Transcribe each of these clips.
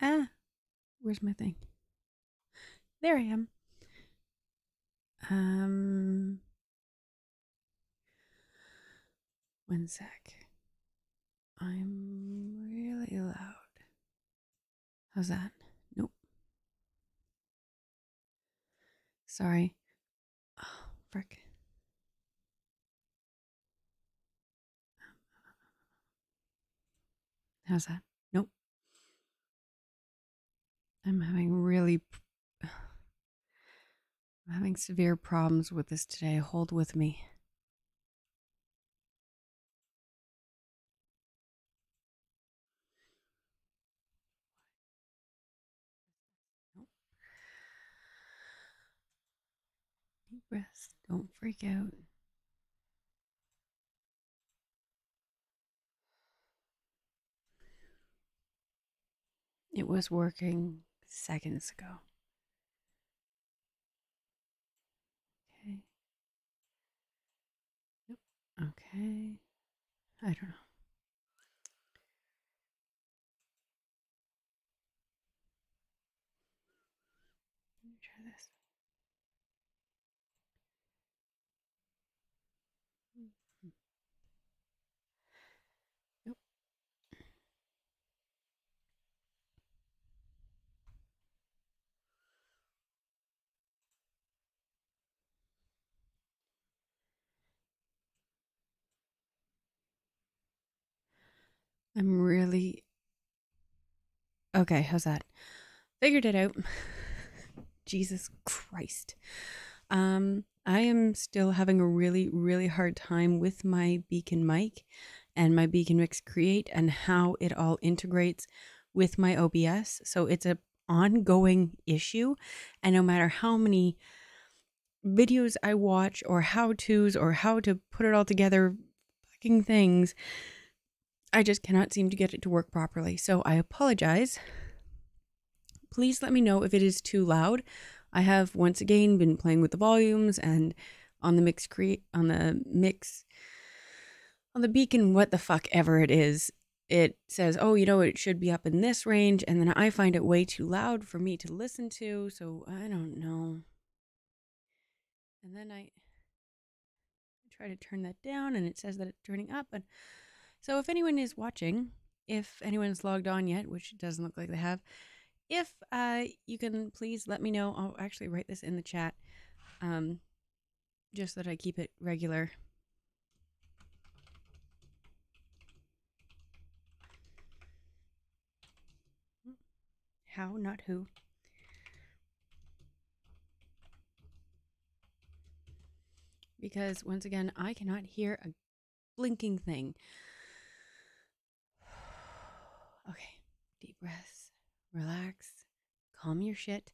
Ah, where's my thing? There I am. Um, one sec. I'm really loud. How's that? Nope. Sorry. Oh, frick. How's that? Nope. I'm having really I'm having severe problems with this today. Hold with me. Deep breaths. Don't freak out. It was working seconds ago. Okay. Yep. Okay. I don't know. I'm really okay. How's that? Figured it out. Jesus Christ. Um, I am still having a really, really hard time with my BEACN Mic and my BEACN Mix Create and how it all integrates with my OBS. So it's a ongoing issue, and no matter how many videos I watch or how to's or how to put it all together, fucking things, I just cannot seem to get it to work properly. So I apologize. Please let me know if it is too loud. I have once again been playing with the volumes and on the mix create on the mix on the BEACN what the fuck ever it is it says oh you know it should be up in this range and then i find it way too loud for me to listen to so i don't know and then i try to turn that down and it says that it's turning up and so if anyone is watching if anyone's logged on yet which it doesn't look like they have if uh, you can please let me know. I'll actually write this in the chat um, just that i keep it regular. How not who? Because once again i cannot hear a blinking thing okay deep breaths relax calm your shit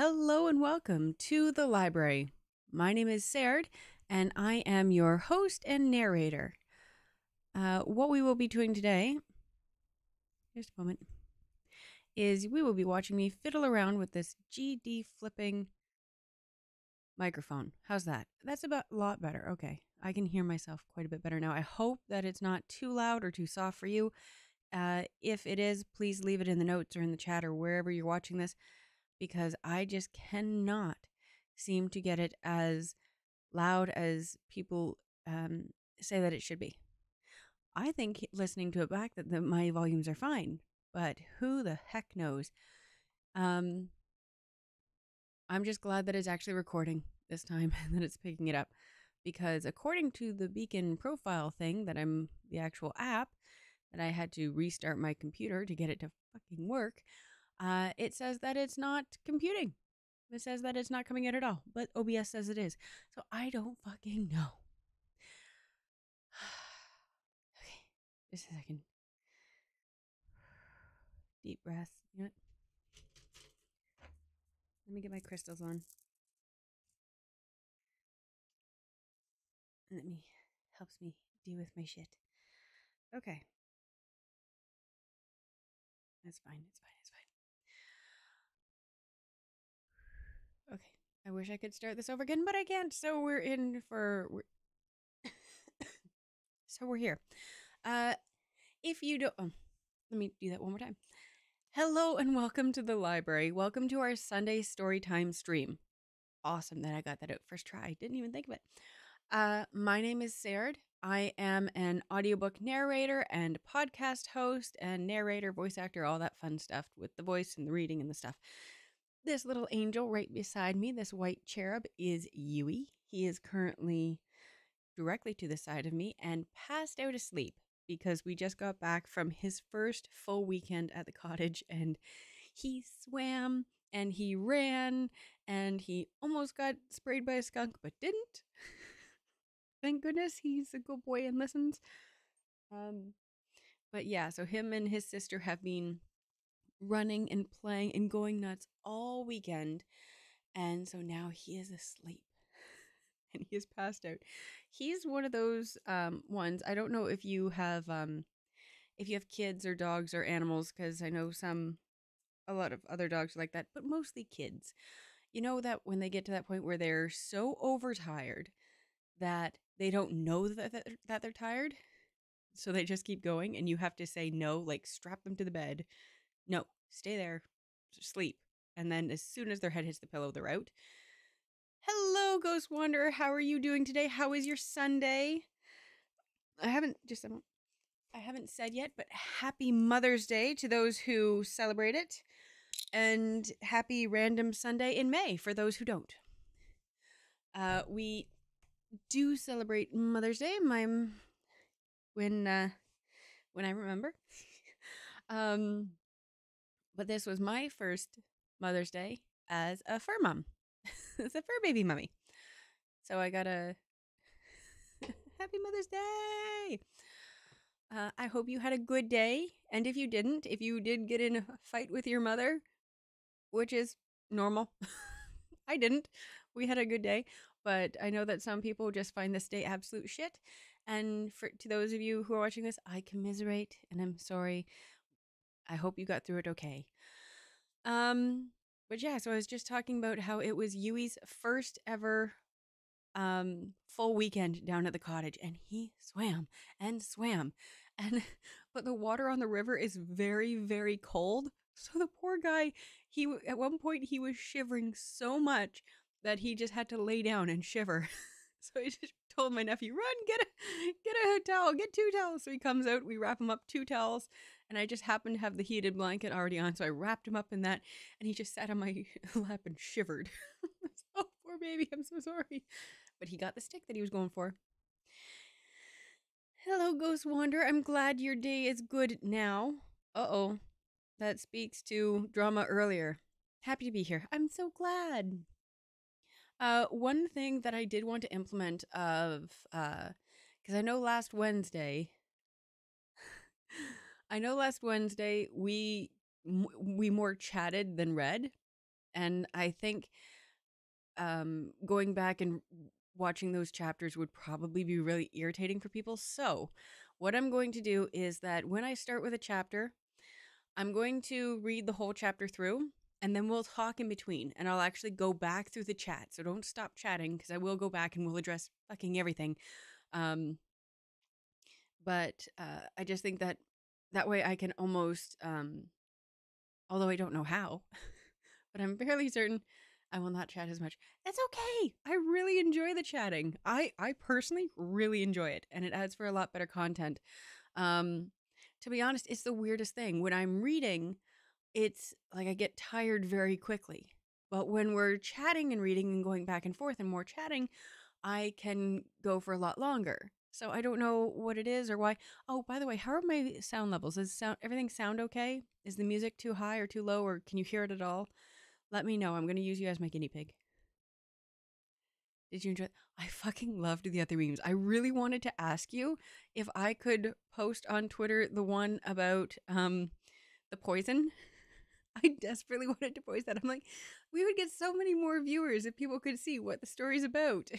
Hello and welcome to the library. My name is Serdd, and I am your host and narrator. Uh, what we will be doing today, just a moment, is we will be watching me fiddle around with this GD flipping microphone. How's that? That's about a lot better. Okay, I can hear myself quite a bit better now. I hope that it's not too loud or too soft for you. Uh, if it is, please leave it in the notes or in the chat or wherever you're watching this because I just cannot seem to get it as loud as people um, say that it should be. I think listening to it back that the, my volumes are fine, but who the heck knows? Um, I'm just glad that it's actually recording this time and that it's picking it up because according to the BEACN profile thing that I'm the actual app that I had to restart my computer to get it to fucking work, uh, it says that it's not computing. It says that it's not coming in at all, but OBS says it is. So I don't fucking know. okay, just a second. Deep breath. You know? Let me get my crystals on. Let me helps me deal with my shit. Okay. That's fine. It's fine. It's fine. Okay. I wish I could start this over again, but I can't. So we're in for. We're so we're here. Uh, If you don't, oh, let me do that one more time. Hello and welcome to the library. Welcome to our Sunday story time stream. Awesome that I got that out first try. Didn't even think of it. Uh, my name is Sarah. I am an audiobook narrator and podcast host and narrator, voice actor, all that fun stuff with the voice and the reading and the stuff. This little angel right beside me, this white cherub, is Yui. He is currently directly to the side of me and passed out asleep because we just got back from his first full weekend at the cottage and he swam and he ran and he almost got sprayed by a skunk but didn't. Thank goodness he's a good boy and listens. Um but yeah, so him and his sister have been running and playing and going nuts all weekend. And so now he is asleep and he has passed out. He's one of those um, ones. I don't know if you have um, if you have kids or dogs or animals, because I know some, a lot of other dogs are like that, but mostly kids. You know that when they get to that point where they're so overtired that they don't know that that, that they're tired, so they just keep going, and you have to say no, like strap them to the bed. No, stay there, sleep, and then as soon as their head hits the pillow, they're out Hello, Ghost Wanderer. How are you doing today? How is your Sunday? I haven't just I haven't said yet, but happy Mother's Day to those who celebrate it, and happy Random Sunday in May for those who don't. Uh, we do celebrate Mother's Day. My when uh, when I remember. um, but this was my first Mother's Day as a fur mom. it's a fur baby mummy. So I got a happy Mother's Day. Uh, I hope you had a good day. And if you didn't, if you did get in a fight with your mother, which is normal, I didn't. We had a good day. But I know that some people just find this day absolute shit. And for to those of you who are watching this, I commiserate and I'm sorry. I hope you got through it okay. Um, but yeah, so I was just talking about how it was Yui's first ever um full weekend down at the cottage and he swam and swam and but the water on the river is very very cold so the poor guy he at one point he was shivering so much that he just had to lay down and shiver. So he just told my nephew run get a get a towel get two towels. So he comes out we wrap him up two towels and I just happened to have the heated blanket already on, so I wrapped him up in that, and he just sat on my lap and shivered. oh, poor baby, I'm so sorry. But he got the stick that he was going for. Hello, Ghost Wander. I'm glad your day is good now. Uh oh. That speaks to drama earlier. Happy to be here. I'm so glad. Uh, one thing that I did want to implement of, uh, because I know last Wednesday, I know last Wednesday we we more chatted than read, and I think um, going back and watching those chapters would probably be really irritating for people. So, what I'm going to do is that when I start with a chapter, I'm going to read the whole chapter through and then we'll talk in between and I'll actually go back through the chat. So don't stop chatting because I will go back and we'll address fucking everything. Um, but uh, I just think that that way I can almost, um, although I don't know how, but I'm fairly certain I will not chat as much. That's okay. I really enjoy the chatting. I I personally really enjoy it, and it adds for a lot better content. Um, to be honest, it's the weirdest thing when I'm reading. It's like I get tired very quickly. But when we're chatting and reading and going back and forth and more chatting, I can go for a lot longer. So I don't know what it is or why. Oh, by the way, how are my sound levels? Is sound everything sound okay? Is the music too high or too low or can you hear it at all? Let me know. I'm going to use you as my guinea pig. Did you enjoy it? I fucking loved the other memes. I really wanted to ask you if I could post on Twitter the one about um the poison. I desperately wanted to post that. I'm like, we would get so many more viewers if people could see what the story's about.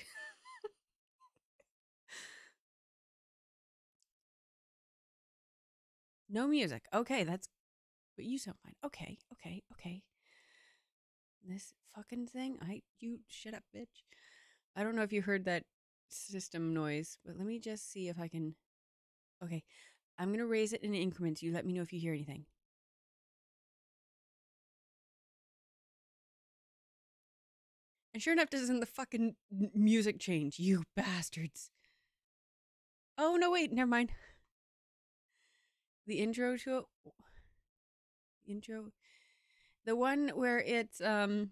No music. Okay, that's. But you sound fine. Okay, okay, okay. This fucking thing. I. You shut up, bitch. I don't know if you heard that system noise, but let me just see if I can. Okay. I'm going to raise it in increments. You let me know if you hear anything. And sure enough, doesn't the fucking music change? You bastards. Oh, no, wait, never mind. The intro to it. Intro. The one where it's, um,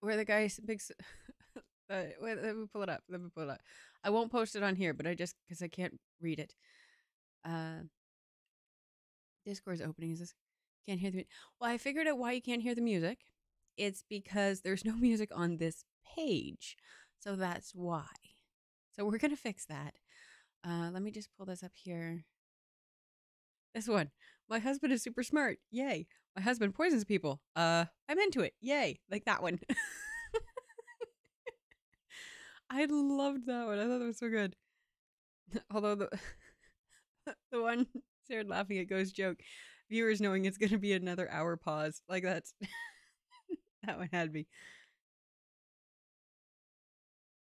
where the guy picks. uh, wait, let me pull it up. Let me pull it up. I won't post it on here, but I just, because I can't read it. Uh, Discord's opening. Is this? Can't hear the. Well, I figured out why you can't hear the music it's because there's no music on this page. So that's why. So we're to fix that. Uh, let me just pull this up here. This one. My husband is super smart. Yay. My husband poisons people. Uh, I'm into it. Yay. Like that one. I loved that one. I thought that was so good. Although the the one started laughing at Ghost joke, viewers knowing it's going to be another hour pause. Like that's that one had me.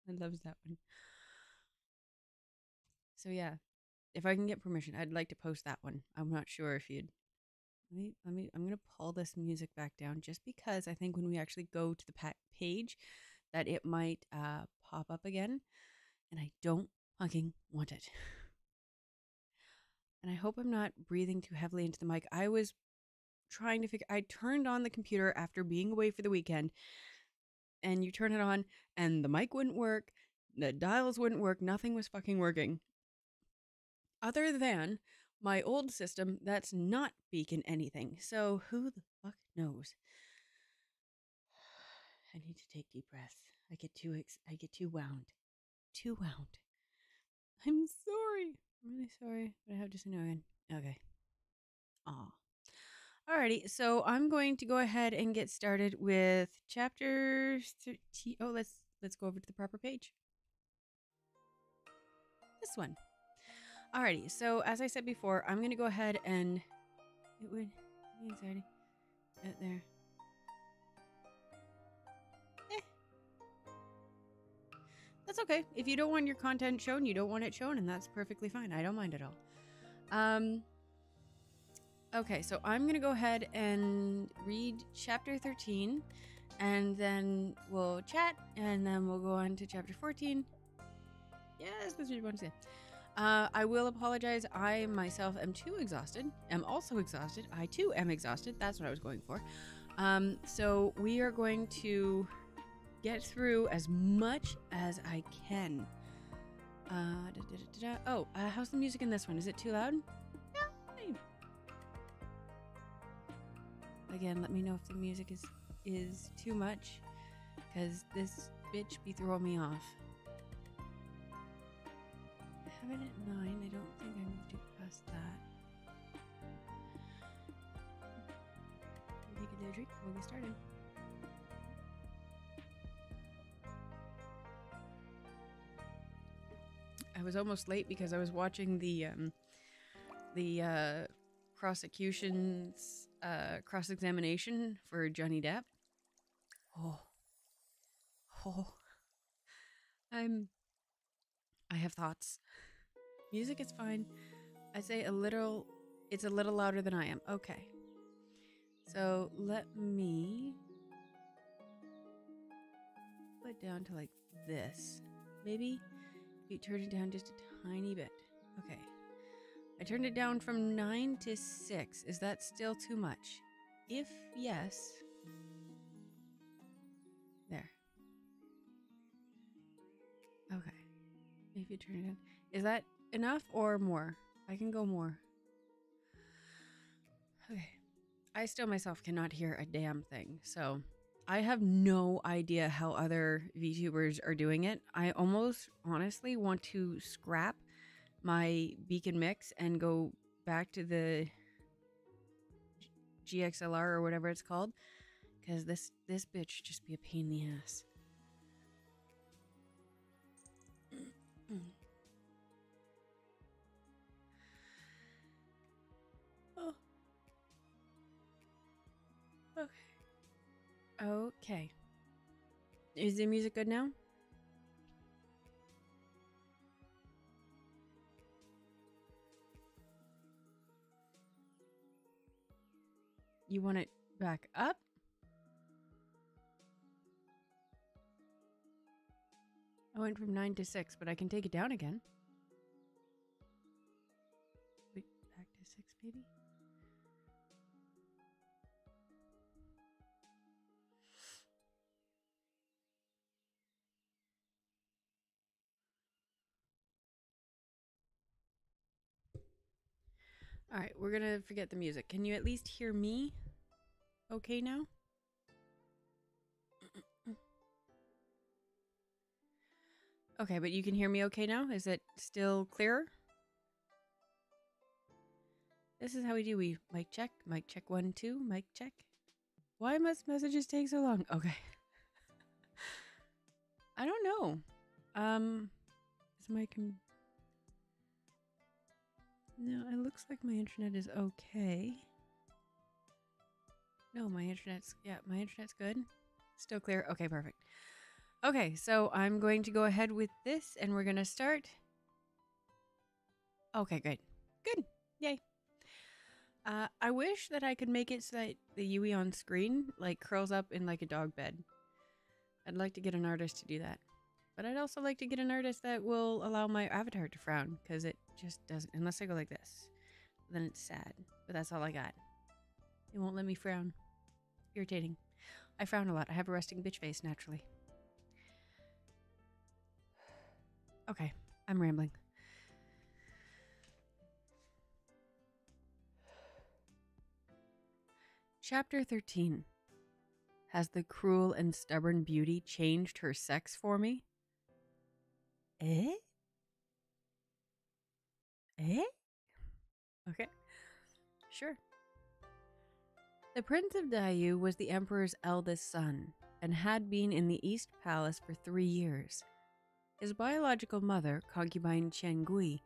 I loves that one. So yeah, if I can get permission, I'd like to post that one. I'm not sure if you'd. Let me. Let me. I'm gonna pull this music back down just because I think when we actually go to the page, that it might uh, pop up again, and I don't fucking want it. And I hope I'm not breathing too heavily into the mic. I was trying to figure I turned on the computer after being away for the weekend and you turn it on and the mic wouldn't work, the dials wouldn't work, nothing was fucking working. Other than my old system that's not BEACN anything. So who the fuck knows? I need to take deep breaths. I get too ex- I get too wound. Too wound. I'm sorry. I'm really sorry, but I have to say no again. Okay. Aw. Alrighty, so I'm going to go ahead and get started with chapter 13. Oh, let's let's go over to the proper page. This one. Alrighty, so as I said before, I'm to go ahead and it would be anxiety out there. Eh. That's okay. If you don't want your content shown, you don't want it shown, and that's perfectly fine. I don't mind at all. Um, Okay, so I'm to go ahead and read chapter 13 and then we'll chat and then we'll go on to chapter 14. Yes, that's what you want to say. Uh, I will apologize. I myself am too exhausted. Am also exhausted. I too am exhausted. That's what I was going for. Um, so we are going to get through as much as I can. Uh, da, da, da, oh, uh, how's the music in this one? Is it too loud? Again, let me know if the music is is too much, because this bitch be throwing me off. I have it at 9. I don't think I moved it past that. Take a little drink we'll get started. I was almost late because I was watching the um, the uh, prosecution's uh, cross examination for Johnny Depp. Oh, oh, I'm. I have thoughts. Music is fine. I say a little. It's a little louder than I am. Okay. So let me put down to like this. Maybe you turn it down just a tiny bit. Okay. I turned it down from 9 to 6. Is that still too much? If yes, there. Okay. Maybe you turn it in. Is that enough or more? I can go more. Okay. I still myself cannot hear a damn thing. So I have no idea how other VTubers are doing it. I almost honestly want to scrap my BEACN mix and go back to the GoXLR or whatever it's called because this this bitch just be a pain in the ass. Okay. Is the music good now? You want it back up? I went from 9 to 6, but I can take it down again. All right, we're gonna forget the music. Can you at least hear me okay now? Okay, but you can hear me okay now? Is it still clearer? This is how we do. We mic check, mic check one, two, mic check. Why must messages take so long? Okay. I don't know. Um, is my com- no, it looks like my internet is okay. No, my internet's yeah, my internet's good. Still clear. Okay, perfect. Okay, so I'm going to go ahead with this and we're going to start. Okay, good. Good. Yay. Uh, I wish that I could make it so that the Yui on screen like curls up in like a dog bed. I'd like to get an artist to do that. But I'd also like to get an artist that will allow my avatar to frown because it just doesn't. Unless I go like this, then it's sad. But that's all I got. It won't let me frown. Irritating. I frown a lot. I have a resting bitch face naturally. Okay, I'm rambling. Chapter 13 Has the cruel and stubborn beauty changed her sex for me? Eh? Eh? Okay. Sure. The Prince of Daiyu was the Emperor's eldest son and had been in the East Palace for three years. His biological mother, concubine Chen Gui,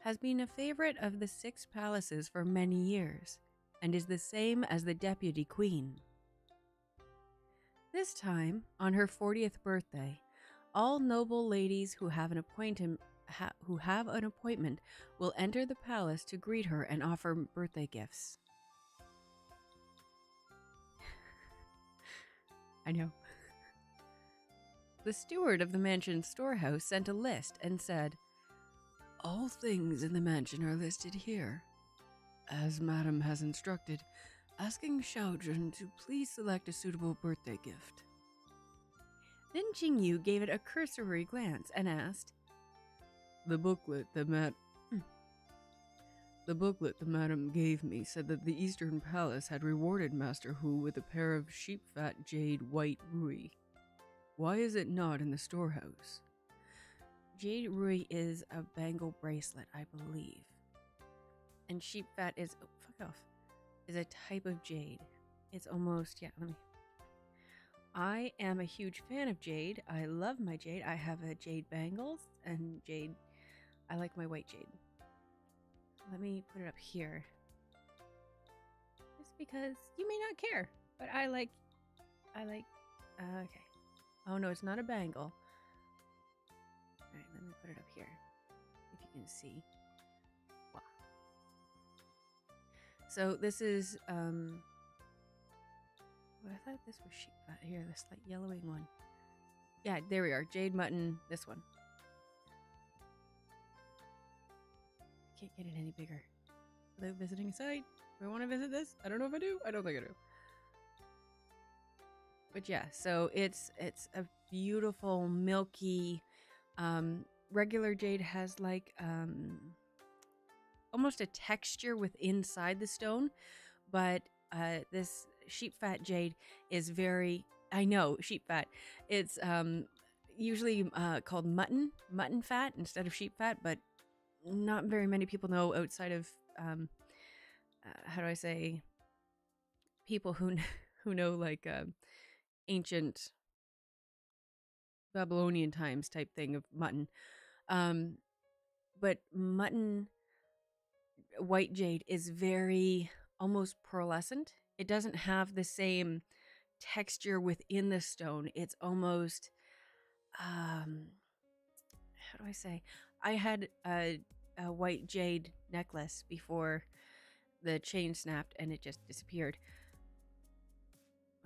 has been a favorite of the six palaces for many years and is the same as the deputy queen. This time, on her 40th birthday, all noble ladies who have an appointment ha- who have an appointment will enter the palace to greet her and offer birthday gifts. I know. The steward of the mansion's storehouse sent a list and said, All things in the mansion are listed here. As Madam has instructed, asking Xiaojun to please select a suitable birthday gift. Then Jingyu gave it a cursory glance and asked, The booklet that Mad- The booklet the madam gave me said that the Eastern Palace had rewarded Master Hu with a pair of sheep fat jade white rui. Why is it not in the storehouse? Jade Rui is a bangle bracelet, I believe. And sheep fat is oh, fuck off. Is a type of jade. It's almost yeah, let me I am a huge fan of jade. I love my jade. I have a jade bangles and jade I like my white jade. Let me put it up here. Just because you may not care, but I like I like uh, okay. Oh no, it's not a bangle. Alright, let me put it up here. If you can see. Wow. So this is um well, I thought this was sheep fat here, this like yellowing one. Yeah, there we are. Jade mutton, this one. Can't get it any bigger. Without visiting a site. Do I want to visit this? I don't know if I do. I don't think I do but yeah so it's it's a beautiful milky um regular jade has like um almost a texture with inside the stone but uh this sheep fat jade is very i know sheep fat it's um usually uh called mutton mutton fat instead of sheep fat but not very many people know outside of um uh, how do i say people who who know like uh, ancient Babylonian times type thing of mutton. Um, but mutton white jade is very almost pearlescent. It doesn't have the same texture within the stone. It's almost um how do I say? I had a, a white jade necklace before the chain snapped and it just disappeared.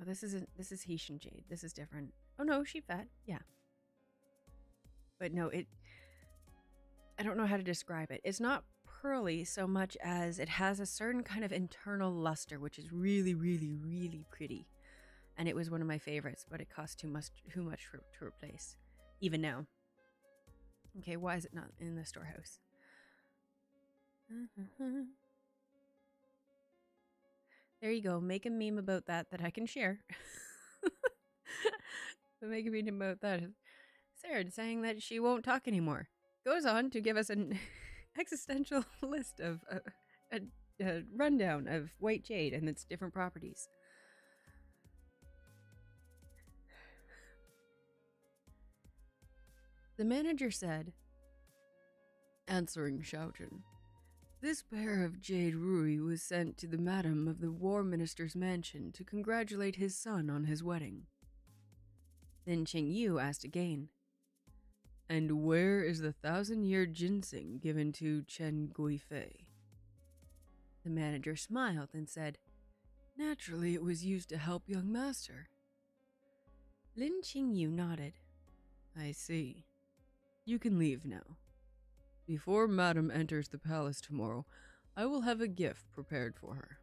Oh, this isn't. This is Haitian jade. This is different. Oh no, sheep fat. Yeah. But no, it. I don't know how to describe it. It's not pearly so much as it has a certain kind of internal luster, which is really, really, really pretty. And it was one of my favorites, but it cost too much, too much for, to replace, even now. Okay, why is it not in the storehouse? There you go. Make a meme about that that I can share. make a meme about that. Sarah saying that she won't talk anymore. Goes on to give us an existential list of uh, a, a rundown of white jade and its different properties. The manager said, answering Shoutin, this pair of jade rui was sent to the madam of the war minister's mansion to congratulate his son on his wedding. Then Qingyu asked again, And where is the thousand year ginseng given to Chen Guifei? The manager smiled and said, Naturally, it was used to help young master. Lin Qing Yu nodded. I see. You can leave now. Before Madame enters the palace tomorrow, I will have a gift prepared for her.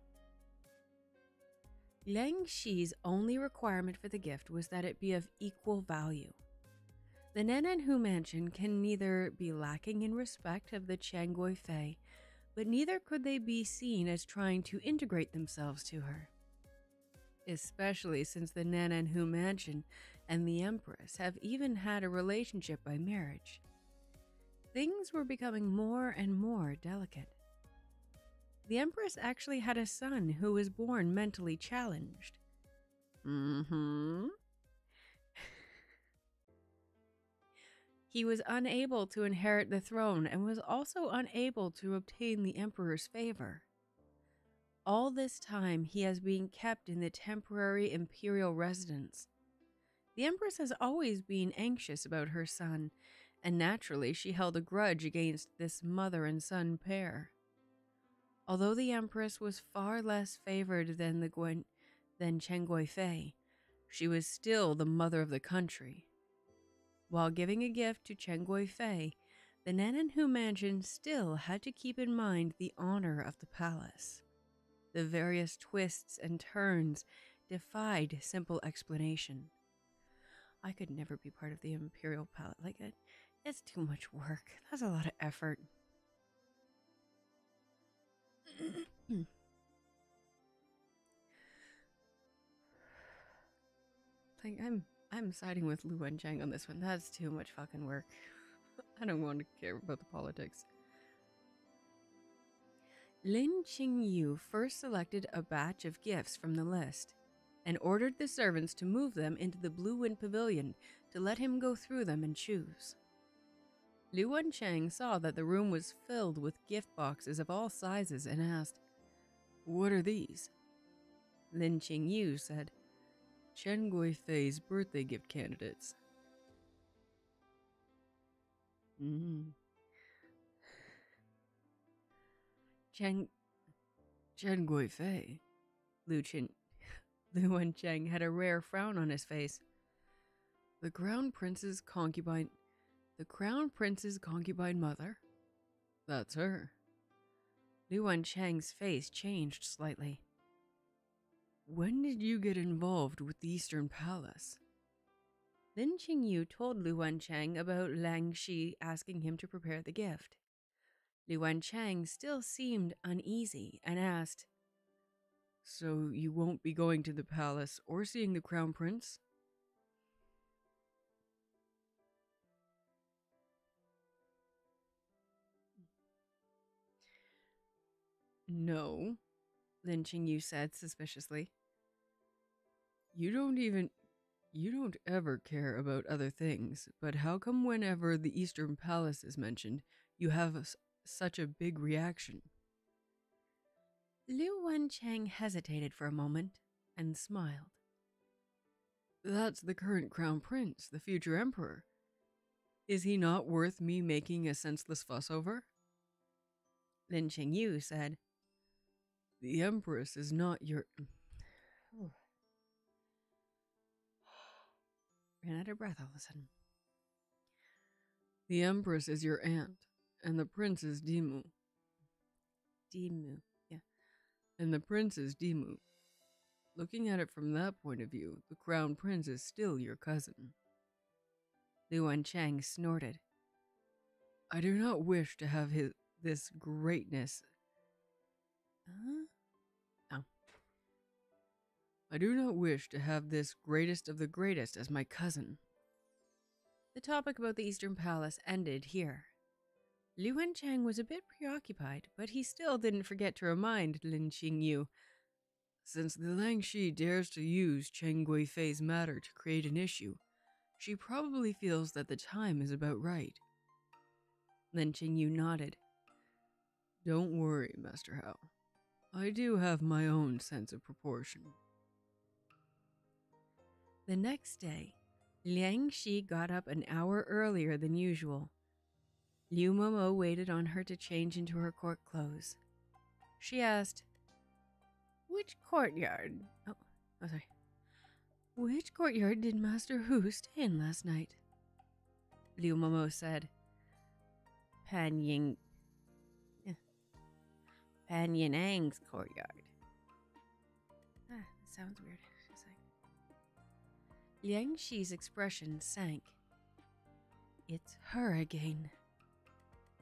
Lang Shi's only requirement for the gift was that it be of equal value. The Nananhu mansion can neither be lacking in respect of the Changui Fei, but neither could they be seen as trying to integrate themselves to her. Especially since the Nananhu mansion and the Empress have even had a relationship by marriage things were becoming more and more delicate. The Empress actually had a son who was born mentally challenged. Mm hmm. he was unable to inherit the throne and was also unable to obtain the Emperor's favor. All this time, he has been kept in the temporary imperial residence. The Empress has always been anxious about her son and naturally she held a grudge against this mother and son pair. Although the Empress was far less favored than the Gwen than Chen Guifei, she was still the mother of the country. While giving a gift to Chen Guifei, the Nananhu mansion still had to keep in mind the honor of the palace. The various twists and turns defied simple explanation. I could never be part of the imperial palace. Like it, it's too much work. That's a lot of effort. like I'm I'm siding with Lu Wencheng on this one. That's too much fucking work. I don't want to care about the politics. Lin Qingyu first selected a batch of gifts from the list and ordered the servants to move them into the Blue Wind Pavilion to let him go through them and choose. Lu Wencheng saw that the room was filled with gift boxes of all sizes and asked, What are these? Lin Qingyu said, Chen Guifei's birthday gift candidates. Mm. Chen Chen Guifei. Lu Chen Lu Wencheng had a rare frown on his face. The crown prince's concubine the crown prince's concubine mother? That's her. Lu Wencheng's face changed slightly. When did you get involved with the Eastern Palace? Lin Qingyu told Lu Wencheng about Lang Shi asking him to prepare the gift. Lu Wencheng still seemed uneasy and asked, So you won't be going to the palace or seeing the crown prince? No, Lin Qingyu said suspiciously. You don't even. You don't ever care about other things, but how come whenever the Eastern Palace is mentioned, you have such a big reaction? Lu Wencheng hesitated for a moment and smiled. That's the current crown prince, the future emperor. Is he not worth me making a senseless fuss over? Lin Qingyu said, the Empress is not your. ran out of breath all of a sudden. The Empress is your aunt, and the Prince is Dimu. Dimu. And the Prince is Dimu. Looking at it from that point of view, the Crown Prince is still your cousin. Lu Wencheng snorted. I do not wish to have his this greatness. Huh? Oh. I do not wish to have this greatest of the greatest as my cousin. The topic about the Eastern Palace ended here. Lu Wencheng was a bit preoccupied, but he still didn't forget to remind Lin Qingyu. Since the Langshi dares to use Cheng Guifei's matter to create an issue, she probably feels that the time is about right. Lin Qingyu nodded. Don't worry, Master Hao. I do have my own sense of proportion. The next day, Liang Shi got up an hour earlier than usual. Liu Momo waited on her to change into her court clothes. She asked, Which courtyard? Oh, oh sorry. Which courtyard did Master Hu stay in last night? Liu Momo said, Pan Ying. Pan Yinang's courtyard. Ah, that sounds weird. Just like. Liang Shi's expression sank. It's her again.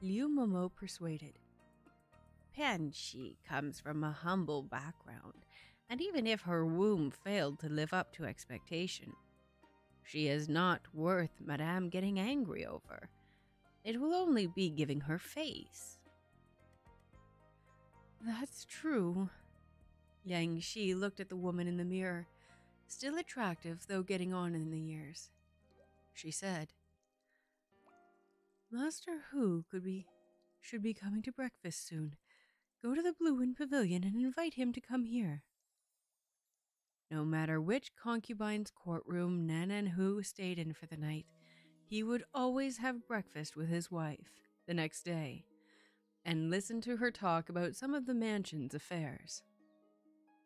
Liu Momo persuaded. Pan Shi comes from a humble background, and even if her womb failed to live up to expectation, she is not worth Madame getting angry over. It will only be giving her face. That's true. Liang Shi looked at the woman in the mirror, still attractive though getting on in the years. She said, Master Hu could be should be coming to breakfast soon. Go to the Blue Wind Pavilion and invite him to come here. No matter which concubine's courtroom Nanan Hu stayed in for the night, he would always have breakfast with his wife the next day and listen to her talk about some of the mansion's affairs.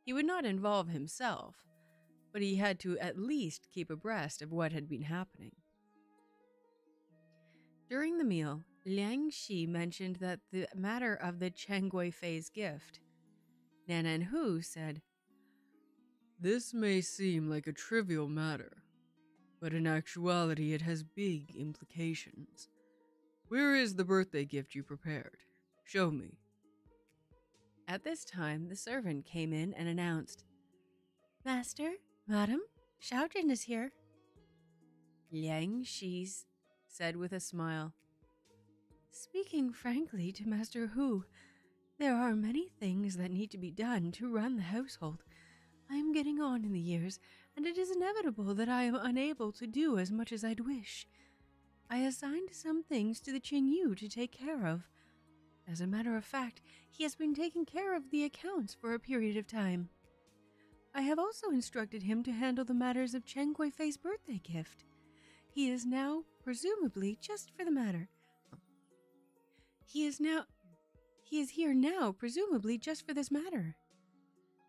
He would not involve himself, but he had to at least keep abreast of what had been happening. During the meal, Liang Shi mentioned that the matter of the Cheng Guifei's gift. Nanan Hu said, This may seem like a trivial matter, but in actuality it has big implications. Where is the birthday gift you prepared? Show me. At this time, the servant came in and announced, Master, Madam, Xiaojun is here. Liang Shi said with a smile, Speaking frankly to Master Hu, there are many things that need to be done to run the household. I am getting on in the years, and it is inevitable that I am unable to do as much as I'd wish. I assigned some things to the Qing Yu to take care of. As a matter of fact, he has been taking care of the accounts for a period of time. I have also instructed him to handle the matters of Cheng Guifei's birthday gift. He is now, presumably, just for the matter. He is now. He is here now, presumably, just for this matter.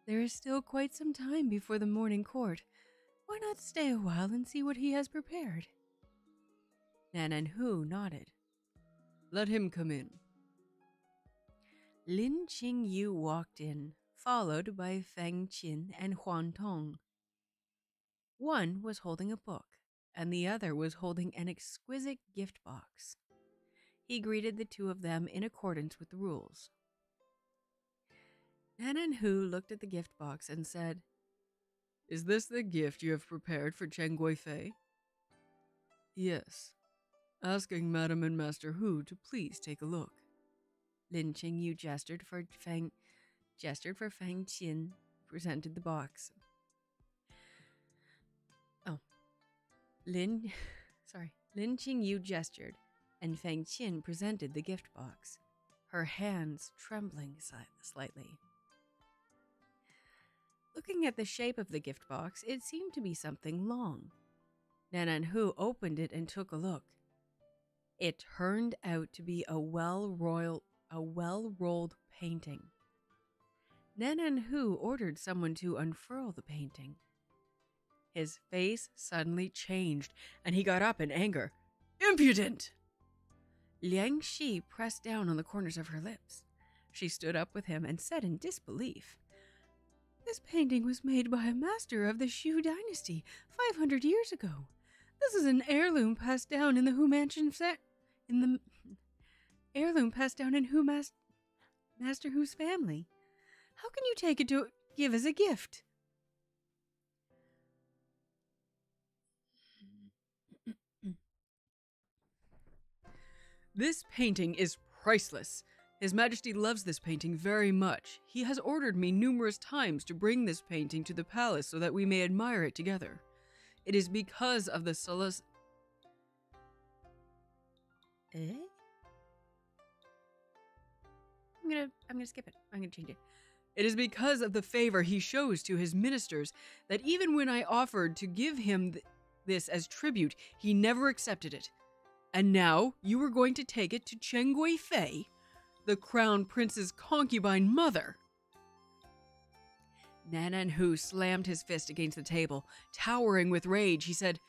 There is still quite some time before the morning court. Why not stay a while and see what he has prepared? Nanan Hu nodded. Let him come in. Lin Qingyu walked in, followed by Feng Qin and Huan Tong. One was holding a book, and the other was holding an exquisite gift box. He greeted the two of them in accordance with the rules. Nanan Hu looked at the gift box and said, Is this the gift you have prepared for Cheng Guifei? Yes. Asking Madam and Master Hu to please take a look. Lin Qingyu gestured for Feng, gestured for Feng Qin, presented the box. Lin, sorry, Lin Qingyu gestured, and Feng Qin presented the gift box, her hands trembling slightly. Looking at the shape of the gift box, it seemed to be something long. Nanan Hu opened it and took a look. It turned out to be a well royal a well rolled painting. Nanan Hu ordered someone to unfurl the painting. His face suddenly changed, and he got up in anger. Impudent! Liang Shi pressed down on the corners of her lips. She stood up with him and said in disbelief, This painting was made by a master of the Shu dynasty 500 years ago. This is an heirloom passed down in the Hu mansion set in the heirloom passed down in Hu mas- Master Hu's family. How can you take it to give as a gift? This painting is priceless. His Majesty loves this painting very much. He has ordered me numerous times to bring this painting to the palace so that we may admire it together. It is because of the solace. Eh? I'm gonna I'm gonna skip it. I'm gonna change it. It is because of the favor he shows to his ministers that even when I offered to give him th- this as tribute, he never accepted it. And now you are going to take it to Cheng Gui Fei, the crown prince's concubine mother. Nanan Hu slammed his fist against the table. Towering with rage, he said,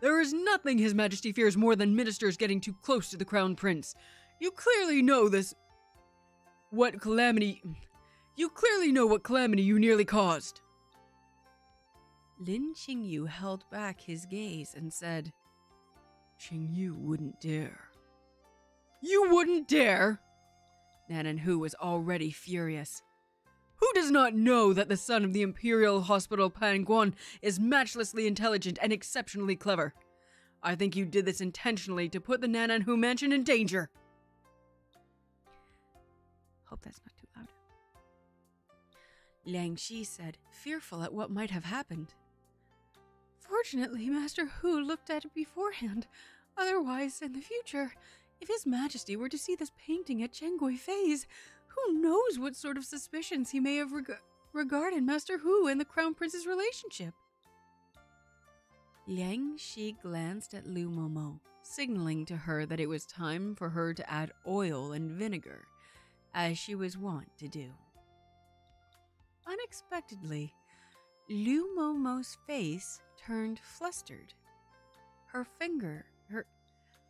There is nothing His Majesty fears more than ministers getting too close to the crown prince. You clearly know this. What calamity. You clearly know what calamity you nearly caused. Lin Qingyu held back his gaze and said, Qingyu wouldn't dare. You wouldn't dare? Nanan Hu was already furious. Who does not know that the son of the Imperial Hospital Panguan is matchlessly intelligent and exceptionally clever? I think you did this intentionally to put the Nanan Hu mansion in danger. Hope that's not too loud. Liang Shi said, fearful at what might have happened. Fortunately, Master Hu looked at it beforehand. Otherwise, in the future, if His Majesty were to see this painting at Cheng Guifei's, who knows what sort of suspicions he may have reg- regarded Master Hu and the Crown Prince's relationship? Liang Shi glanced at Liu Momo, signaling to her that it was time for her to add oil and vinegar, as she was wont to do. Unexpectedly, Liu Momo's face turned flustered. Her finger, her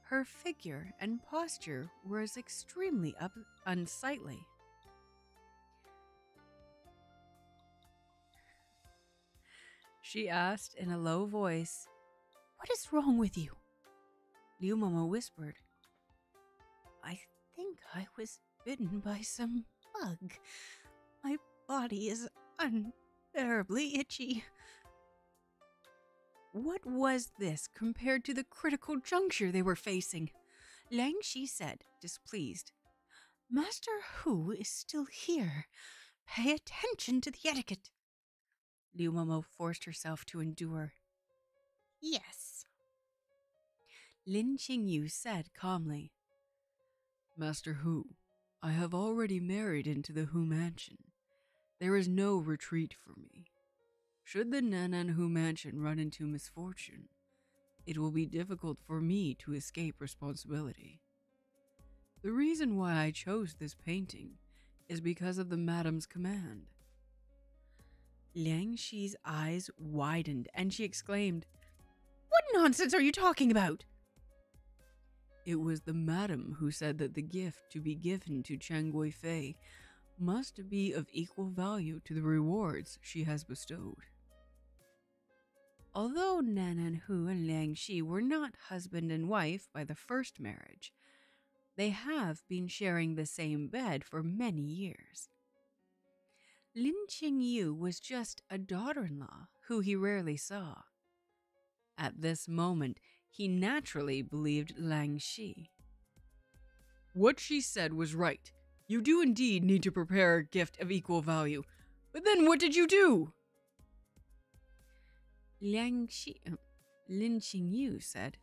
her figure and posture were as extremely up- unsightly. She asked in a low voice, What is wrong with you? Liu Momo whispered, I think I was bitten by some bug. My body is unbearably itchy. What was this compared to the critical juncture they were facing? Liang Shi said, displeased. Master Hu is still here. Pay attention to the etiquette. Liu Momo forced herself to endure. Yes. Lin Qingyu said calmly, Master Hu, I have already married into the Hu mansion. There is no retreat for me. Should the Nanan Hu mansion run into misfortune, it will be difficult for me to escape responsibility. The reason why I chose this painting is because of the madam's command. Liang Shi's eyes widened and she exclaimed, What nonsense are you talking about? It was the madam who said that the gift to be given to Cheng Gui Fei must be of equal value to the rewards she has bestowed. Although Hu and Liang Shi were not husband and wife by the first marriage, they have been sharing the same bed for many years. Lin Qingyu was just a daughter in law who he rarely saw. At this moment, he naturally believed Liang Shi. What she said was right. You do indeed need to prepare a gift of equal value. But then what did you do? Liang Shi, uh, Lin Qingyu said.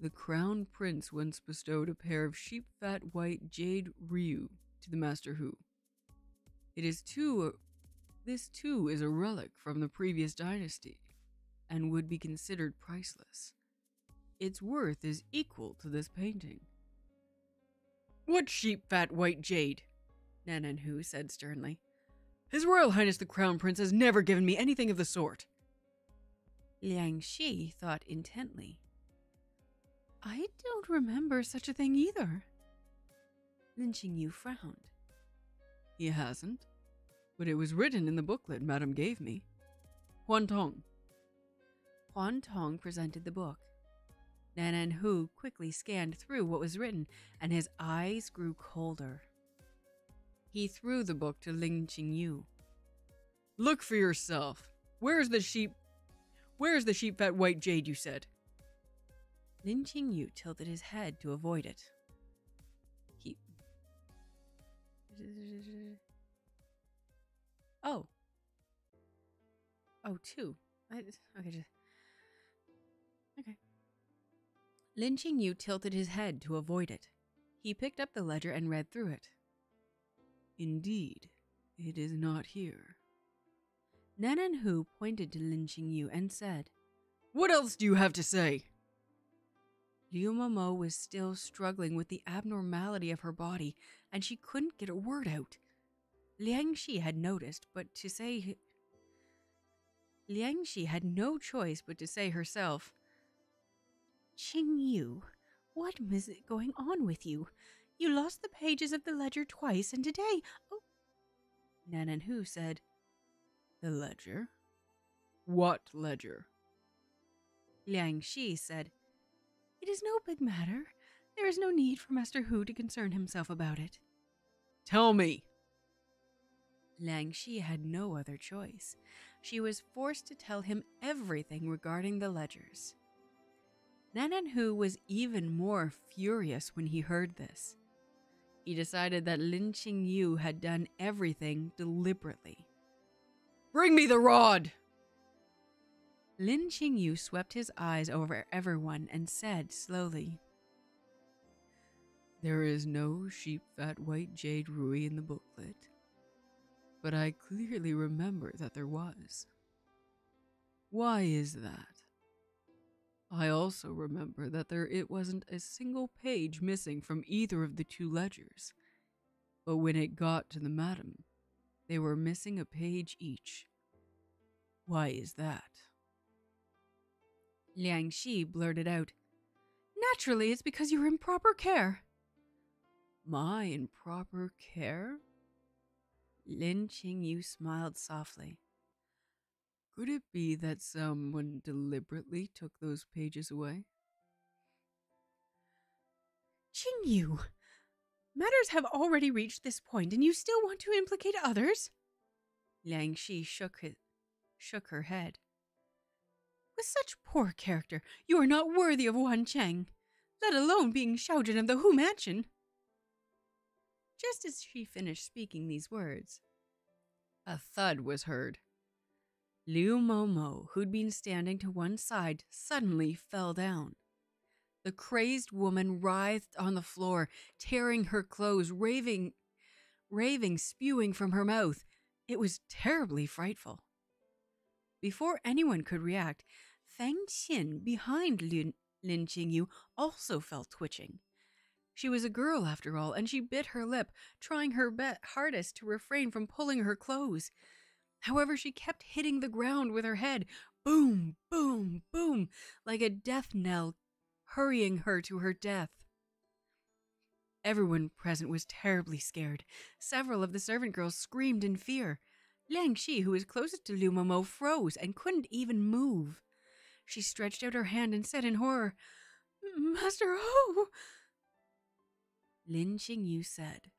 The crown prince once bestowed a pair of sheep fat white jade rui to the Master Hu. It is too. This too is a relic from the previous dynasty, and would be considered priceless. Its worth is equal to this painting. What sheep fat white jade? Nanan Hu said sternly. His Royal Highness the Crown Prince has never given me anything of the sort. Liang Shi thought intently. I don't remember such a thing either. Lin Qingyu frowned. He hasn't, but it was written in the booklet Madame gave me. Huan Tong. Huan Tong presented the book. Nanan Hu quickly scanned through what was written, and his eyes grew colder. He threw the book to Lin Qingyu. Look for yourself. Where's the sheep? Where's the sheep fat white jade you said? Lin Qingyu tilted his head to avoid it. He. Oh. Oh, two. I, okay, just. Okay. Lin Qingyu tilted his head to avoid it. He picked up the ledger and read through it. Indeed, it is not here. Nanan Hu pointed to Lin Qingyu and said, What else do you have to say? Liu Momo was still struggling with the abnormality of her body, and she couldn't get a word out. Liang Shi had noticed, but to say. Liang Shi had no choice but to say herself, Qing Yu, what is going on with you? You lost the pages of the ledger twice, and today. Oh. Nanan Hu said, The ledger? What ledger? Liang Shi said, It is no big matter. There is no need for Master Hu to concern himself about it. Tell me. Liang Shi had no other choice. She was forced to tell him everything regarding the ledgers. Nanan Hu was even more furious when he heard this. He decided that Lin Qingyu had done everything deliberately. Bring me the rod! Lin Qingyu swept his eyes over everyone and said slowly, There is no sheep fat white jade rui in the booklet, but I clearly remember that there was. Why is that? I also remember that there it wasn't a single page missing from either of the two ledgers. But when it got to the madam, they were missing a page each. Why is that? Liang Shi blurted out, Naturally, it's because you're in proper care. My improper care? Lin Qingyu smiled softly. Could it be that someone deliberately took those pages away? Qingyu, matters have already reached this point, and you still want to implicate others? Liang Shi shook, his, shook her head. With such poor character, you are not worthy of Wan Cheng, let alone being Xiaojun of the Hu Mansion. Just as she finished speaking these words, a thud was heard. Liu Momo, who'd been standing to one side, suddenly fell down. The crazed woman writhed on the floor, tearing her clothes, raving, raving, spewing from her mouth. It was terribly frightful. Before anyone could react, Feng Qin, behind Lin, Lin Qingyu, also fell twitching. She was a girl, after all, and she bit her lip, trying her hardest to refrain from pulling her clothes. However, she kept hitting the ground with her head, boom, boom, boom, like a death knell, hurrying her to her death. Everyone present was terribly scared. Several of the servant girls screamed in fear. Liang Shi, who was closest to Liu Momo, froze and couldn't even move. She stretched out her hand and said in horror, Master Hu! Lin Qingyu said,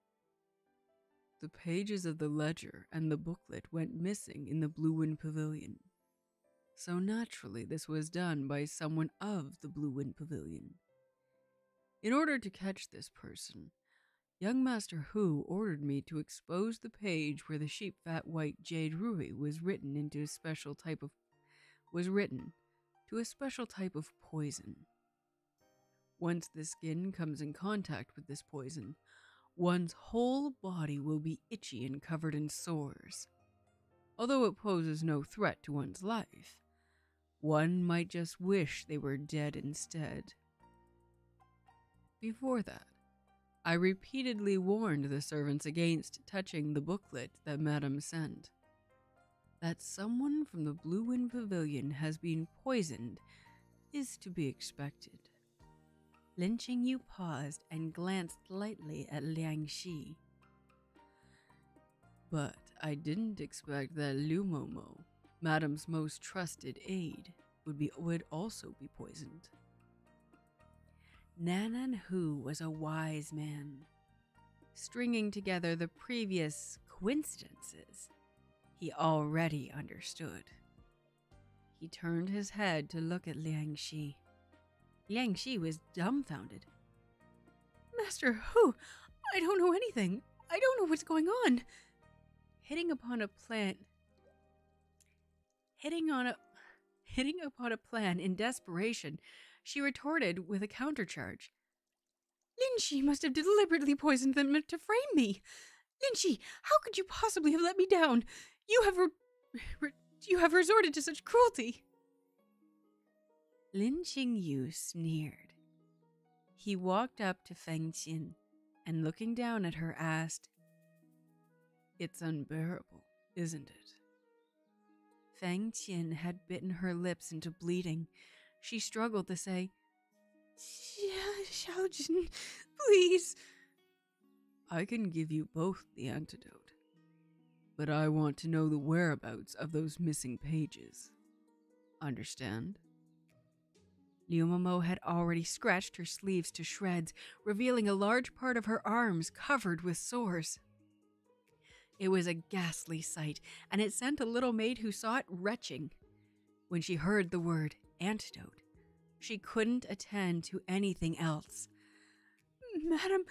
The pages of the ledger and the booklet went missing in the Blue Wind Pavilion. So naturally, this was done by someone of the Blue Wind Pavilion. In order to catch this person, young Master Hu ordered me to expose the page where the sheep fat white jade rui was written into a special type of was written to a special type of poison. Once the skin comes in contact with this poison, one's whole body will be itchy and covered in sores. Although it poses no threat to one's life, one might just wish they were dead instead. Before that, I repeatedly warned the servants against touching the booklet that Madame sent. That someone from the Blue Wind Pavilion has been poisoned is to be expected. Lin Qingyu paused and glanced lightly at Liang Shi. But I didn't expect that Liu Momo, Madame's most trusted aide, would be would also be poisoned. Nanan Hu was a wise man. Stringing together the previous coincidences, he already understood. He turned his head to look at Liang Shi. Liang Shi was dumbfounded. Master Hu, I don't know anything. I don't know what's going on. Hitting upon a plan. Hitting on a. Hitting upon a plan in desperation, she retorted with a countercharge. Lin Shi must have deliberately poisoned them to frame me. Lin Shi, how could you possibly have let me down? You have re- re- you have resorted to such cruelty. Lin Qingyu sneered. He walked up to Feng Qin and looking down at her asked, It's unbearable, isn't it? Feng Qin had bitten her lips into bleeding. She struggled to say, Xiaojun, please. I can give you both the antidote, but I want to know the whereabouts of those missing pages. Understand? Liu Momo had already scratched her sleeves to shreds, revealing a large part of her arms covered with sores. It was a ghastly sight, and it sent a little maid who saw it retching. When she heard the word antidote, she couldn't attend to anything else. Madam,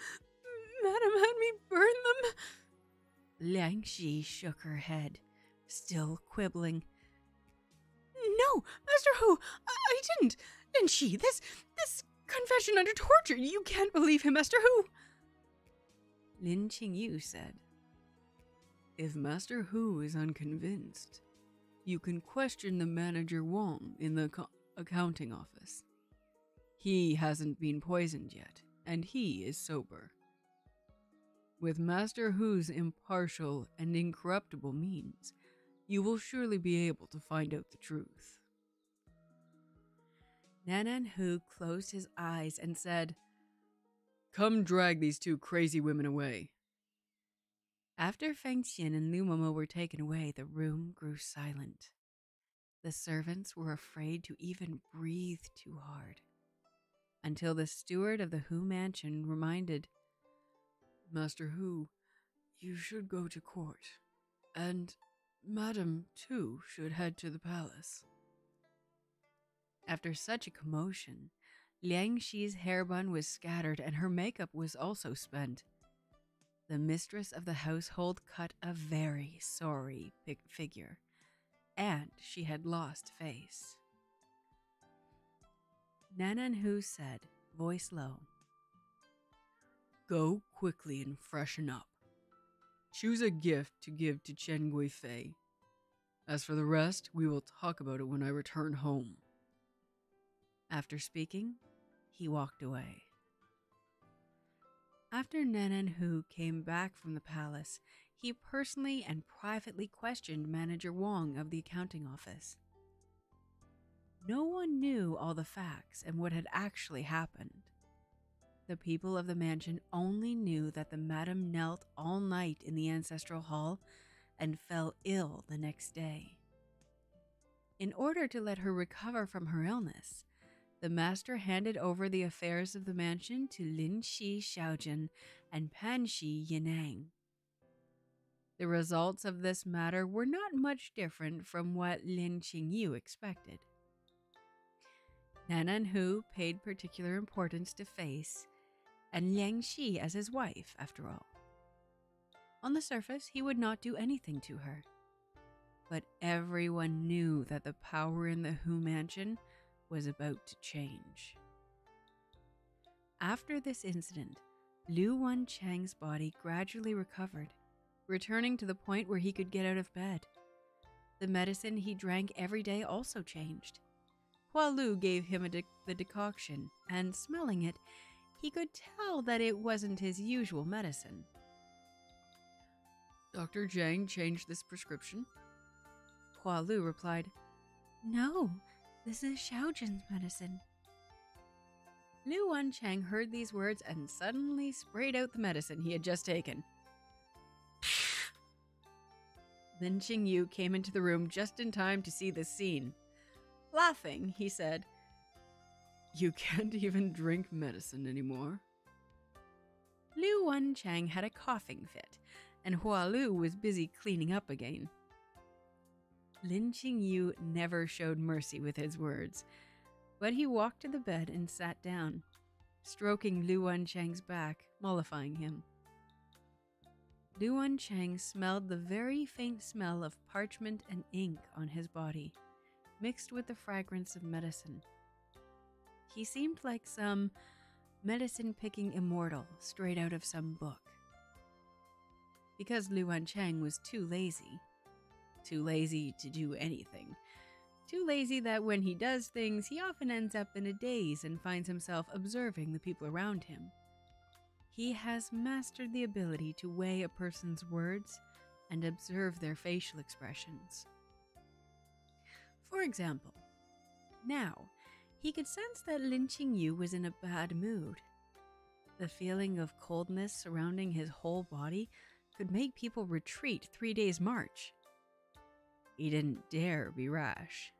Madam had me burn them. Liang Shi shook her head, still quibbling. No, Master Hu, I, I didn't. And she, this, this confession under torture, you can't believe him, Master Hu. Lin Qingyu said. If Master Hu is unconvinced, you can question the manager Wong in the co- accounting office. He hasn't been poisoned yet, and he is sober. With Master Hu's impartial and incorruptible means, you will surely be able to find out the truth. Nanan Hu closed his eyes and said, Come drag these two crazy women away. After Feng Qin and Liu Momo were taken away, the room grew silent. The servants were afraid to even breathe too hard. Until the steward of the Hu mansion reminded, Master Hu, you should go to court, and Madam, too, should head to the palace. After such a commotion, Liang Shi's hairbun was scattered and her makeup was also spent. The mistress of the household cut a very sorry figure, and she had lost face. Nanan Hu said, voice low, Go quickly and freshen up. Choose a gift to give to Cheng Guifei. As for the rest, we will talk about it when I return home. After speaking, he walked away. After Nanan Hu came back from the palace, he personally and privately questioned Manager Wong of the accounting office. No one knew all the facts and what had actually happened. The people of the mansion only knew that the madam knelt all night in the ancestral hall and fell ill the next day. In order to let her recover from her illness, the master handed over the affairs of the mansion to Lin Shi Xiaojun and Pan Shi Yiniang. The results of this matter were not much different from what Lin Qingyu expected. Nanan Hu paid particular importance to Face, and Liang Shi as his wife, after all. On the surface, he would not do anything to her. But everyone knew that the power in the Hu mansion was about to change. After this incident, Liu Wan Chang's body gradually recovered, returning to the point where he could get out of bed. The medicine he drank every day also changed. Hua Lu gave him de- the decoction, and smelling it, he could tell that it wasn't his usual medicine. Dr. Zhang changed this prescription? Hua Lu replied, No, this is Xiaojun's medicine. Lu Wencheng heard these words and suddenly sprayed out the medicine he had just taken. Then Qing Yu came into the room just in time to see this scene. Laughing, he said, You can't even drink medicine anymore. Lu Wencheng had a coughing fit, and Hua Lu was busy cleaning up again. Lin Qingyu never showed mercy with his words, but he walked to the bed and sat down, stroking Lu Wencheng's back, mollifying him. Lu Wencheng smelled the very faint smell of parchment and ink on his body, mixed with the fragrance of medicine. He seemed like some medicine picking immortal straight out of some book. Because Lu Wencheng was too lazy, too lazy to do anything, too lazy that when he does things, he often ends up in a daze and finds himself observing the people around him. He has mastered the ability to weigh a person's words and observe their facial expressions. For example, now he could sense that Lin Qingyu was in a bad mood. The feeling of coldness surrounding his whole body could make people retreat three days' march. He didn't dare be rash.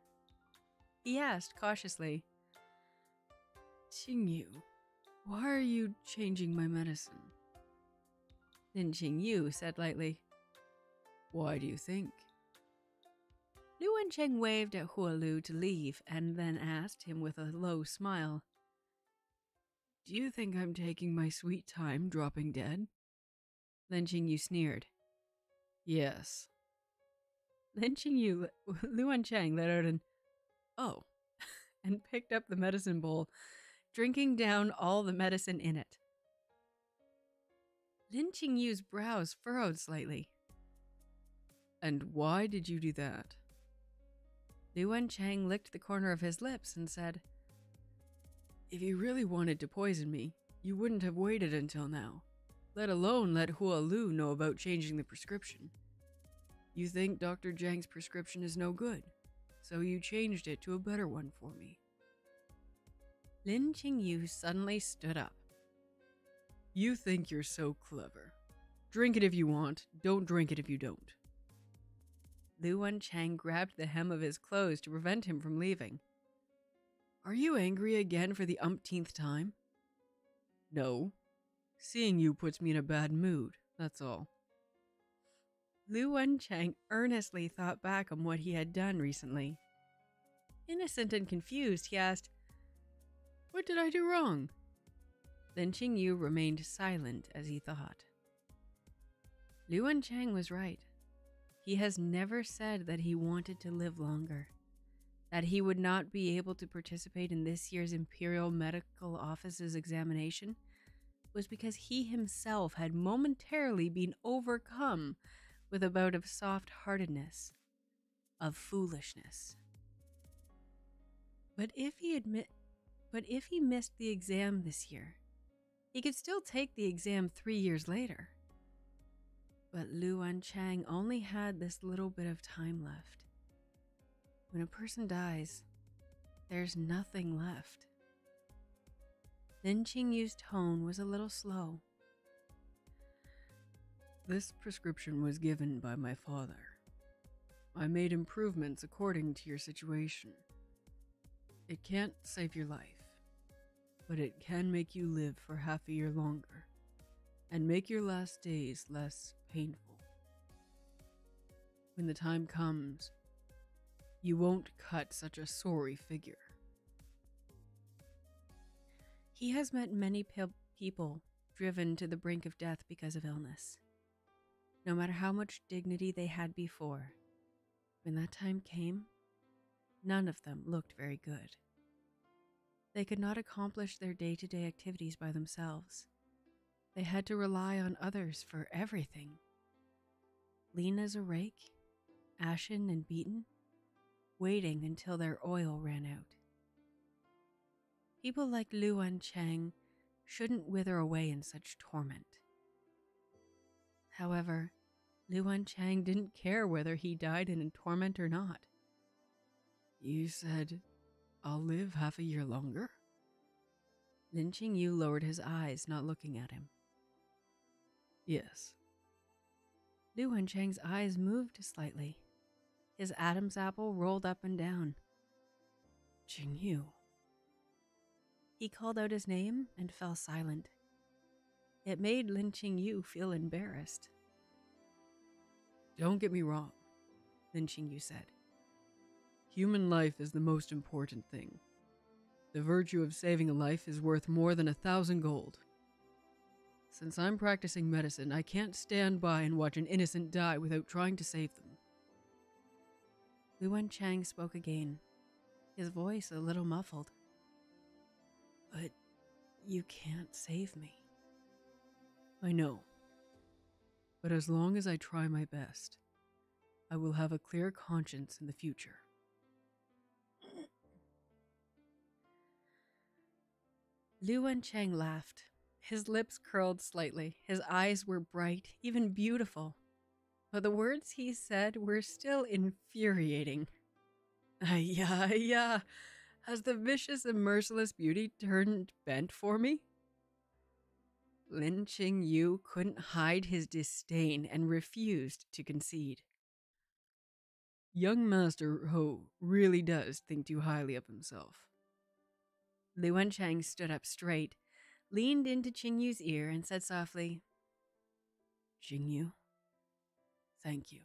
He asked cautiously, Qingyu, why are you changing my medicine? Lin Qingyu said lightly, Why do you think? Lu Wencheng waved at Hua Lu to leave and then asked him with a low smile, Do you think I'm taking my sweet time dropping dead? Lin Qingyu sneered. Yes. Lin Qingyu, Lu Wencheng let out an, Oh, and picked up the medicine bowl, drinking down all the medicine in it. Lin Qingyu's brows furrowed slightly. And why did you do that? Lu Wencheng licked the corner of his lips and said, If you really wanted to poison me, you wouldn't have waited until now, let alone let Hua Lu know about changing the prescription. You think Dr. Zhang's prescription is no good, so you changed it to a better one for me. Lin Qingyu suddenly stood up. You think you're so clever. Drink it if you want, don't drink it if you don't. Lu Wencheng grabbed the hem of his clothes to prevent him from leaving. Are you angry again for the umpteenth time? No. Seeing you puts me in a bad mood, that's all. Lu Wencheng earnestly thought back on what he had done recently. Innocent and confused, he asked, What did I do wrong? Then Qingyu remained silent as he thought. Lu Wencheng was right. He has never said that he wanted to live longer, that he would not be able to participate in this year's Imperial Medical Office's examination was because he himself had momentarily been overcome with a bout of soft heartedness, of foolishness. But if he admit but if he missed the exam this year, he could still take the exam three years later. But Lu Chang only had this little bit of time left. When a person dies, there's nothing left. Lin Qingyu's tone was a little slow. This prescription was given by my father. I made improvements according to your situation. It can't save your life, but it can make you live for half a year longer and make your last days less painful. When the time comes, you won't cut such a sorry figure. He has met many pe- people driven to the brink of death because of illness. No matter how much dignity they had before, when that time came, none of them looked very good. They could not accomplish their day to day activities by themselves. They had to rely on others for everything. Lean as a rake, ashen and beaten, waiting until their oil ran out. People like Lu Wencheng shouldn't wither away in such torment. However, Lu Chang didn't care whether he died in torment or not. You said I'll live half a year longer? Lin Yu lowered his eyes, not looking at him. Yes. Lu Chang's eyes moved slightly. His Adam's apple rolled up and down. Yu. He called out his name and fell silent. It made Lin Yu feel embarrassed. Don't get me wrong, Lin Yu said. Human life is the most important thing. The virtue of saving a life is worth more than a thousand gold. Since I'm practicing medicine, I can't stand by and watch an innocent die without trying to save them. Lu Chang spoke again, his voice a little muffled. But you can't save me. I know. But as long as I try my best, I will have a clear conscience in the future. Lu Chang laughed. His lips curled slightly. His eyes were bright, even beautiful. But the words he said were still infuriating. Yeah, yeah. Has the vicious and merciless beauty turned bent for me? Lin Qingyu couldn't hide his disdain and refused to concede. Young Master Ho really does think too highly of himself. Lu Chang stood up straight, leaned into Qingyu's ear, and said softly, Qingyu, thank you.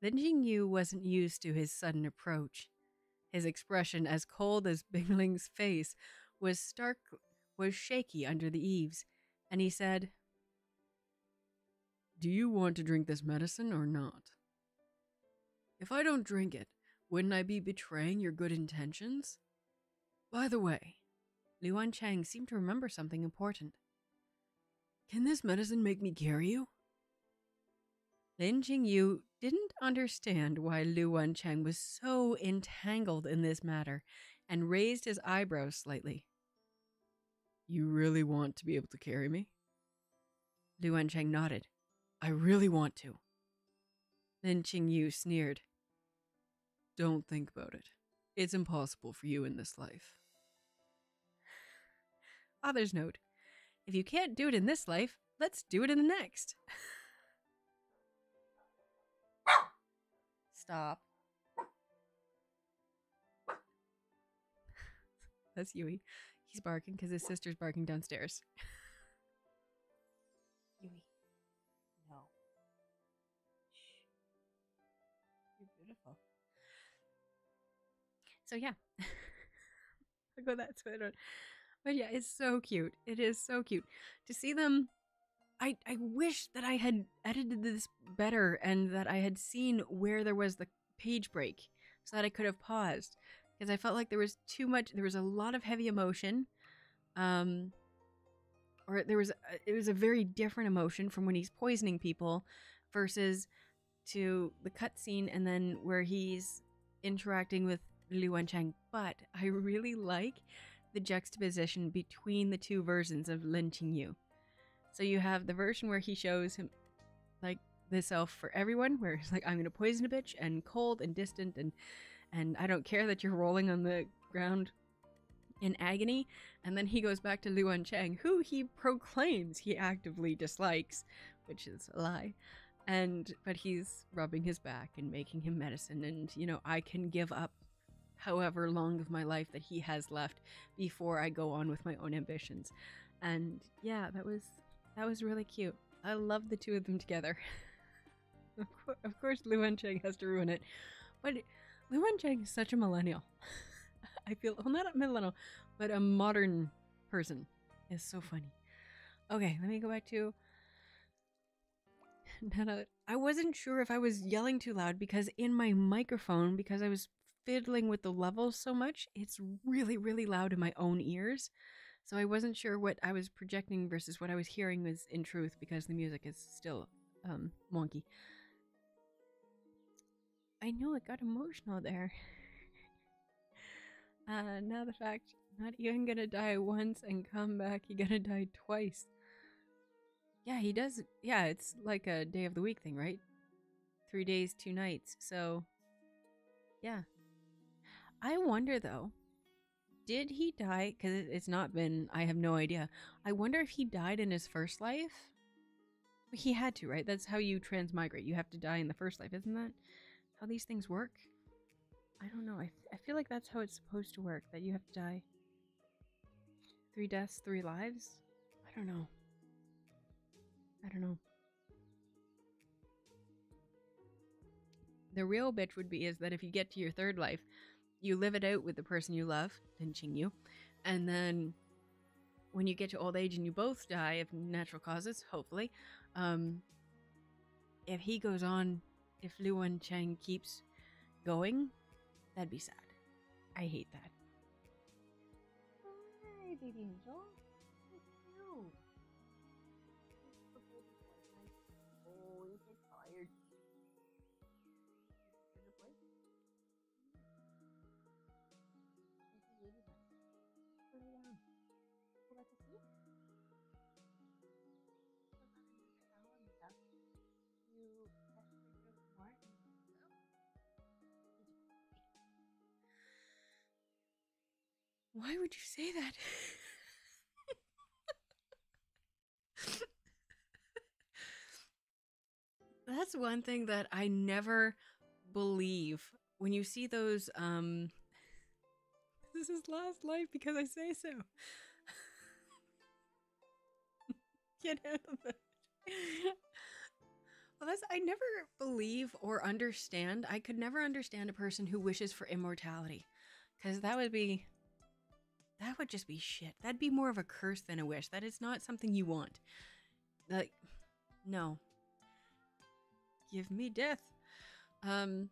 Lin Qingyu wasn't used to his sudden approach. His expression, as cold as Bingling's face, was stark was shaky under the eaves, and he said, Do you want to drink this medicine or not? If I don't drink it, wouldn't I be betraying your good intentions? By the way, Lu Chang seemed to remember something important. Can this medicine make me carry you? Lin Qingyu didn't understand why Lu Chang was so entangled in this matter and raised his eyebrows slightly. You really want to be able to carry me? Lu Chang nodded. I really want to. Lin Yu sneered. Don't think about it. It's impossible for you in this life. Author's note If you can't do it in this life, let's do it in the next. Stop. That's Yui. He's barking because his sister's barking downstairs. Yui. No. Shh. You're beautiful. So yeah. I'll go that Twitter. But yeah, it's so cute. It is so cute. To see them I I wish that I had edited this better and that I had seen where there was the page break so that I could have paused because I felt like there was too much there was a lot of heavy emotion um or there was a, it was a very different emotion from when he's poisoning people versus to the cutscene and then where he's interacting with Lu Chang but I really like the juxtaposition between the two versions of Lin Yu. So you have the version where he shows him like the self for everyone, where he's like, I'm gonna poison a bitch and cold and distant and and I don't care that you're rolling on the ground in agony. And then he goes back to Lu Chang, who he proclaims he actively dislikes, which is a lie. And but he's rubbing his back and making him medicine, and you know, I can give up however long of my life that he has left before I go on with my own ambitions. And yeah, that was that was really cute. I love the two of them together. of, co- of course, Lu Chang has to ruin it, but Lu Chang is such a millennial. I feel well, not a millennial, but a modern person. Is so funny. Okay, let me go back to. I wasn't sure if I was yelling too loud because in my microphone, because I was fiddling with the levels so much, it's really, really loud in my own ears. So I wasn't sure what I was projecting versus what I was hearing was in truth because the music is still um, wonky. I know it got emotional there. uh, now the fact, not even gonna die once and come back, you gonna die twice. Yeah, he does. Yeah, it's like a day of the week thing, right? Three days, two nights. So, yeah. I wonder though, did he die? Because it's not been, I have no idea. I wonder if he died in his first life. He had to, right? That's how you transmigrate. You have to die in the first life. Isn't that how these things work? I don't know. I, I feel like that's how it's supposed to work, that you have to die. Three deaths, three lives? I don't know. I don't know. The real bitch would be is that if you get to your third life, you live it out with the person you love, Lin Qingyu, and then when you get to old age and you both die of natural causes, hopefully, um, if he goes on, if Lu Wen Chang keeps going, that'd be sad. I hate that. Hi, baby angel. Why would you say that? That's one thing that I never believe when you see those um this is last life because I say so. Get out of it. Well, that's I never believe or understand. I could never understand a person who wishes for immortality cuz that would be that would just be shit. That'd be more of a curse than a wish. That is not something you want. Like, no. Give me death. Um,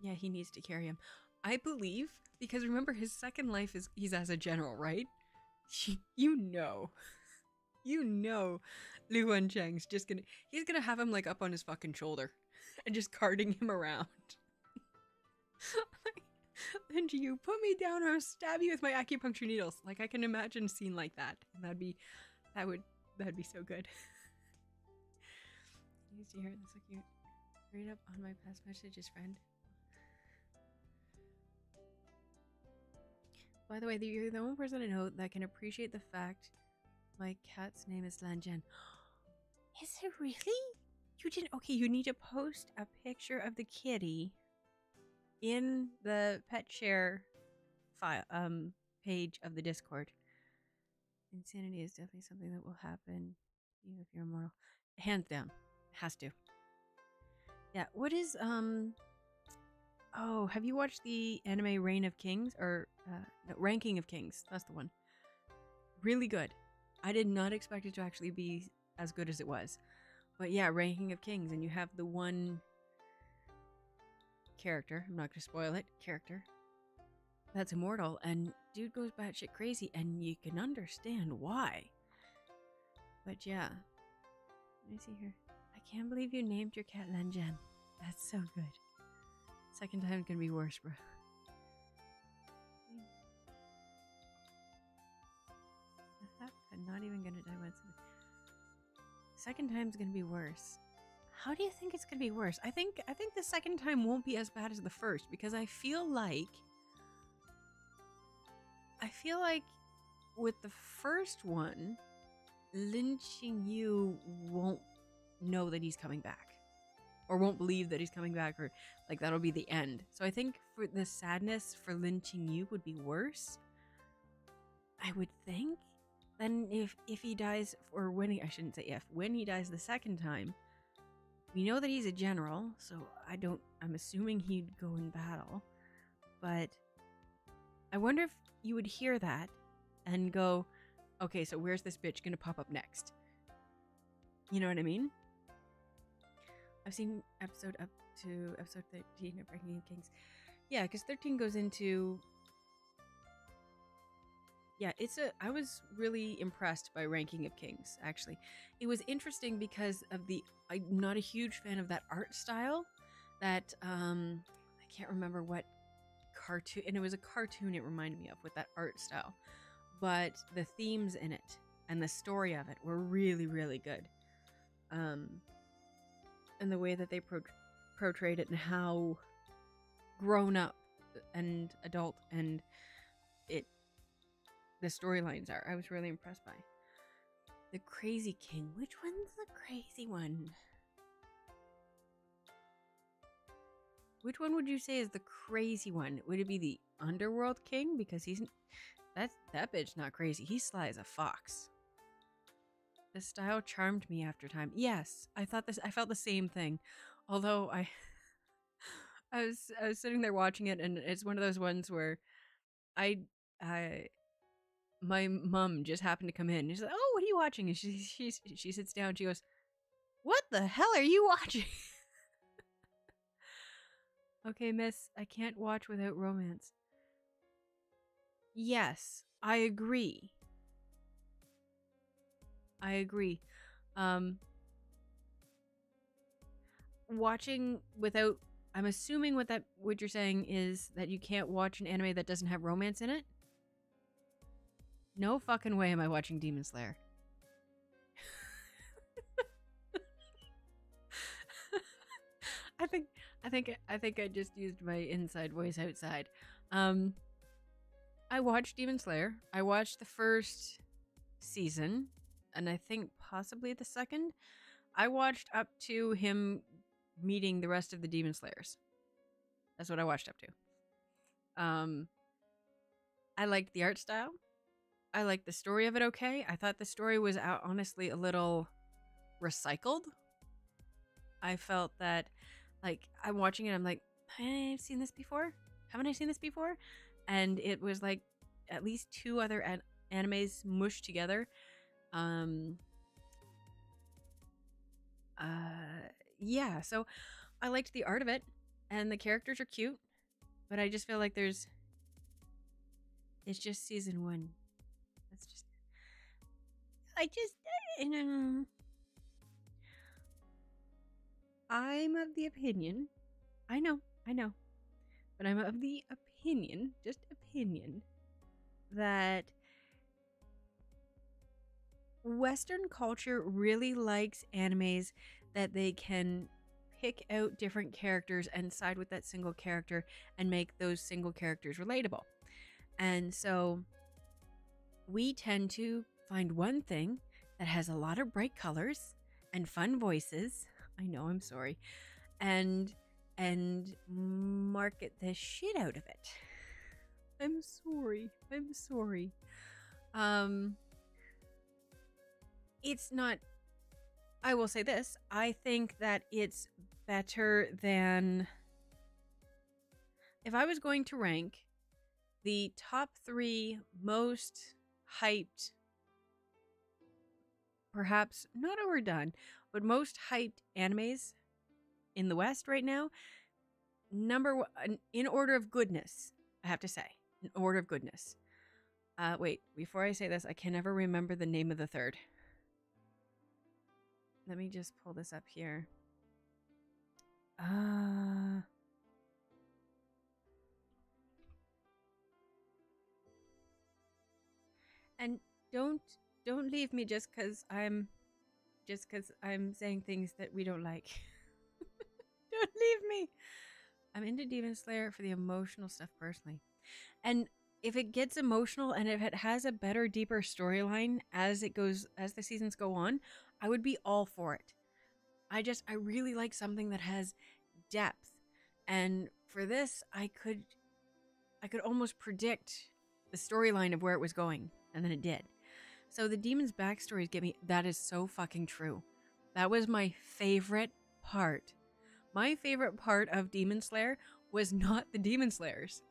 yeah, he needs to carry him. I believe because remember his second life is he's as a general, right? You know, you know, Lu Wanchang's just gonna he's gonna have him like up on his fucking shoulder and just carting him around. and you put me down or I'll stab you with my acupuncture needles. Like I can imagine a scene like that. That'd be that would that'd be so good. To hear it, that's so cute. Read up on my past messages, friend. By the way, you're the only person I know that can appreciate the fact my cat's name is Lan Zhan. Is it really? You didn't? Okay, you need to post a picture of the kitty in the pet share file um page of the Discord. Insanity is definitely something that will happen even if you're immortal. Hands down. Has to. Yeah, what is um Oh, have you watched the anime Reign of Kings or uh, no, Ranking of Kings? That's the one. Really good. I did not expect it to actually be as good as it was. But yeah, Ranking of Kings, and you have the one character, I'm not going to spoil it, character that's immortal, and dude goes batshit crazy, and you can understand why. But yeah. Let me see here. I can't believe you named your cat Lan Zhan. That's so good. Second time's gonna be worse, bro. I'm not even gonna die once. Second time's gonna be worse. How do you think it's gonna be worse? I think I think the second time won't be as bad as the first because I feel like I feel like with the first one, Lin Qingyu won't know that he's coming back or won't believe that he's coming back or like that'll be the end. So I think for the sadness for Lin Qingyu would be worse. I would think than if if he dies or when he I shouldn't say if when he dies the second time. We know that he's a general, so I don't I'm assuming he'd go in battle. But I wonder if you would hear that and go, "Okay, so where's this bitch to pop up next?" You know what I mean? I've seen episode up to episode 13 of Breaking Kings. Yeah, because 13 goes into. Yeah, it's a. I was really impressed by Ranking of Kings, actually. It was interesting because of the. I'm not a huge fan of that art style. That, um. I can't remember what cartoon. And it was a cartoon it reminded me of with that art style. But the themes in it and the story of it were really, really good. Um, and the way that they pro- portrayed it and how grown up and adult and the storylines are. I was really impressed by. The Crazy King. Which one's the crazy one? Which one would you say is the crazy one? Would it be the Underworld King? Because he's that's that bitch not crazy. He's sly as a fox. The style charmed me after time. Yes, I thought this I felt the same thing. Although I I was I was sitting there watching it and it's one of those ones where I I my mom just happened to come in. She's like, "Oh, what are you watching?" And she she she sits down. She goes, "What the hell are you watching?" okay, miss, I can't watch without romance. Yes, I agree. I agree. Um watching without I'm assuming what that what you're saying is that you can't watch an anime that doesn't have romance in it? No fucking way am I watching Demon Slayer. I think I think I think I just used my inside voice outside. Um I watched Demon Slayer. I watched the first season and I think possibly the second. I watched up to him meeting the rest of the Demon Slayers. That's what I watched up to. Um I liked the art style. I liked the story of it okay. I thought the story was out honestly a little recycled. I felt that like I'm watching it I'm like I've seen this before. Haven't I seen this before? And it was like at least two other an- animes mushed together. Um uh yeah, so I liked the art of it and the characters are cute, but I just feel like there's it's just season 1. I just you um, know I'm of the opinion. I know, I know. But I'm of the opinion, just opinion that Western culture really likes animes that they can pick out different characters and side with that single character and make those single characters relatable. And so we tend to find one thing that has a lot of bright colors and fun voices. I know, I'm sorry. And and market the shit out of it. I'm sorry. I'm sorry. Um it's not I will say this. I think that it's better than if I was going to rank the top 3 most hyped perhaps not overdone, but most hyped animes in the West right now, number one, in order of goodness, I have to say, in order of goodness. Uh, wait, before I say this, I can never remember the name of the third. Let me just pull this up here. Uh. And don't don't leave me just cuz I'm just cuz I'm saying things that we don't like. don't leave me. I'm into Demon Slayer for the emotional stuff personally. And if it gets emotional and if it has a better deeper storyline as it goes as the seasons go on, I would be all for it. I just I really like something that has depth. And for this, I could I could almost predict the storyline of where it was going, and then it did. So the demon's backstories get me that is so fucking true. That was my favorite part. My favorite part of Demon Slayer was not the demon slayers.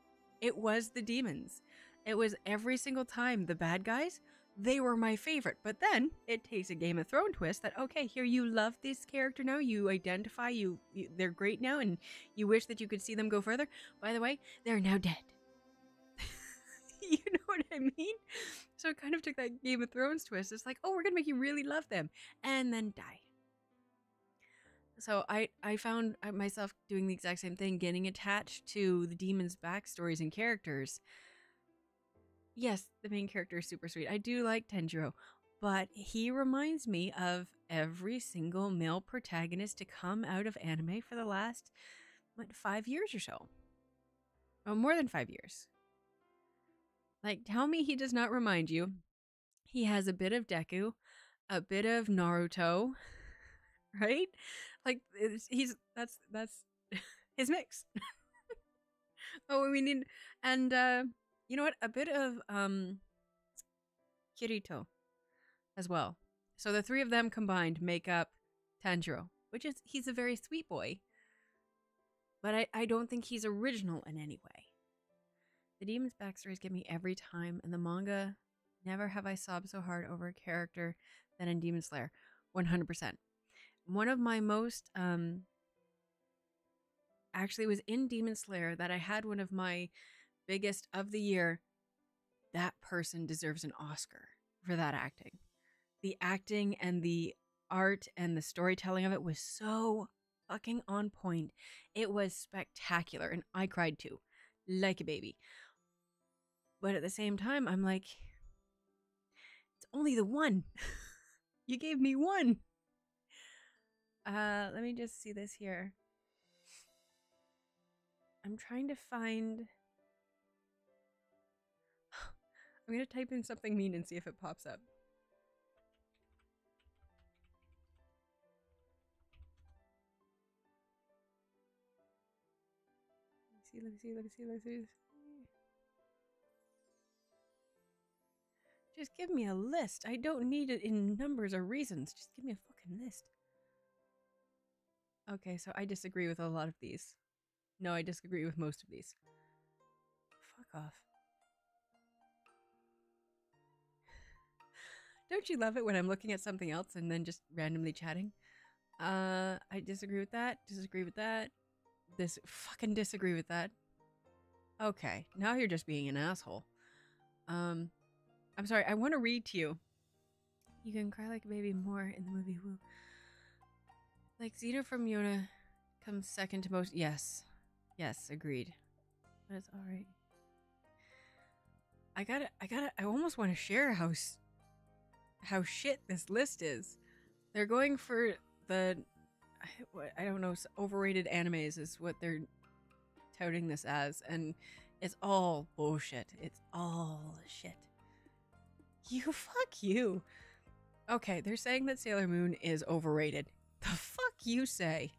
It was the demons. It was every single time the bad guys they were my favorite. But then it takes a Game of Thrones twist that okay, here you love this character now, you identify you, you, they're great now, and you wish that you could see them go further. By the way, they're now dead. you know what I mean? So it kind of took that Game of Thrones twist. It's like, oh, we're gonna make you really love them, and then die. So I I found uh, myself doing the exact same thing, getting attached to the demons' backstories and characters yes, the main character is super sweet. I do like Tanjiro. but he reminds me of every single male protagonist to come out of anime for the last what five years or so. Oh, more than five years. Like, tell me he does not remind you. He has a bit of Deku, a bit of Naruto, right? Like, he's that's that's his mix. oh, we need and uh you know what? A bit of um Kirito as well. So the three of them combined make up Tanjiro, which is he's a very sweet boy. But I, I don't think he's original in any way. The demon's backstories get me every time, and the manga never have I sobbed so hard over a character than in Demon Slayer. 100%. One of my most um actually was in Demon Slayer that I had one of my biggest of the year. That person deserves an Oscar for that acting. The acting and the art and the storytelling of it was so fucking on point. It was spectacular and I cried too, like a baby. But at the same time, I'm like, it's only the one. you gave me one. Uh, let me just see this here. I'm trying to find. I'm going to type in something mean and see if it pops up. Let me see, let me see, let me see, let me see. Just give me a list. I don't need it in numbers or reasons. Just give me a fucking list. Okay, so I disagree with a lot of these. No, I disagree with most of these. Fuck off. Don't you love it when I'm looking at something else and then just randomly chatting? Uh, I disagree with that. Disagree with that. This fucking disagree with that. Okay, now you're just being an asshole. Um, I'm sorry. I want to read to you. You can cry like a baby more in the movie Woo. Like Zeno from Yona comes second to most. Yes, yes, agreed. But it's all right. I gotta, I gotta, I almost want to share how how shit this list is. They're going for the I don't know, overrated animes is what they're touting this as, and it's all bullshit. It's all shit. You fuck you. Okay, they're saying that Sailor Moon is overrated. The fuck you say?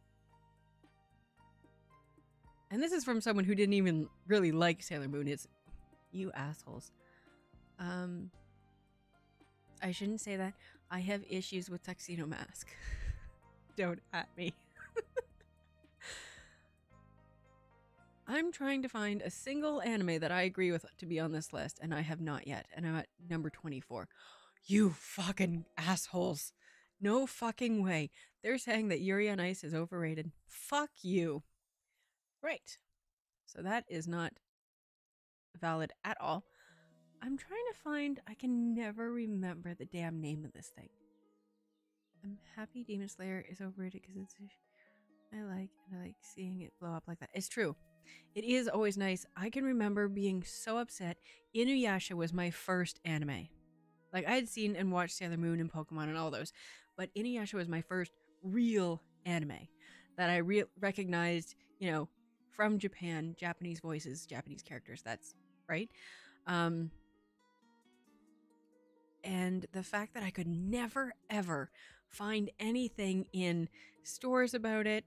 And this is from someone who didn't even really like Sailor Moon. It's you assholes. Um I shouldn't say that. I have issues with Tuxedo Mask. Don't at me. I'm trying to find a single anime that I agree with to be on this list, and I have not yet. And I'm at number 24. You fucking assholes. No fucking way. They're saying that Yuri on Ice is overrated. Fuck you. Right. So that is not valid at all. I'm trying to find, I can never remember the damn name of this thing. I'm happy Demon Slayer is overrated because it's, I like, and I like seeing it blow up like that. It's true. It is always nice. I can remember being so upset. Inuyasha was my first anime. Like I had seen and watched Sailor Moon and Pokemon and all those, but Inuyasha was my first real anime that I re- recognized, you know, from Japan, Japanese voices, Japanese characters. That's right. Um, and the fact that I could never ever find anything in stores about it,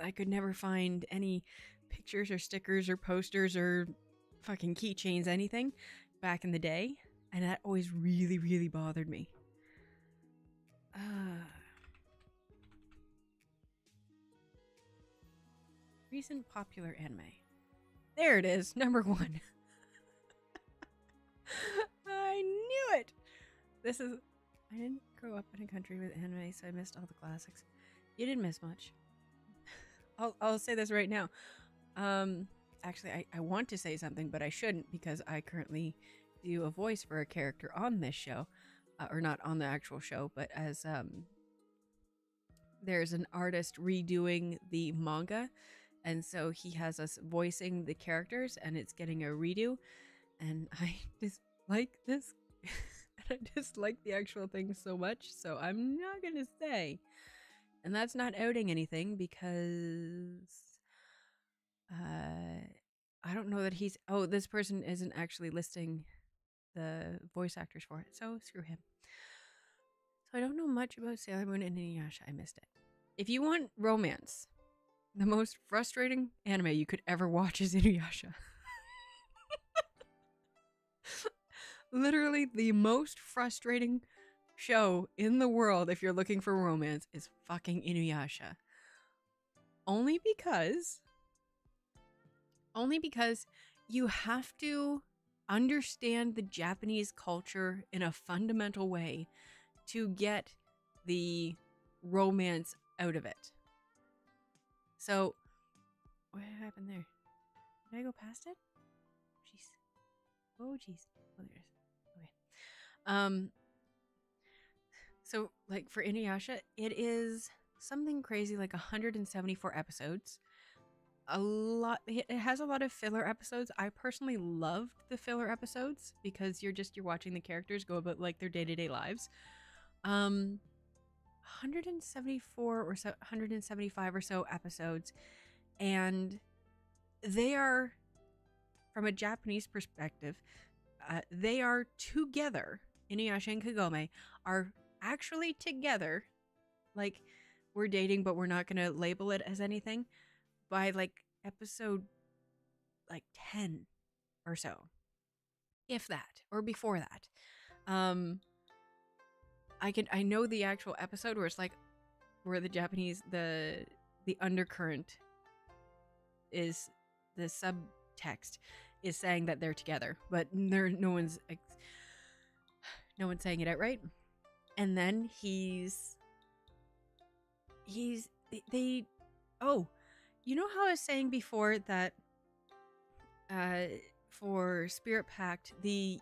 I could never find any pictures or stickers or posters or fucking keychains, anything back in the day. And that always really, really bothered me. Uh, recent popular anime. There it is, number one. I knew it. This is. I didn't grow up in a country with anime, so I missed all the classics. You didn't miss much. I'll, I'll say this right now. Um, actually, I, I want to say something, but I shouldn't because I currently do a voice for a character on this show, uh, or not on the actual show, but as um, there's an artist redoing the manga, and so he has us voicing the characters, and it's getting a redo, and I just like this. I dislike the actual thing so much, so I'm not gonna say. And that's not outing anything because uh I don't know that he's oh, this person isn't actually listing the voice actors for it, so screw him. So I don't know much about Sailor Moon and Inuyasha. I missed it. If you want romance, the most frustrating anime you could ever watch is Inuyasha. Literally the most frustrating show in the world if you're looking for romance is fucking Inuyasha. Only because only because you have to understand the Japanese culture in a fundamental way to get the romance out of it. So, what happened there? Did I go past it? Jeez. Oh, jeez. Oh, there it is. Okay. Um. So, like for Inuyasha, it is something crazy, like 174 episodes. A lot. It has a lot of filler episodes. I personally loved the filler episodes because you're just you're watching the characters go about like their day to day lives. Um, 174 or so 175 or so episodes and they are from a japanese perspective uh, they are together inuyasha and kagome are actually together like we're dating but we're not going to label it as anything by like episode like 10 or so if that or before that um I can I know the actual episode where it's like where the Japanese the the undercurrent is the subtext is saying that they're together, but there no one's no one's saying it outright. And then he's he's they, they oh, you know how I was saying before that uh for Spirit Pact the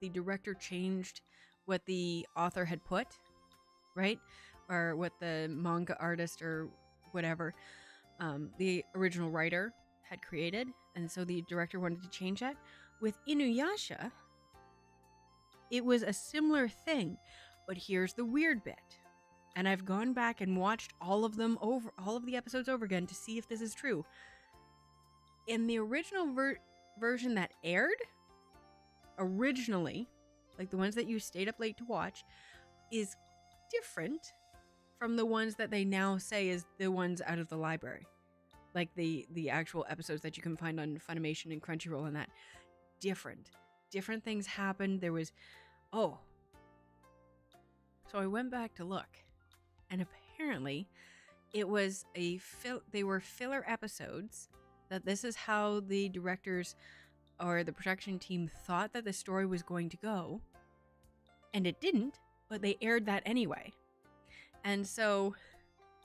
the director changed what the author had put, right? Or what the manga artist or whatever, um, the original writer had created. And so the director wanted to change that. With Inuyasha, it was a similar thing. But here's the weird bit. And I've gone back and watched all of them over, all of the episodes over again to see if this is true. In the original ver- version that aired, originally, like the ones that you stayed up late to watch, is different from the ones that they now say is the ones out of the library. Like the the actual episodes that you can find on Funimation and Crunchyroll and that. Different. Different things happened. There was oh. So I went back to look. And apparently it was a fill they were filler episodes that this is how the directors or the production team thought that the story was going to go, and it didn't, but they aired that anyway. And so,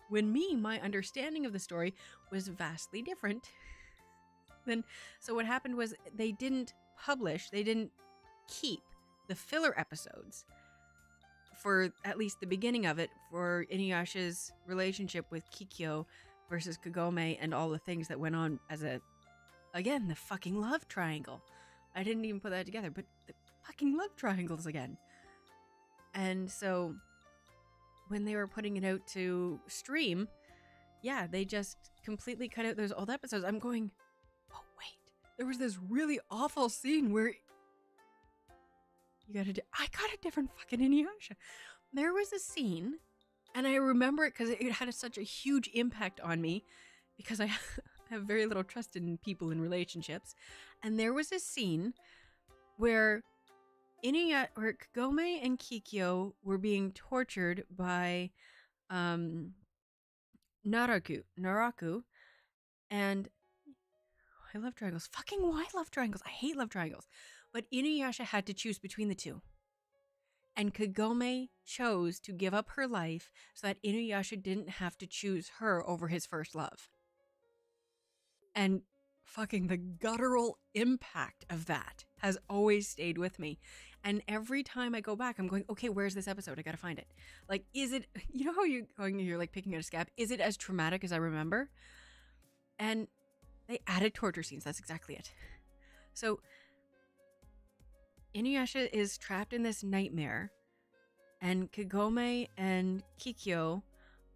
when me, my understanding of the story was vastly different, then so what happened was they didn't publish, they didn't keep the filler episodes for at least the beginning of it for Inuyasha's relationship with Kikyo versus Kagome and all the things that went on as a Again, the fucking love triangle. I didn't even put that together, but the fucking love triangles again. And so when they were putting it out to stream, yeah, they just completely cut out those old episodes. I'm going, oh, wait. There was this really awful scene where you got a, I got a different fucking Inuyasha. There was a scene, and I remember it because it had such a huge impact on me because I have very little trust in people in relationships. And there was a scene where Inuya or Kagome and Kikyo were being tortured by um Naraku Naraku and I love triangles. Fucking why I love triangles? I hate love triangles. But Inuyasha had to choose between the two. And Kagome chose to give up her life so that Inuyasha didn't have to choose her over his first love. And fucking the guttural impact of that has always stayed with me. And every time I go back, I'm going, okay, where's this episode? I gotta find it. Like, is it, you know how you're going, you're like picking out a scab? Is it as traumatic as I remember? And they added torture scenes. That's exactly it. So Inuyasha is trapped in this nightmare, and Kagome and Kikyo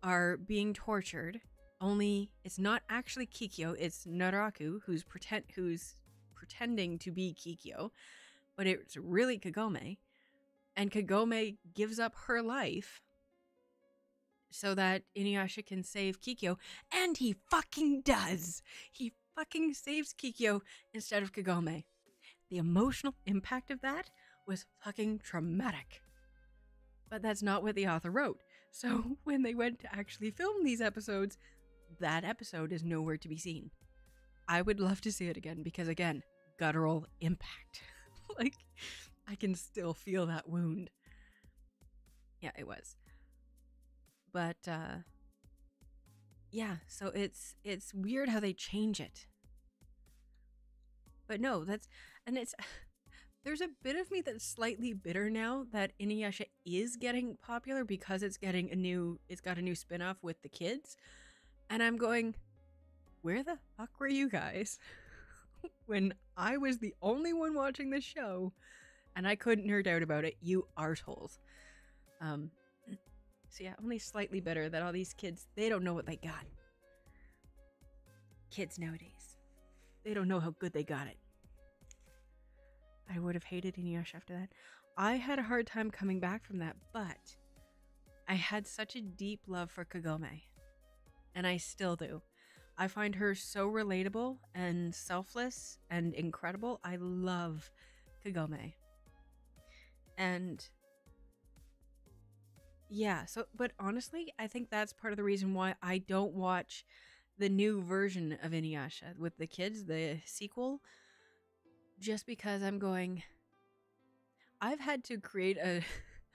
are being tortured. Only it's not actually Kikyo; it's Naraku who's pretend who's pretending to be Kikyo, but it's really Kagome. And Kagome gives up her life so that Inuyasha can save Kikyo, and he fucking does. He fucking saves Kikyo instead of Kagome. The emotional impact of that was fucking traumatic. But that's not what the author wrote. So when they went to actually film these episodes, that episode is nowhere to be seen. I would love to see it again because, again, guttural impact. like, I can still feel that wound. Yeah, it was. But, uh, yeah, so it's it's weird how they change it. But no, that's and it's there's a bit of me that's slightly bitter now that Inuyasha is getting popular because it's getting a new it's got a new spin-off with the kids. And I'm going, where the fuck were you guys when I was the only one watching this show and I couldn't nerd out about it, you arseholes. Um so yeah, only slightly bitter that all these kids they don't know what they got. Kids nowadays. They don't know how good they got it. I would have hated Inuyasha after that. I had a hard time coming back from that, but I had such a deep love for Kagome. And I still do. I find her so relatable and selfless and incredible. I love Kagome. And yeah, so but honestly, I think that's part of the reason why I don't watch the new version of Inuyasha with the kids, the sequel, just because I'm going I've had to create a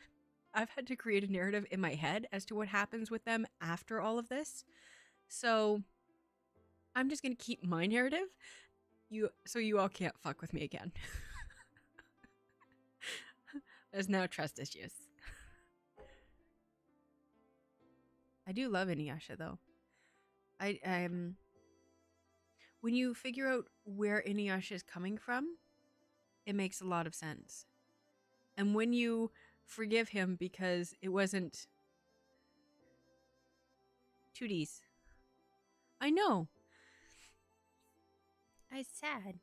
I've had to create a narrative in my head as to what happens with them after all of this. So I'm just going to keep my narrative. You so you all can't fuck with me again. There's no trust issues. I do love Inuyasha though. I um when you figure out where Inuyasha is coming from, it makes a lot of sense. And when you forgive him because it wasn't 2Ds. I know. I sad.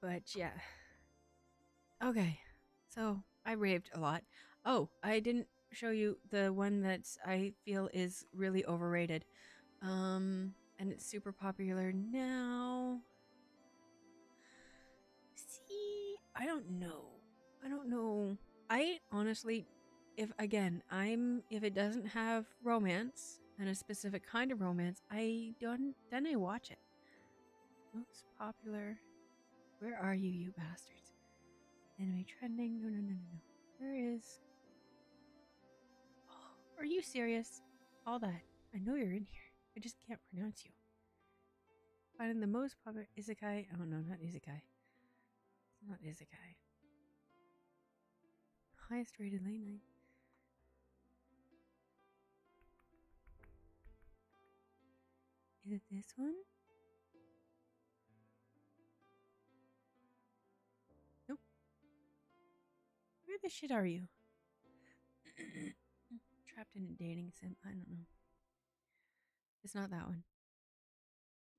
But yeah. Okay. So I raved a lot. Oh, I didn't show you the one that I feel is really overrated. Um, and it's super popular now. See, I don't know. I don't know. I honestly, if again, I'm if it doesn't have romance and a specific kind of romance, I don't then I watch it. Most popular. Where are you, you bastards? Anime trending? No, no, no, no, no. Where is are you serious? All that. I know you're in here. I just can't pronounce you. Finding the most popular isekai. Oh no, not isekai. It's not isekai. Highest rated late night. Is it this one? Nope. Where the shit are you? trapped in a dating sim. I don't know. It's not that one.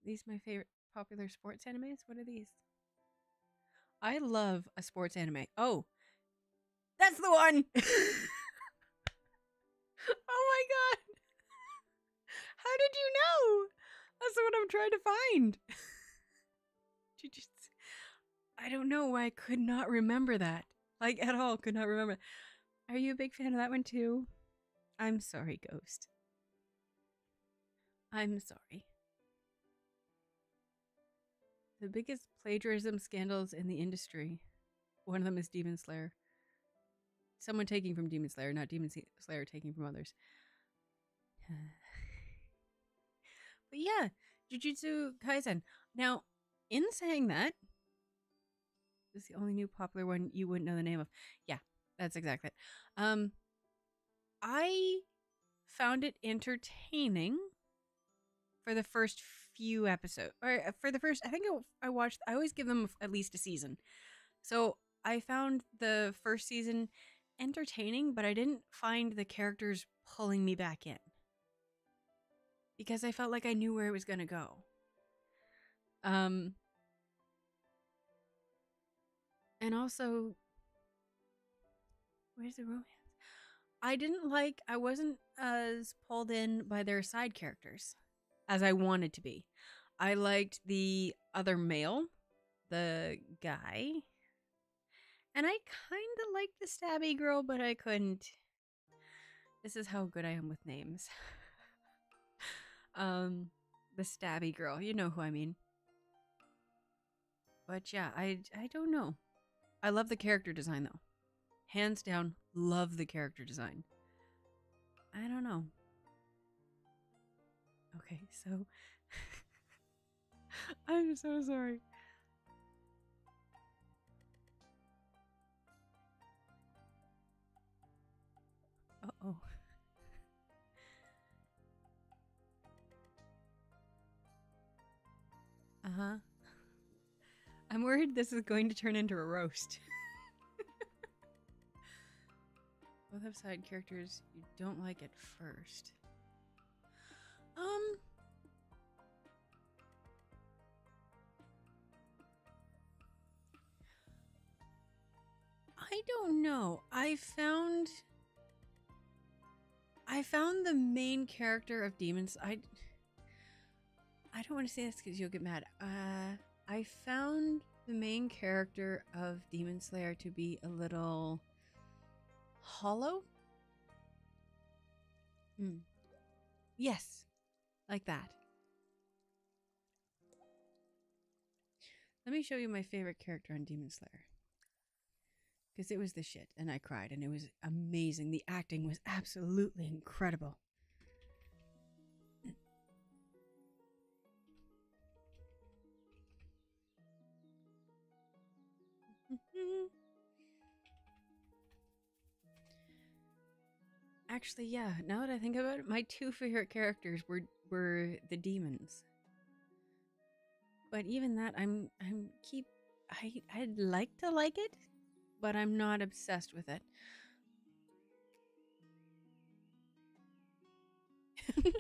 These my favorite popular sports animes. What are these? I love a sports anime. Oh, that's the one. oh my god. How did you know? That's what I'm trying to find. I don't know why I could not remember that. Like at all, could not remember. Are you a big fan of that one too? I'm sorry, Ghost. I'm sorry. The biggest plagiarism scandals in the industry. One of them is Demon Slayer. Someone taking from Demon Slayer, not Demon Slayer taking from others. but yeah, Jujutsu Kaisen. Now, in saying that, this is the only new popular one you wouldn't know the name of. Yeah, that's exactly it. Um, I found it entertaining for the first few episodes, or uh, for the first, I think I, I watched. I always give them at least a season. So I found the first season entertaining, but I didn't find the characters pulling me back in because I felt like I knew where it was going to go. Um, and also, where's the romance? I didn't like, I wasn't as pulled in by their side characters as I wanted to be. I liked the other male, the guy, and I kind of liked the stabby girl, but I couldn't. This is how good I am with names. um, the stabby girl, you know who I mean. But yeah, I I don't know. I love the character design though. Hands down, love the character design. I don't know. Okay, so I'm so sorry. Uh oh. Uh huh. I'm worried this is going to turn into a roast. Both have side characters you don't like at first. Um. I don't know. I found. I found the main character of Demons. I. I don't want to say this because you'll get mad. Uh, I found the main character of Demon Slayer to be a little hollow. Hmm. Yes, like that. Let me show you my favorite character on Demon Slayer. Because it was the shit, and I cried, and it was amazing. The acting was absolutely incredible. Actually, yeah, now that I think about it, my two favorite characters were were the demons. But even that I'm I'm keep I I'd like to like it, but I'm not obsessed with it.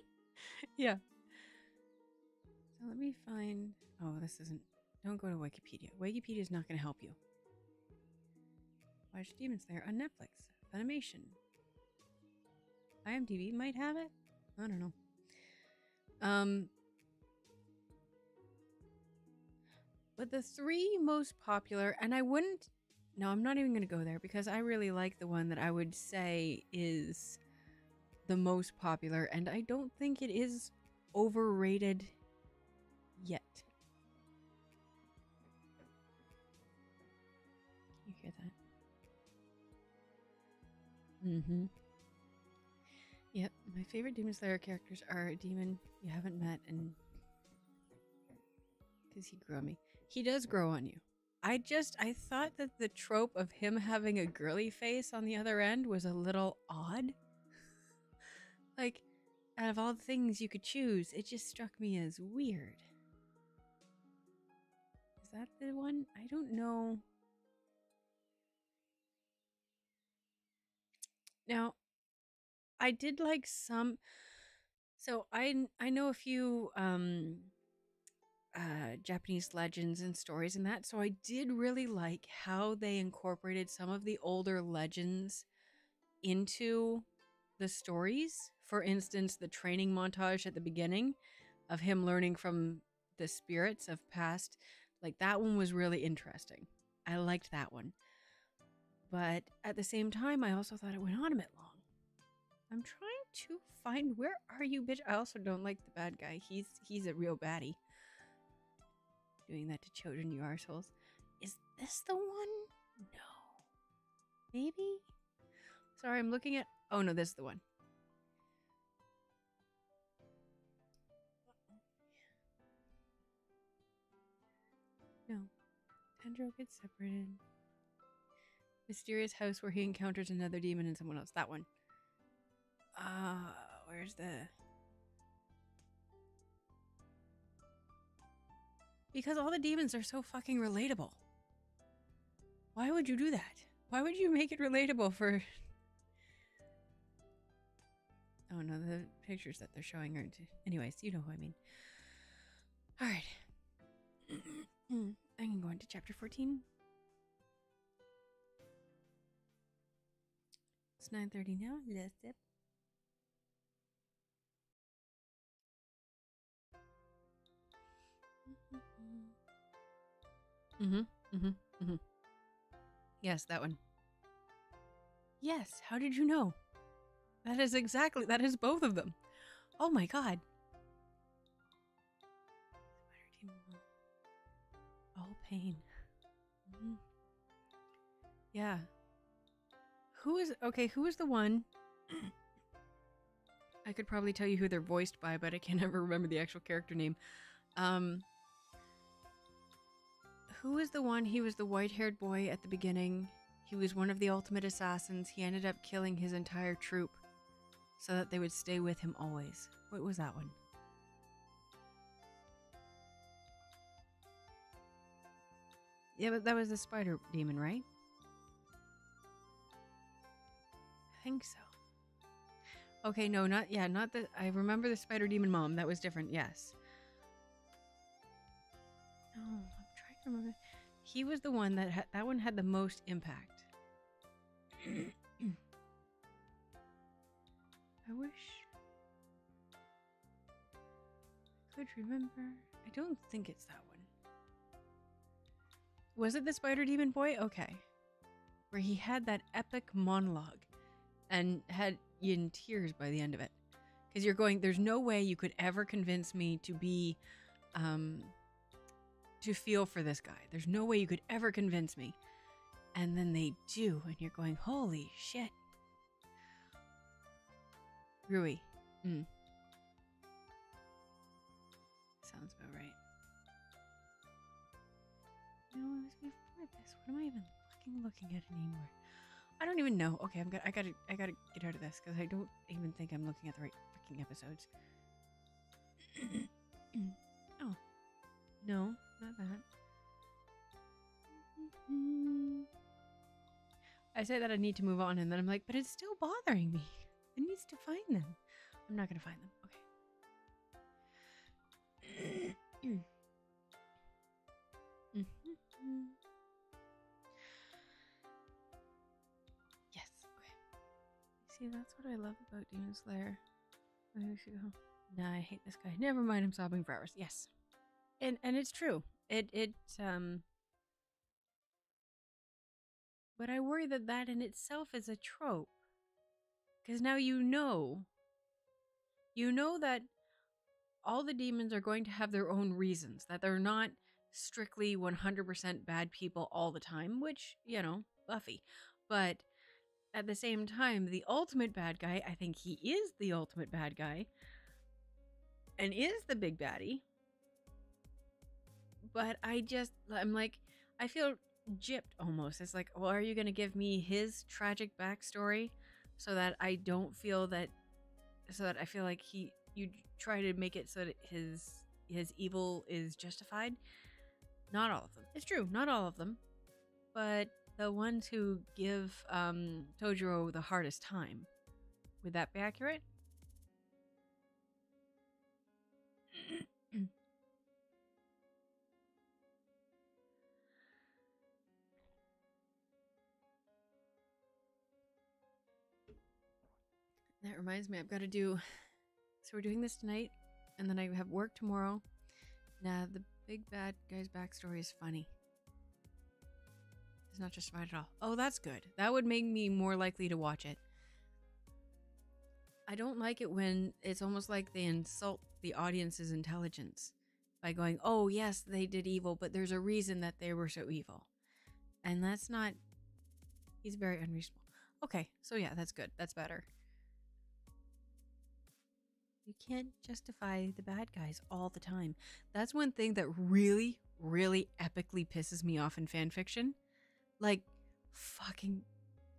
yeah. So let me find Oh, this isn't don't go to Wikipedia. Wikipedia is not going to help you. Watch Demon Slayer on Netflix. Funimation. IMDb might have it. I don't know. Um, but the three most popular, and I wouldn't. No, I'm not even going to go there because I really like the one that I would say is the most popular, and I don't think it is overrated yet. You hear that? Mm hmm. My favorite Demon Slayer characters are a demon you haven't met and because he grew on me. He does grow on you. I just I thought that the trope of him having a girly face on the other end was a little odd. like out of all the things you could choose, it just struck me as weird. Is that the one? I don't know. Now, I did like some. So I I know a few um, uh, Japanese legends and stories and that. So I did really like how they incorporated some of the older legends into the stories. For instance, the training montage at the beginning of him learning from the spirits of past, like that one was really interesting. I liked that one. But at the same time, I also thought it went on a bit long. I'm trying to find where are you, bitch? I also don't like the bad guy. He's he's a real baddie. Doing that to children, you assholes. Is this the one? No. Maybe? Sorry, I'm looking at Oh no, this is the one. No. Tanjiro gets separated. Mysterious house where he encounters another demon and someone else. That one. Uh, where's the. Because all the demons are so fucking relatable. Why would you do that? Why would you make it relatable for. Oh no, the pictures that they're showing aren't. Anyways, you know who I mean. Alright. I can go into chapter 14. It's 9.30 now. Let's sip. Mm-hmm. Mm-hmm. Mm-hmm. Yes, that one. Yes, how did you know? That is exactly that is both of them. Oh my god. Oh pain. Mhm. Yeah. Who is okay, who is the one? I could probably tell you who they're voiced by, but I can never remember the actual character name. Um who is the one? He was the white haired boy at the beginning. He was one of the ultimate assassins. He ended up killing his entire troop so that they would stay with him always. What was that one? Yeah, but that was the spider demon, right? I think so. Okay, no, not yeah, not the. I remember the spider demon mom. That was different. Yes. To He was the one that had, that one had the most impact. I wish I could remember. I don't think it's that one. Was it the Spider Demon Boy? Okay. Where he had that epic monologue and had you in tears by the end of it. Because you're going, there's no way you could ever convince me to be, um, to feel for this guy. There's no way you could ever convince me. And then they do, and you're going, holy shit. Rui. Mm. Sounds about right. No, it was before this. What am I even fucking looking at anymore? I don't even know. Okay, I'm gonna. I gotta. I gotta get out of this because I don't even think I'm looking at the right freaking episodes. oh, no, not that. I say that I need to move on, and then I'm like, but it's still bothering me. It needs to find them. I'm not gonna find them. Okay. Yes. Okay. See, that's what I love about Demon Slayer. Where we should go. Nah, I hate this guy. Never mind. I'm sobbing for hours. Yes. And and it's true. It it um. But I worry that that in itself is a trope. Because now you know. You know that all the demons are going to have their own reasons, that they're not strictly 100% bad people all the time, which, you know, Buffy. But at the same time, the ultimate bad guy, I think he is the ultimate bad guy and is the big baddie. But I just, I'm like, I feel gypped almost. It's like, well, are you going to give me his tragic backstory so that I don't feel that, so that I feel like he, you try to make it so that his, his evil is justified? Not all of them. It's true, not all of them. But the ones who give um, Tanjiro the hardest time. Would that be accurate? That reminds me, I've got to do. So we're doing this tonight, and then I have work tomorrow. Now, the big bad guy's backstory is funny. It's not just justified at all. Oh, that's good. That would make me more likely to watch it. I don't like it when it's almost like they insult the audience's intelligence by going, oh, yes, they did evil, but there's a reason that they were so evil. And that's not. He's very unreasonable. Okay, so yeah, that's good. That's better. You can't justify the bad guys all the time. That's one thing that really, really epically pisses me off in fan fiction. Like, fucking,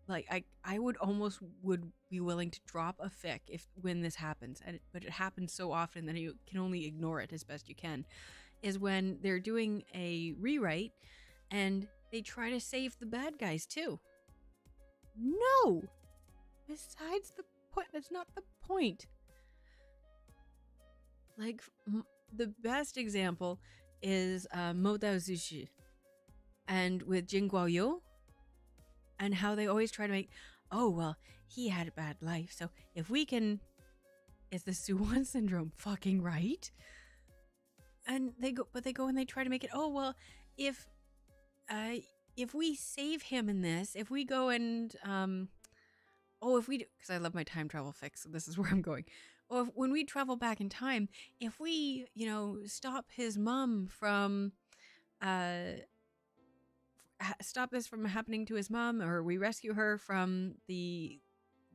like I, I would almost would be willing to drop a fic if when this happens, and but it happens so often that you can only ignore it as best you can. is when they're doing a rewrite and they try to save the bad guys too. No! Besides the point, that's not the point. Like, the best example is uh, Modao Zushi and with Jin Guangyao and how they always try to make, oh, well, he had a bad life. So if we can, is the Suwon syndrome fucking right? And they go, but they go and they try to make it, oh, well, if, uh, if we save him in this, if we go and, um, oh, if we, do, because I love my time travel fix, so this is where I'm going. Or if, when we travel back in time, if we, you know, stop his mom from, uh, stop this from happening to his mom, or we rescue her from the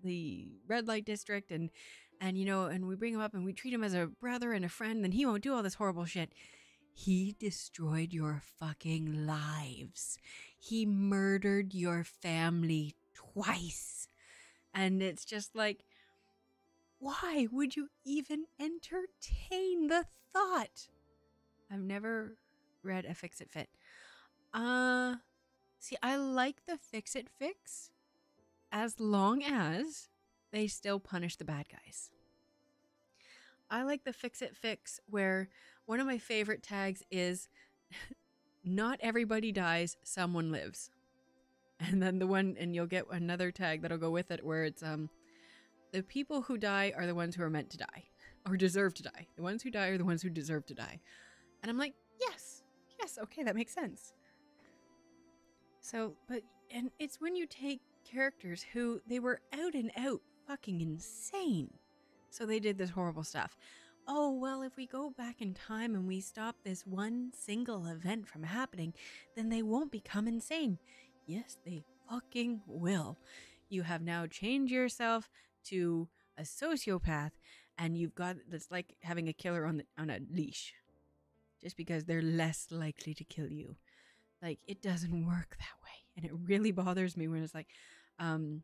the red light district, and and you know, and we bring him up and we treat him as a brother and a friend, then he won't do all this horrible shit. He destroyed your fucking lives. He murdered your family twice. And it's just like, why would you even entertain the thought? I've never read a fix it fit. Uh see, I like the fix it fix as long as they still punish the bad guys. I like the fix it fix where one of my favorite tags is not everybody dies, someone lives. And then the one and you'll get another tag that'll go with it where it's um the people who die are the ones who are meant to die or deserve to die. The ones who die are the ones who deserve to die. And I'm like, yes, yes, okay, that makes sense. So, but, and it's when you take characters who they were out and out fucking insane. So they did this horrible stuff. Oh, well, if we go back in time and we stop this one single event from happening, then they won't become insane. Yes, they fucking will. You have now changed yourself to a sociopath and you've got that's like having a killer on the, on a leash just because they're less likely to kill you. Like it doesn't work that way and it really bothers me when it's like um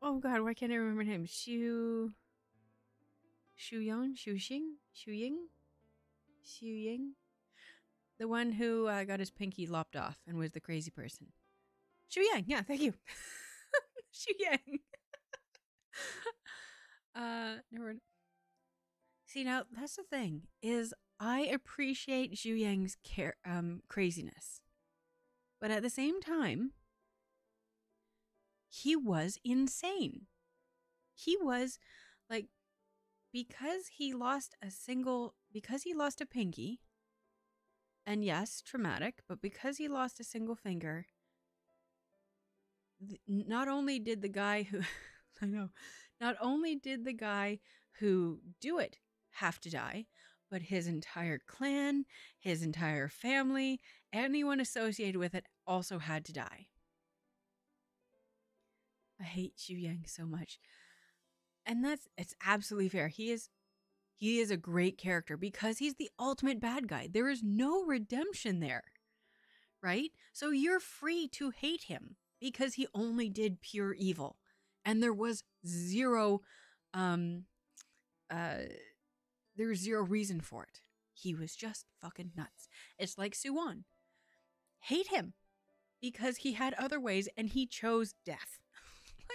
oh god why can't i remember him shu shu yang shu xing? Shu ying? Shu ying? The one who uh, got his pinky lopped off and was the crazy person. Shu yang yeah thank you. Shu yang uh never see now that's the thing is i appreciate zhu yang's care um craziness. But at the same time he was insane. He was like because he lost a single because he lost a pinky and yes traumatic but because he lost a single finger not only did the guy who I know not only did the guy who do it have to die but his entire clan his entire family anyone associated with it also had to die. I hate Xu Yang so much. And that's it's absolutely fair. He is he is a great character because he's the ultimate bad guy. There is no redemption there right? So you're free to hate him because he only did pure evil and there was zero um uh there was zero reason for it. He was just fucking nuts. It's like suwon hate him because he had other ways and he chose death.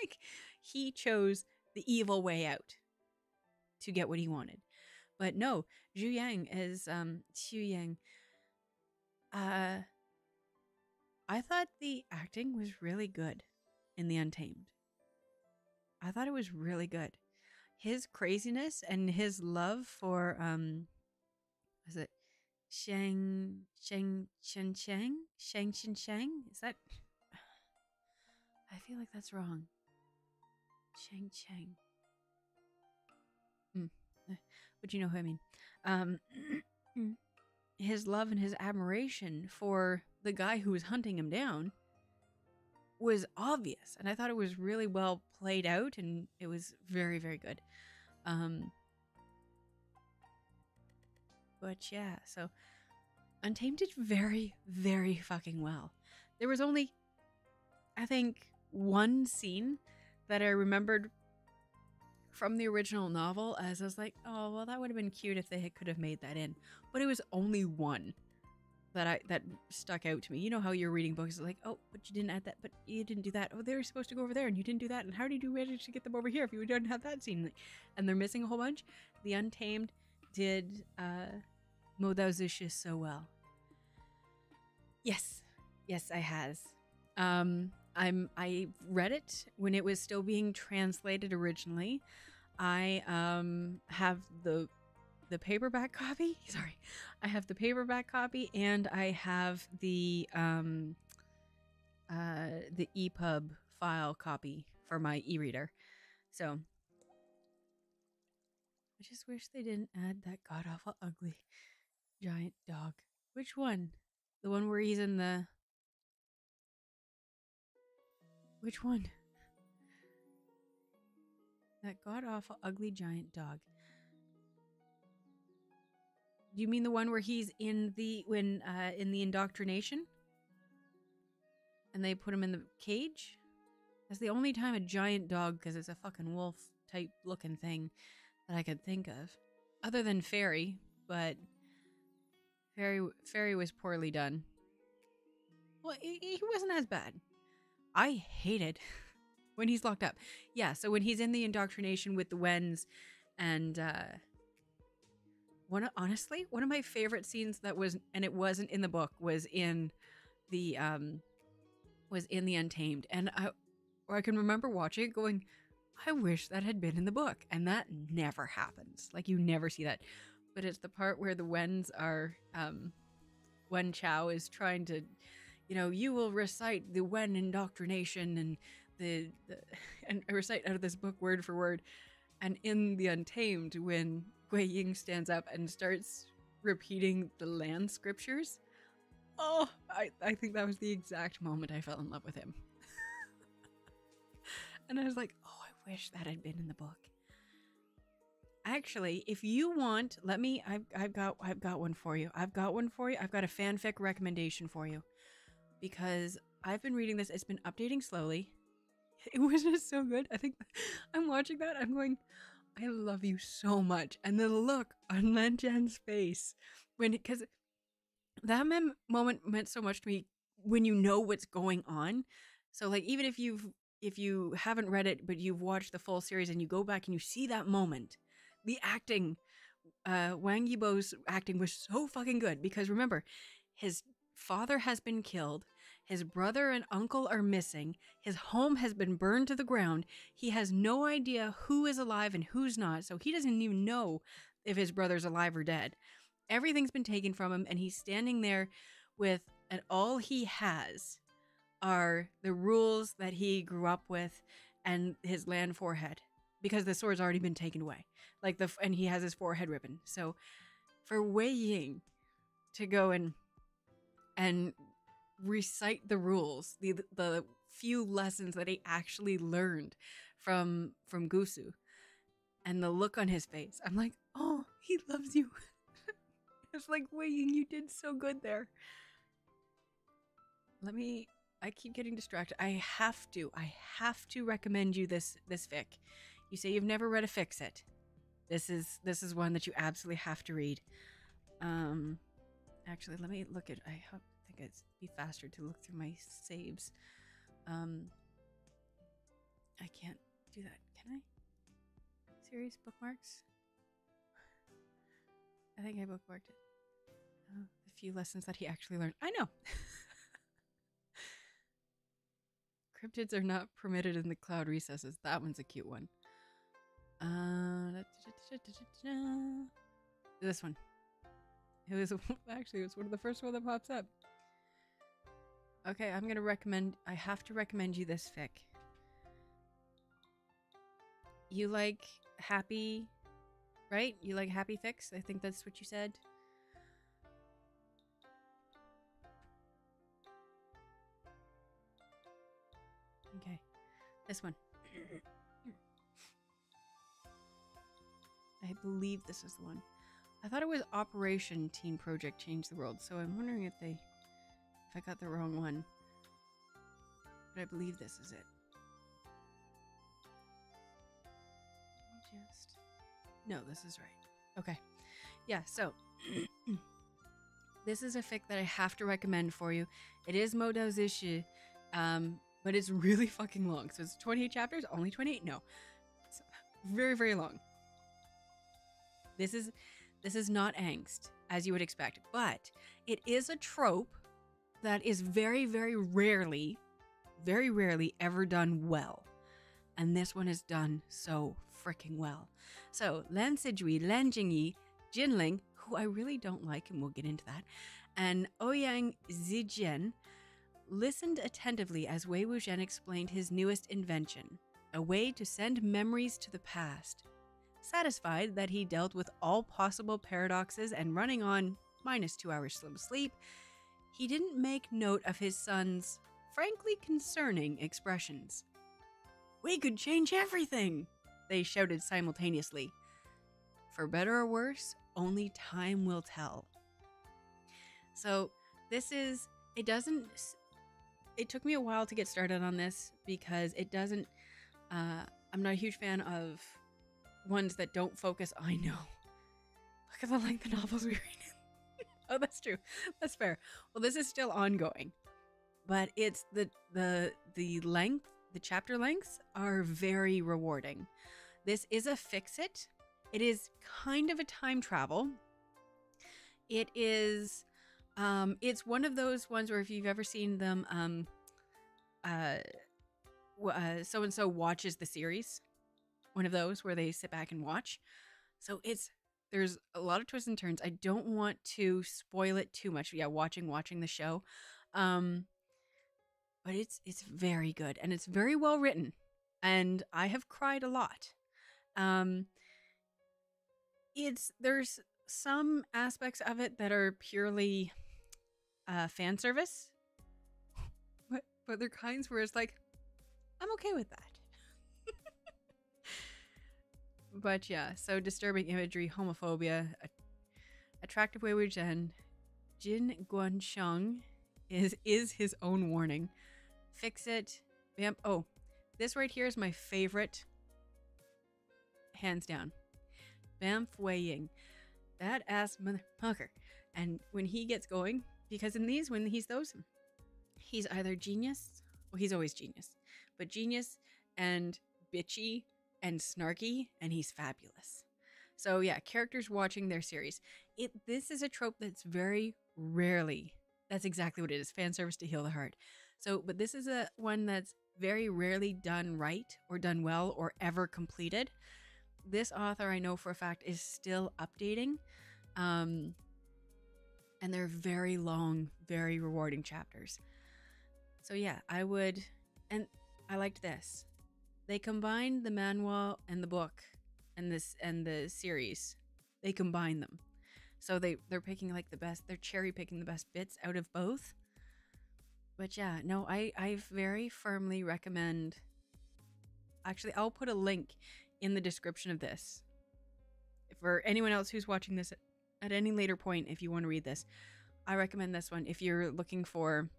Like he chose the evil way out to get what he wanted. But no zhu yang is um xu yang uh i thought the acting was really good in the untamed I thought it was really good. His craziness and his love for um is it Shang Shang Chen Chang? Shang Chen Shang? Is that I feel like that's wrong. Shang Chang. Hmm. eh, But you know who I mean. Um his love and his admiration for the guy who was hunting him down was obvious and i thought it was really well played out and it was very very good um but yeah so untamed did very very fucking well there was only i think one scene that i remembered from the original novel as I was like, oh well, that would have been cute if they could have made that in. But it was only one that I that stuck out to me. You know how you're reading books like, oh, but you didn't add that, but you didn't do that. Oh, they were supposed to go over there and you didn't do that. And how did you manage to get them over here if you didn't have that scene? And they're missing a whole bunch. The Untamed did uh Mo Thou so well. Yes, yes, I has. Um, I'm I read it when it was still being translated originally. I um have the the paperback copy. Sorry, I have the paperback copy and I have the um uh the EPUB file copy for my e-reader. So I just wish they didn't add that god awful ugly giant dog. Which one? The one where he's in the Which one? That god awful ugly giant dog. You mean the one where he's in the when uh in the indoctrination? And they put him in the cage? That's the only time a giant dog, because it's a fucking wolf type looking thing that I could think of. Other than Fairy, but Fairy Fairy was poorly done. Well, he, wasn't as bad. I hated when he's locked up. Yeah, so when he's in the indoctrination with the Wens and uh one honestly, one of my favorite scenes that was and it wasn't in the book was in the um was in the Untamed and I or I can remember watching it going I wish that had been in the book and that never happens. Like you never see that. But it's the part where the Wens are um Wen Chao is trying to you know, you will recite the Wen indoctrination and the, the and recite out of this book word for word. And in the Untamed, when Wei Ying stands up and starts repeating the Lan scriptures, oh, I, I think that was the exact moment I fell in love with him. and I was like, oh, I wish that had been in the book. Actually, if you want, let me. I've, I've got I've got one for you. I've got one for you. I've got a fanfic recommendation for you because I've been reading this. It's been updating slowly. It was just so good. I think I'm watching that. I'm going, I love you so much. And the look on Lan Zhan's face when, because that mem- moment meant so much to me when you know what's going on. So like even if you've if you haven't read it but you've watched the full series and you go back and you see that moment, the acting, uh, Wang Yibo's acting was so fucking good because remember, his father has been killed. His brother and uncle are missing. His home has been burned to the ground. He has no idea who is alive and who's not, so he doesn't even know if his brother's alive or dead. Everything's been taken from him, and he's standing there with, and all he has are the rules that he grew up with and his Lan forehead because the sword's already been taken away. Like the, and he has his forehead ribbon. So for Wei Ying to go and, and recite the rules, the the few lessons that he actually learned from from Gusu, and the look on his face. I'm like, oh, he loves you. it's like, Ying, you did so good there. Let me. I keep getting distracted. I have to. I have to recommend you this this fic. You say you've never read a fix it. This is this is one that you absolutely have to read. Um, actually, let me look at. I hope think it'd be faster to look through my saves. Um, I can't do that, can I? Series bookmarks? I think I bookmarked it. Oh, a few lessons that he actually learned. I know. Cryptids are not permitted in the cloud recesses. That one's a cute one. Uh, this one. It was actually it was one of the first one that pops up. Okay, I'm gonna recommend. I have to recommend you this fic. You like happy, right? You like happy fics? I think that's what you said. Okay, this one. I believe this is the one. I thought it was Operation Teen Project Change the World, so I'm wondering if they I got the wrong one. But I believe this is it. just. No, this is right. Okay. Yeah, so this is a fic that I have to recommend for you. It is Modao Zushi, um, but it's really fucking long. So it's 28 chapters, only 28? No. It's very, very long. This is this is not angst, as you would expect, but it is a trope that is very, very rarely, very rarely ever done well. And this one is done so freaking well. So, Lan Sizhui, Lan Jingyi, Jinling, who I really don't like, and we'll get into that, and Ouyang Zizhen listened attentively as Wei Wuxian explained his newest invention, a way to send memories to the past. Satisfied that he dealt with all possible paradoxes and running on minus two hours slim sleep, he didn't make note of his son's frankly concerning expressions. We could change everything, they shouted simultaneously. For better or worse, only time will tell. So, this is, it doesn't, it took me a while to get started on this because it doesn't, uh, I'm not a huge fan of ones that don't focus. I know. Look at the length of novels we read. oh, that's true. That's fair. Well, this is still ongoing, but it's the the the length, the chapter lengths are very rewarding. This is a fix it. It is kind of a time travel. It is um it's one of those ones where if you've ever seen them um uh so and so watches the series one of those where they sit back and watch. So it's there's a lot of twists and turns. I don't want to spoil it too much. Yeah, watching watching the show. Um but it's it's very good and it's very well written and I have cried a lot. Um it's there's some aspects of it that are purely uh fan service. But but they're kinds where it's like I'm okay with that. But yeah, so disturbing imagery, homophobia, a- attractive Wei Wuxian, Jin Guangshan is is his own warning. Fix it. Bam. Oh, this right here is my favorite. Hands down. Bam Wei Ying. That ass motherfucker. And when he gets going, because in these, when he's those, he's either genius, well, he's always genius, but genius and bitchy and snarky, and he's fabulous. So yeah, characters watching their series. It this is a trope that's very rarely. That's exactly what it is. Fan service to heal the heart. So, but this is a one that's very rarely done right or done well or ever completed. This author I know for a fact is still updating. Um and they're very long, very rewarding chapters. So yeah, I would and I liked this. They combined the manhua and the book and this and the series. They combine them. So they they're picking like the best, they're cherry picking the best bits out of both. But yeah, no, I I very firmly recommend Actually, I'll put a link in the description of this. For anyone else who's watching this at any later point if you want to read this, I recommend this one if you're looking for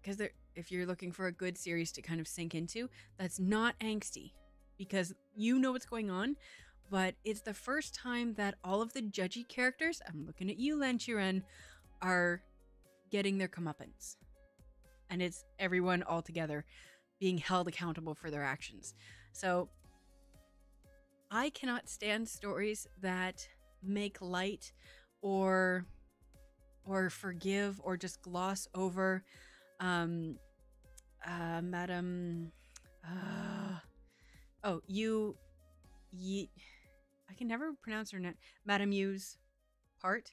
because there if you're looking for a good series to kind of sink into that's not angsty because you know what's going on but it's the first time that all of the judgy characters i'm looking at you Lan Qiren, are getting their comeuppance. And it's everyone all together being held accountable for their actions. So i cannot stand stories that make light or or forgive or just gloss over um uh madam uh oh you ye i can never pronounce her name madam yu's part.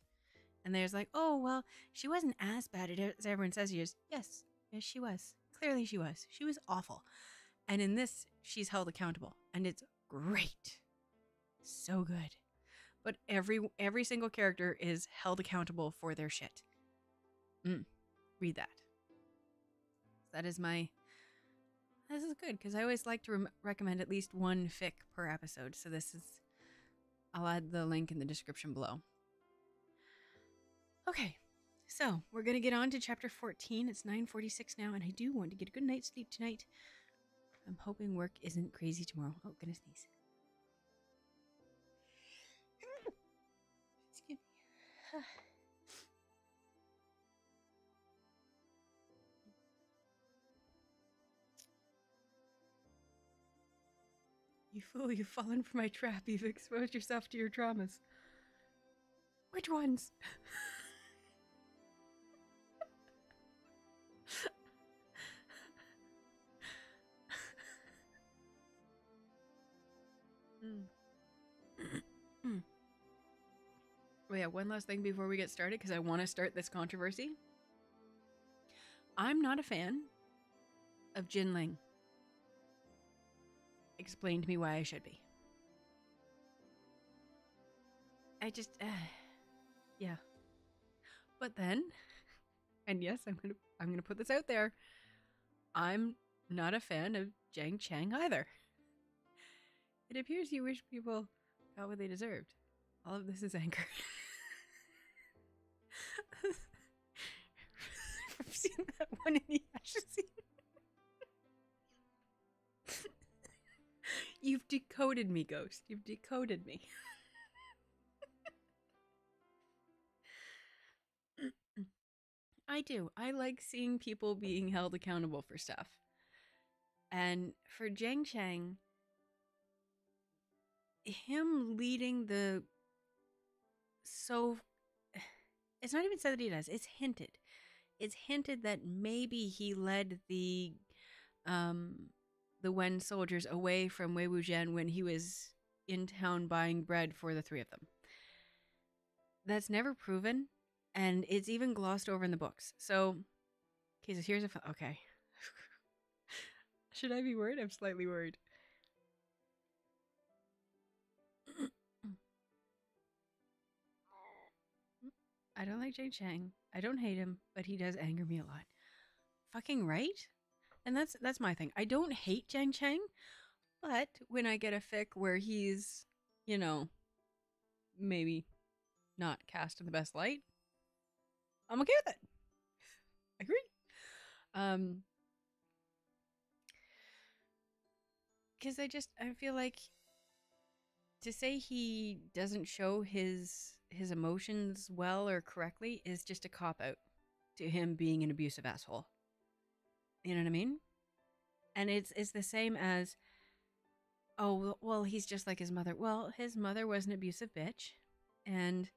And there's like oh well she wasn't as bad as everyone says she is. Yes yes she was. Clearly she was. She was awful. And in this she's held accountable. And it's great. So good. But every every single character is held accountable for their shit. Mm, read that that is my. This is good because I always like to re- recommend at least one fic per episode. So this is. I'll add the link in the description below. Okay, so we're gonna get on to chapter 14. It's 9:46 now, and I do want to get a good night's sleep tonight. I'm hoping work isn't crazy tomorrow. Oh, goodness sneeze. Excuse me. You fool, you've fallen for my trap. You've exposed yourself to your traumas. Which ones? Hmm. oh yeah, one last thing before we get started, because I want to start this controversy. I'm not a fan of Jinling. Explain to me why I should be. I just, uh, yeah. But then, and yes, I'm gonna, I'm gonna put this out there. I'm not a fan of Jiang Cheng either. It appears you wish people got what they deserved. All of this is anger. I've seen that one in the action scene. You've decoded me, Ghost. You've decoded me. I do. I like seeing people being held accountable for stuff. And for Jiang Cheng, him leading the so it's not even said that he does it's hinted it's hinted that maybe he led the um the Wen soldiers away from Wei Wuxian when he was in town buying bread for the three of them that's never proven and it's even glossed over in the books so okay so here's a okay should i be worried i'm slightly worried I don't like Jiang Cheng. I don't hate him, but he does anger me a lot. Fucking right? And that's that's my thing. I don't hate Jiang Cheng, but when I get a fic where he's, you know, maybe not cast in the best light, I'm okay with it. I agree. Um because I just I feel like to say he doesn't show his his emotions well or correctly is just a cop out to him being an abusive asshole. You know what I mean? And it's it's the same as oh well he's just like his mother. Well, his mother was an abusive bitch and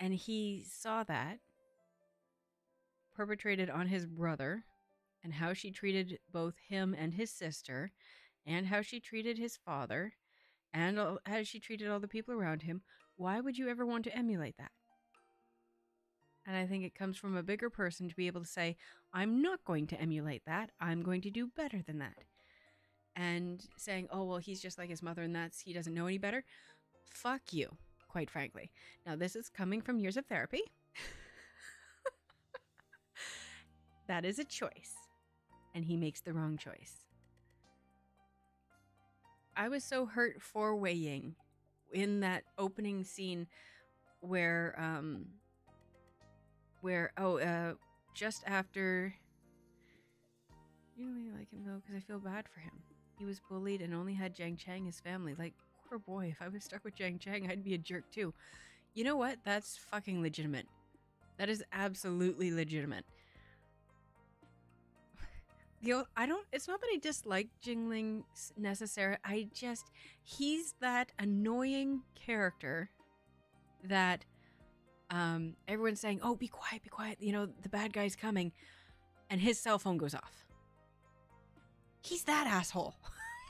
and he saw that perpetrated on his brother and how she treated both him and his sister and how she treated his father and how she treated all the people around him why would you ever want to emulate that? And I think it comes from a bigger person to be able to say, I'm not going to emulate that. I'm going to do better than that. And saying, oh, well, he's just like his mother and that's, he doesn't know any better. Fuck you, quite frankly. Now, this is coming from years of therapy. that is a choice. And he makes the wrong choice. I was so hurt for Wei Ying in that opening scene where um where oh uh just after you really like him though because I feel bad for him. He was bullied and only had Jiang Cheng his family. Like poor boy, if I was stuck with Jiang Cheng, I'd be a jerk too. You know what? That's fucking legitimate. That is absolutely legitimate. You know, I don't. It's not that I dislike Jinling necessarily. I just he's that annoying character that um everyone's saying, "Oh, be quiet, be quiet." You know, the bad guy's coming, and his cell phone goes off. He's that asshole.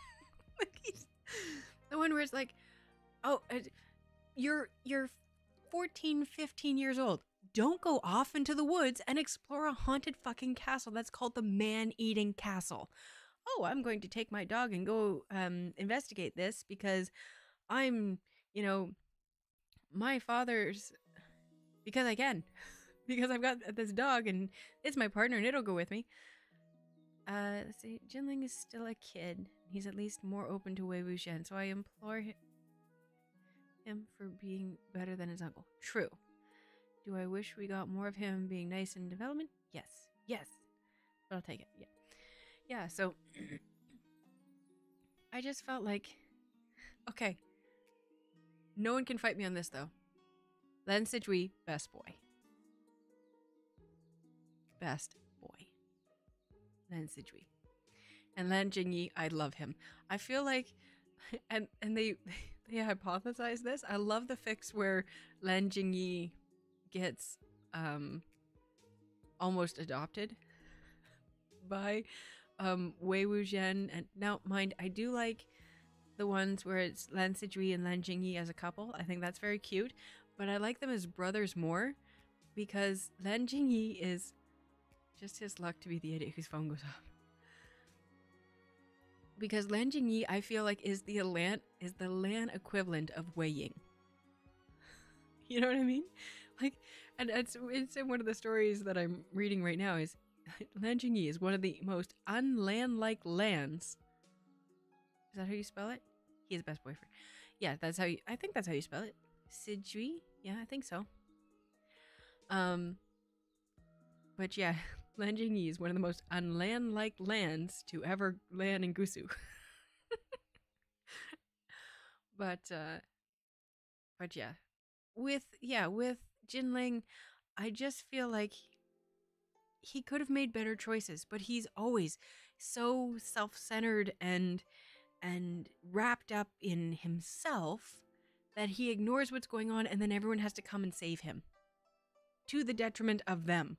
like he's the one where it's like, "Oh, uh, you're you're 14, 15 years old don't go off into the woods and explore a haunted fucking castle that's called the man eating castle. Oh, I'm going to take my dog and go um, investigate this because I'm, you know, my father's. Because I can. because I've got this dog and it's my partner and it'll go with me. Uh, let's see. Jinling is still a kid. He's at least more open to Wei Wuxian, so I implore him for being better than his uncle. True. Do I wish we got more of him being nice in development? Yes. Yes. But I'll take it. Yeah. yeah, so I just felt like okay. No one can fight me on this though. Lan Sizhui, best boy. Best boy. Lan Sizhui. And Lan Jingyi, I love him. I feel like and and they they hypothesize this. I love the fix where Lan Jingyi gets um almost adopted by um Wei Wuxian and now mind I do like the ones where it's Lan Sizhui and Lan Jingyi as a couple. I think that's very cute, but I like them as brothers more because Lan Jingyi is just his luck to be the idiot whose phone goes off. Because Lan Jingyi, I feel like is the Lan is the Lan equivalent of Wei Ying. You know what I mean? Like, and it's it's in one of the stories that I'm reading right now is Lan Jingyi is one of the most unland-like lands. Is that how you spell it? He is best boyfriend. Yeah, that's how you. I think that's how you spell it. Sizhui. Yeah, I think so. Um. But yeah, Lan Jingyi is one of the most unland-like lands to ever land in Gusu. but uh but yeah. With yeah, with Jinling, I just feel like he could have made better choices, but he's always so self-centered and and wrapped up in himself that he ignores what's going on and then everyone has to come and save him to the detriment of them.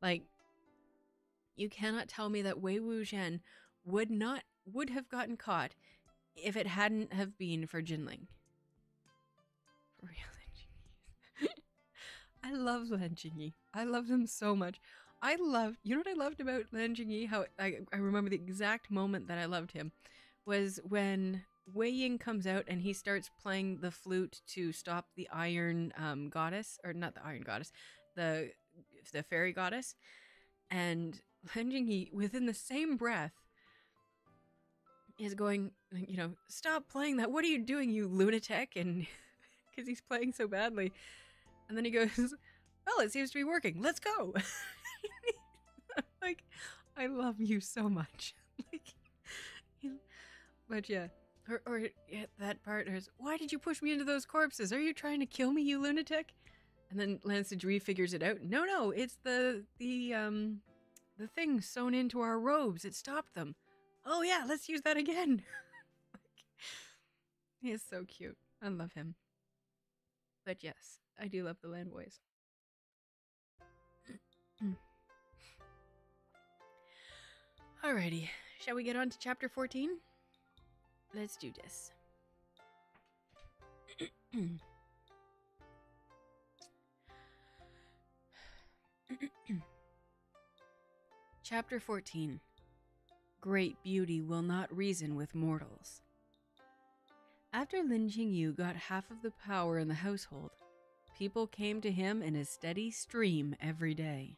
Like you cannot tell me that Wei Wuxian would not would have gotten caught if it hadn't have been for Jinling. For real, I love Lan Jingyi. I love them so much. I love, you know what I loved about Lan Jingyi? How I, I remember the exact moment that I loved him was when Wei Ying comes out and he starts playing the flute to stop the Iron um, Goddess, or not the Iron Goddess, the the Fairy Goddess, and Lan Jingyi, within the same breath, is going, you know, stop playing that. What are you doing, you lunatic? And because he's playing so badly, and then he goes, well, it seems to be working. Let's go. like, I love you so much. like, but yeah. Or, or yeah, that part is, why did you push me into those corpses? Are you trying to kill me, you lunatic? And then Lance Dre figures it out. No, no, it's the the um the thing sewn into our robes. It stopped them. Oh yeah, let's use that again. like, he is so cute. I love him. But yes, I do love the Lan boys. Alrighty, shall we get on to chapter 14? Let's do this. Chapter 14 Great beauty will not reason with mortals. After Lin Qingyu got half of the power in the household, people came to him in a steady stream every day.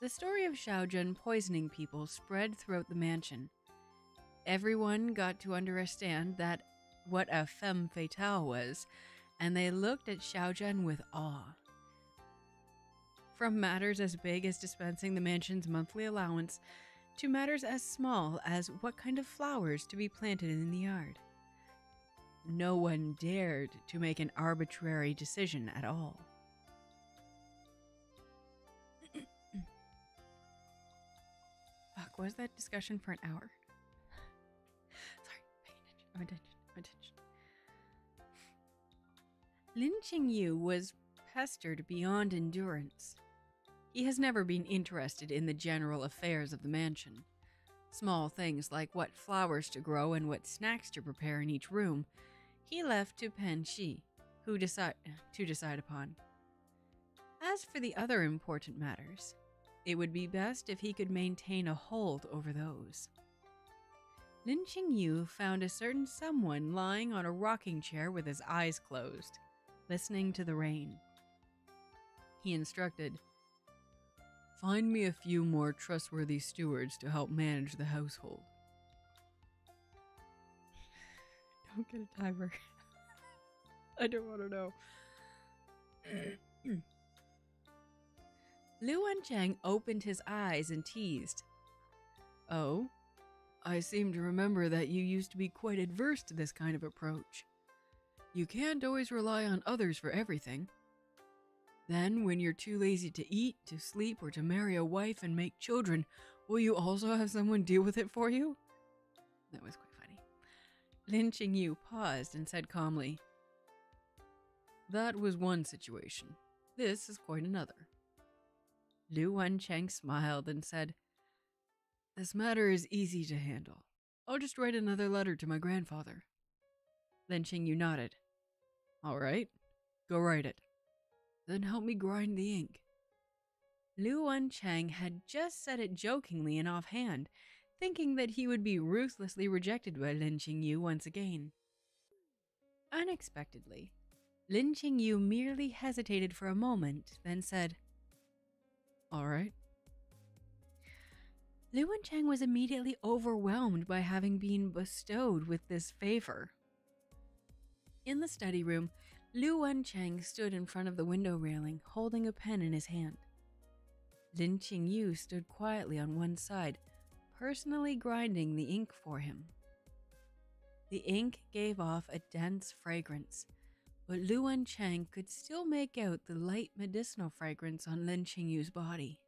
The story of Xiaojun poisoning people spread throughout the mansion. Everyone got to understand that what a femme fatale was, and they looked at Xiaojun with awe. From matters as big as dispensing the mansion's monthly allowance to matters as small as what kind of flowers to be planted in the yard. No one dared to make an arbitrary decision at all. Fuck, was that discussion for an hour? Attention. Attention. Lin Qingyu was pestered beyond endurance. He has never been interested in the general affairs of the mansion. Small things like what flowers to grow and what snacks to prepare in each room, he left to Pan Shi, who decide to decide upon. As for the other important matters, it would be best if he could maintain a hold over those. Lin Qingyu found a certain someone lying on a rocking chair with his eyes closed, listening to the rain. He instructed, Find me a few more trustworthy stewards to help manage the household. Don't get a timer. I don't want to know. Lu Wanchang opened his eyes and teased. Oh? I seem to remember that you used to be quite adverse to this kind of approach. You can't always rely on others for everything. Then, when you're too lazy to eat, to sleep, or to marry a wife and make children, will you also have someone deal with it for you? That was quite funny. Lin Qingyu paused and said calmly, That was one situation. This is quite another. Lu Wanchang smiled and said, This matter is easy to handle. I'll just write another letter to my grandfather. Lin Qingyu nodded. All right, go write it. Then help me grind the ink. Lu Wanchang had just said it jokingly and offhand, thinking that he would be ruthlessly rejected by Lin Qingyu once again. Unexpectedly, Lin Qingyu merely hesitated for a moment, then said, All right. Lu Wanchang was immediately overwhelmed by having been bestowed with this favor. In the study room, Lu Wanchang stood in front of the window railing, holding a pen in his hand. Lin Qingyu stood quietly on one side, personally grinding the ink for him. The ink gave off a dense fragrance, but Lu Wanchang could still make out the light medicinal fragrance on Lin Qingyu's body.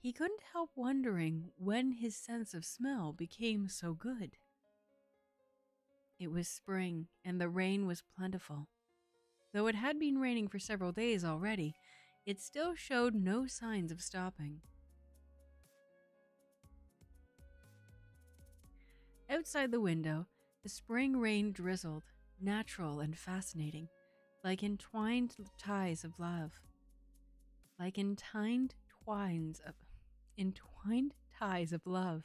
He couldn't help wondering when his sense of smell became so good. It was spring, and the rain was plentiful. Though it had been raining for several days already, it still showed no signs of stopping. Outside the window, the spring rain drizzled, natural and fascinating, like entwined ties of love. Like entwined twines of entwined ties of love.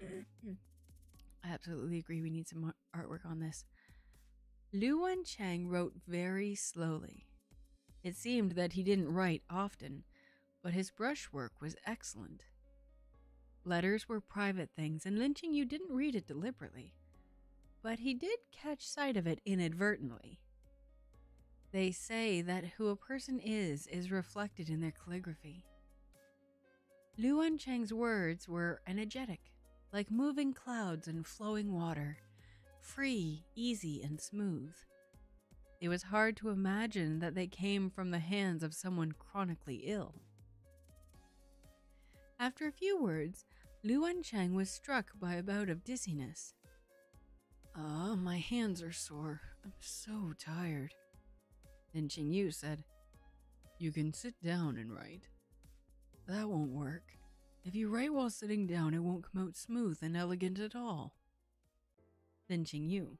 I absolutely agree we need some artwork on this. Lu Wencheng wrote very slowly. It seemed that he didn't write often, but his brushwork was excellent. Letters were private things, and Lin Qingyu didn't read it deliberately, but he did catch sight of it inadvertently. They say that who a person is is reflected in their calligraphy. Lu Wencheng's words were energetic, like moving clouds and flowing water, free, easy, and smooth. It was hard to imagine that they came from the hands of someone chronically ill. After a few words, Lu Wencheng was struck by a bout of dizziness. Ah, my hands are sore. I'm so tired. Lin Qingyu said, You can sit down and write. That won't work. If you write while sitting down, it won't come out smooth and elegant at all. Lin Qingyu,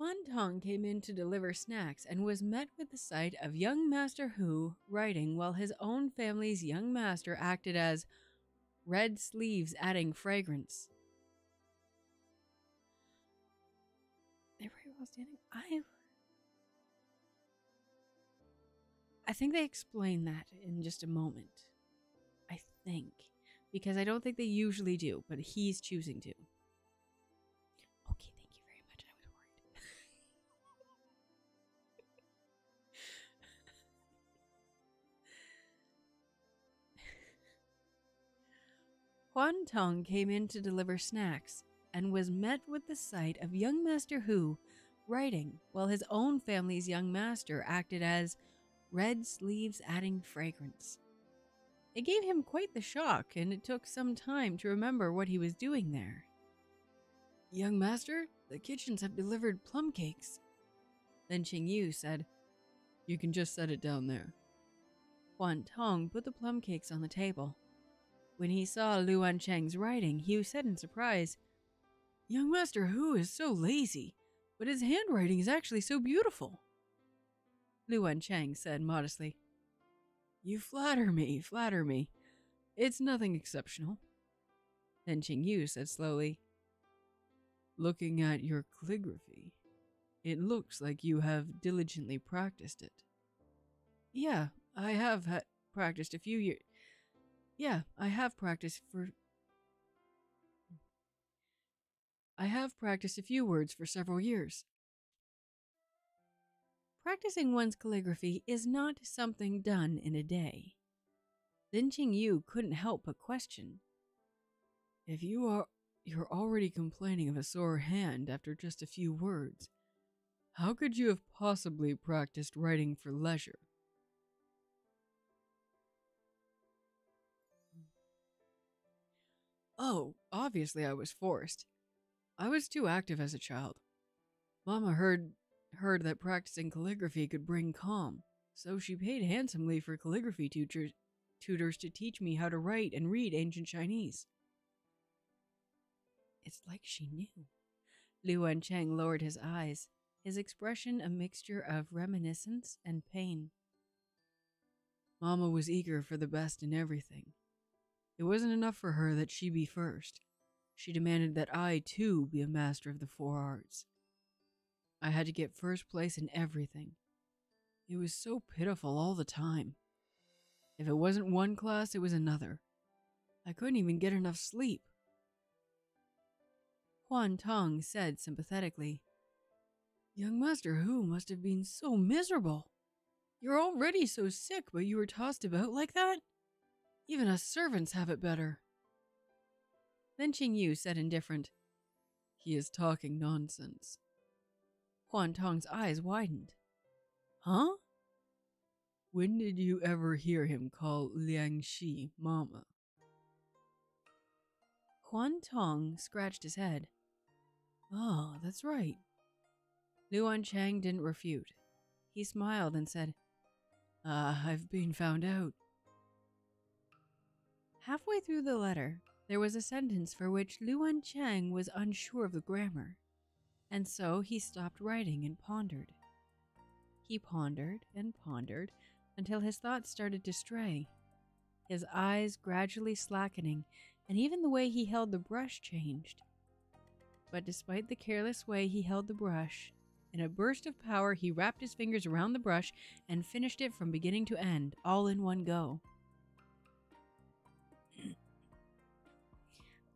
Huan Tong came in to deliver snacks and was met with the sight of young Master Hu writing while his own family's young master acted as red sleeves adding fragrance. They were while standing. I I think they explain that in just a moment. I think. Because I don't think they usually do, but he's choosing to. Huan Tong came in to deliver snacks and was met with the sight of young Master Hu writing while his own family's young master acted as red sleeves adding fragrance. It gave him quite the shock, and it took some time to remember what he was doing there. Young master, the kitchens have delivered plum cakes. Lin Qingyu said, You can just set it down there. Huan Tong put the plum cakes on the table. When he saw Lu Wencheng's writing, he said in surprise, Young Master Hu is so lazy, but his handwriting is actually so beautiful. Lu Wencheng said modestly, You flatter me, flatter me. It's nothing exceptional. Lin Qingyu said slowly, Looking at your calligraphy, it looks like you have diligently practiced it. Yeah, I have practiced a few years. Yeah, I have practiced for. I have practiced a few words for several years. Practicing one's calligraphy is not something done in a day. Lin Yu couldn't help but question. If you are you're already complaining of a sore hand after just a few words, how could you have possibly practiced writing for leisure? Oh, obviously I was forced. I was too active as a child. Mama heard heard that practicing calligraphy could bring calm, so she paid handsomely for calligraphy tutors tutors to teach me how to write and read ancient Chinese. It's like she knew. Lu Wancheng lowered his eyes, his expression a mixture of reminiscence and pain. Mama was eager for the best in everything. It wasn't enough for her that she be first. She demanded that I, too, be a master of the four arts. I had to get first place in everything. It was so pitiful all the time. If it wasn't one class, it was another. I couldn't even get enough sleep. Huan Tong said sympathetically. Young Master Hu must have been so miserable. You're already so sick, but you were tossed about like that? Even us servants have it better. Lin Qing Yu said indifferent. He is talking nonsense. Huan Tong's eyes widened. Huh? When did you ever hear him call Liang Shi Mama? Huan Tong scratched his head. Oh, that's right. Lu Chang didn't refute. He smiled and said, Ah, I've been found out. Halfway through the letter, there was a sentence for which Lu Wancheng was unsure of the grammar, and so he stopped writing and pondered. He pondered and pondered until his thoughts started to stray, his eyes gradually slackening, and even the way he held the brush changed. But despite the careless way he held the brush, in a burst of power he wrapped his fingers around the brush and finished it from beginning to end, all in one go.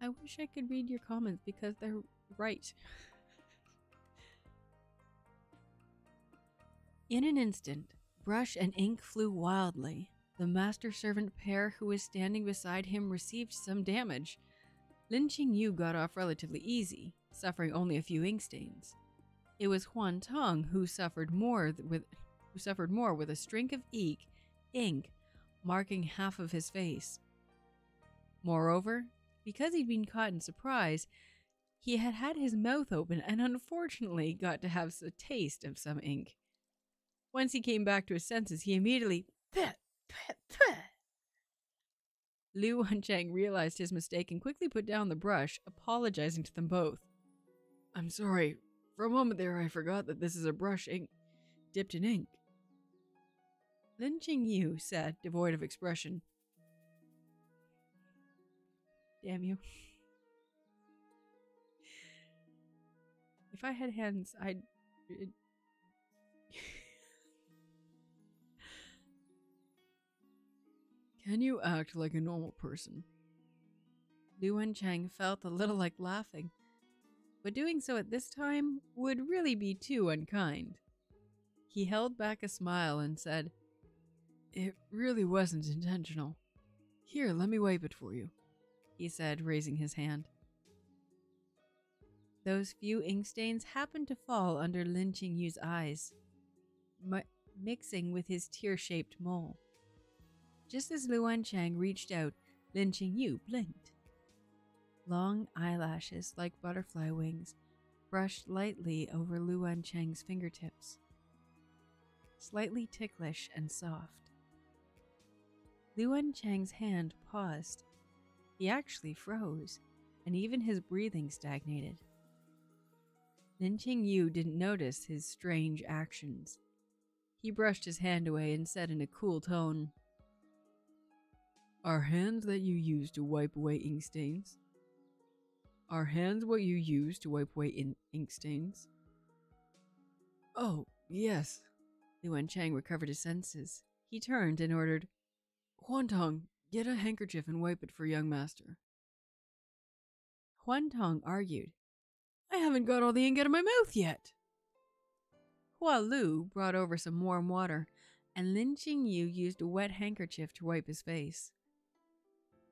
I wish I could read your comments because they're right. In an instant, brush and ink flew wildly. The master servant pair who was standing beside him received some damage. Lin Yu got off relatively easy, suffering only a few ink stains. It was Huan Tong who suffered more with who suffered more with a streak of ink, ink marking half of his face. Moreover, because he'd been caught in surprise, he had had his mouth open and unfortunately got to have a taste of some ink. Once he came back to his senses, he immediately pet, pet, pet. Lu Wancheng realized his mistake and quickly put down the brush, apologizing to them both. I'm sorry. For a moment there, I forgot that this is a brush ink dipped in ink. Lin Yu said, devoid of expression. Damn you. If I had hands, I'd. Can you act like a normal person? Lu Wancheng felt a little like laughing, but doing so at this time would really be too unkind. He held back a smile and said, It really wasn't intentional. Here, let me wipe it for you, he said, raising his hand. Those few ink stains happened to fall under Lin Yu's eyes, mixing with his tear shaped mole. Just as Lu Wancheng reached out, Lin Yu blinked. Long eyelashes, like butterfly wings, brushed lightly over Lu Wancheng's fingertips. Slightly ticklish and soft. Lu Wancheng's hand paused. He actually froze, and even his breathing stagnated. Lin Yu didn't notice his strange actions. He brushed his hand away and said in a cool tone, are hands that you use to wipe away ink stains? Are hands what you use to wipe away in- ink stains? Oh, yes. Lu Wancheng recovered his senses. He turned and ordered, Huan Tong, Get a handkerchief and wipe it for young master. Huan Tong argued. I haven't got all the ink out of my mouth yet. Hua Lu brought over some warm water, and Lin Qing Yu used a wet handkerchief to wipe his face.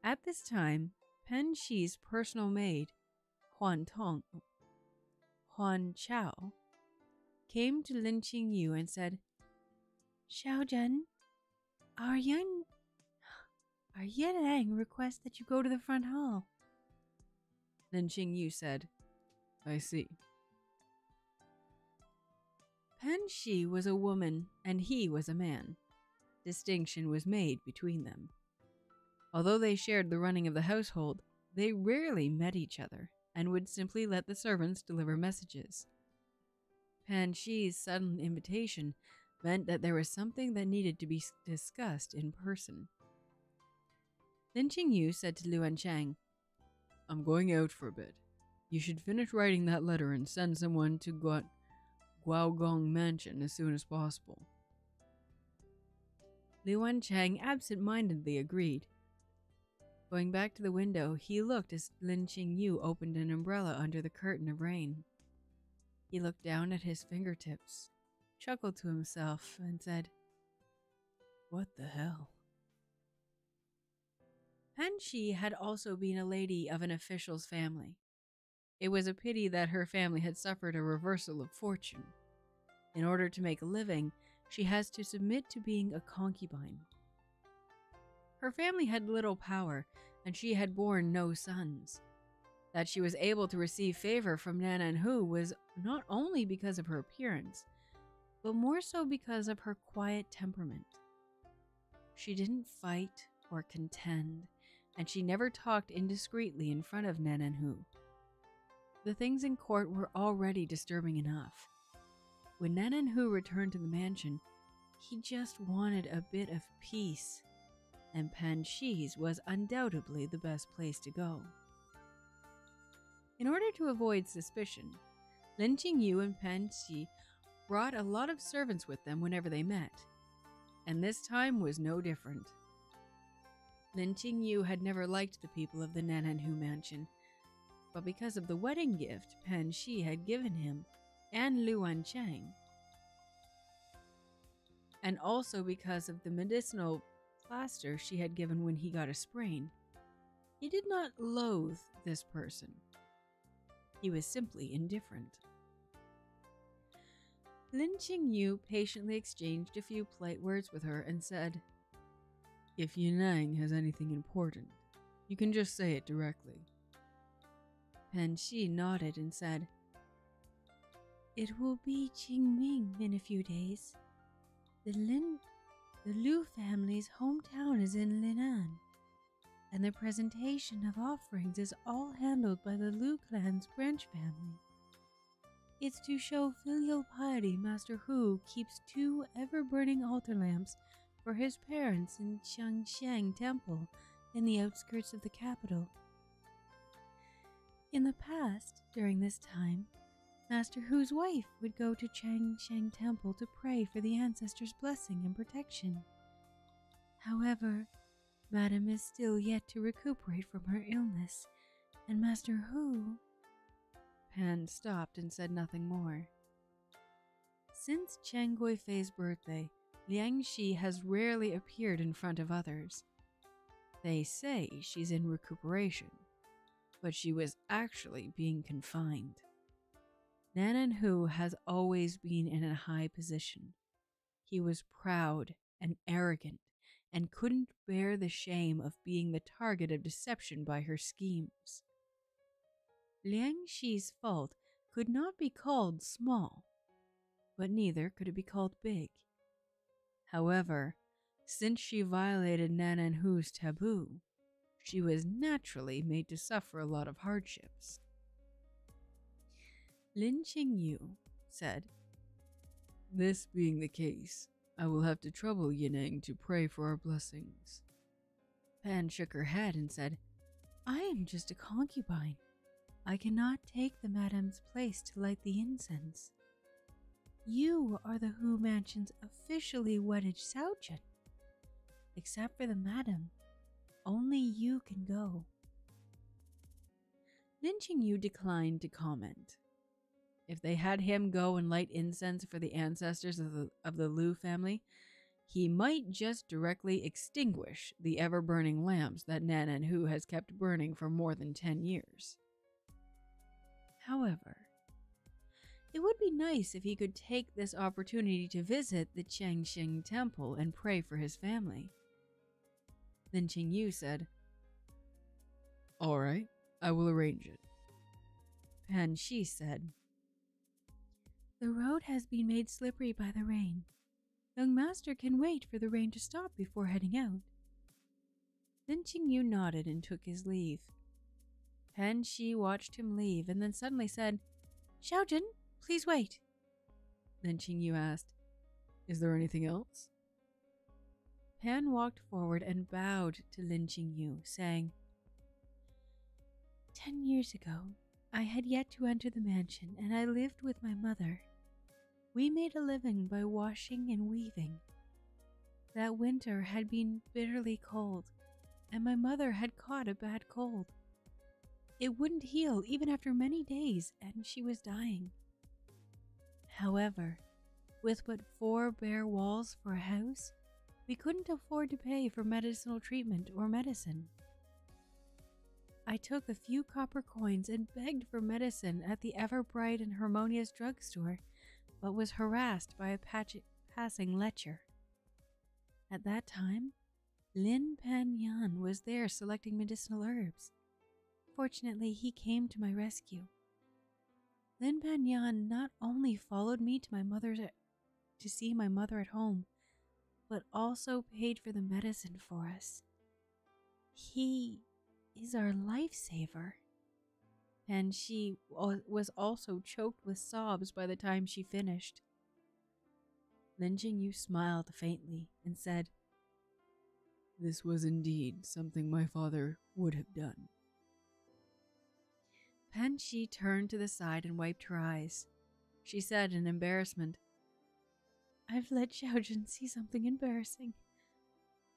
At this time, Pan Shi's personal maid, Huan Tong, Huan Chao, came to Lin Qing Yu and said, Xiaojun, our young, our Yiniang requests that you go to the front hall. Lin Qing Yu said, I see. Pan Shi was a woman and he was a man. Distinction was made between them. Although they shared the running of the household, they rarely met each other and would simply let the servants deliver messages. Pan Shi's sudden invitation meant that there was something that needed to be discussed in person. Lin Qingyu said to Luan Chang, I'm going out for a bit. You should finish writing that letter and send someone to Guat Guaogong Mansion as soon as possible. Luan Chang absent-mindedly agreed. Going back to the window, he looked as Lin Qing Yu opened an umbrella under the curtain of rain. He looked down at his fingertips, chuckled to himself, and said, What the hell? Shi had also been a lady of an official's family. It was a pity that her family had suffered a reversal of fortune. In order to make a living, she has to submit to being a concubine. Her family had little power, and she had borne no sons. That she was able to receive favor from Nanan Hu was not only because of her appearance, but more so because of her quiet temperament. She didn't fight or contend, and she never talked indiscreetly in front of Nanan Hu. The things in court were already disturbing enough. When Nanan Hu returned to the mansion, he just wanted a bit of peace, and Pan Shi's was undoubtedly the best place to go. In order to avoid suspicion, Lin Qingyu and Pan Shi brought a lot of servants with them whenever they met, and this time was no different. Lin Qingyu had never liked the people of the Nananhu mansion, but because of the wedding gift Pan Shi had given him and Luan Chang, and also because of the medicinal plaster she had given when he got a sprain, he did not loathe this person. He was simply indifferent. Lin Qingyu patiently exchanged a few polite words with her and said, If Yiniang has anything important, you can just say it directly. Pan Shi nodded and said, It will be Qingming in a few days. The Lin the Lu family's hometown is in Linan, and the presentation of offerings is all handled by the Lu clan's branch family. It's to show filial piety Master Hu keeps two ever-burning altar lamps for his parents in Changxiang Temple in the outskirts of the capital. In the past, during this time, Master Hu's wife would go to Changxiang Temple to pray for the ancestors' blessing and protection. However, Madam is still yet to recuperate from her illness, and Master Hu. Pan stopped and said nothing more. Since Cheng Guifei's birthday, Liang Shi has rarely appeared in front of others. They say she's in recuperation, but she was actually being confined. Nanan Hu has always been in a high position. He was proud and arrogant and couldn't bear the shame of being the target of deception by her schemes. Liang Shi's fault could not be called small, but neither could it be called big. However, since she violated Nanan Hu's taboo, she was naturally made to suffer a lot of hardships. Lin Qingyu said, This being the case, I will have to trouble Yiniang to pray for our blessings. Pan shook her head and said, I am just a concubine. I cannot take the madam's place to light the incense. You are the Hu Mansion's officially wedded Xiaojun. Except for the madam, only you can go. Lin Qingyu declined to comment. If they had him go and light incense for the ancestors of the, of the Lu family, he might just directly extinguish the ever burning lamps that Nan and Hu has kept burning for more than 10 years. However, it would be nice if he could take this opportunity to visit the Changxing Temple and pray for his family. Lin Qingyu said, All right, I will arrange it. Pan Shi said, The road has been made slippery by the rain. Young master can wait for the rain to stop before heading out. Lin Qingyu nodded and took his leave. Pan Shi watched him leave and then suddenly said, Xiaojun, please wait. Lin Qingyu asked, Is there anything else? Pan walked forward and bowed to Lin Qingyu, saying, Ten years ago, I had yet to enter the mansion, and I lived with my mother. We made a living by washing and weaving. That winter had been bitterly cold, and my mother had caught a bad cold. It wouldn't heal even after many days, and she was dying. However, with but four bare walls for a house, we couldn't afford to pay for medicinal treatment or medicine. I took a few copper coins and begged for medicine at the ever bright and harmonious drugstore, but was harassed by a patch- passing lecher. At that time, Lin Pan Yan was there selecting medicinal herbs. Fortunately, he came to my rescue. Lin Pan Yan not only followed me to my mother's to see my mother at home, but also paid for the medicine for us. He is our lifesaver. And she was also choked with sobs by the time she finished. Lin Qingyu smiled faintly and said, This was indeed something my father would have done. Pan Shi turned to the side and wiped her eyes. She said in embarrassment, I've let Xiaojun see something embarrassing.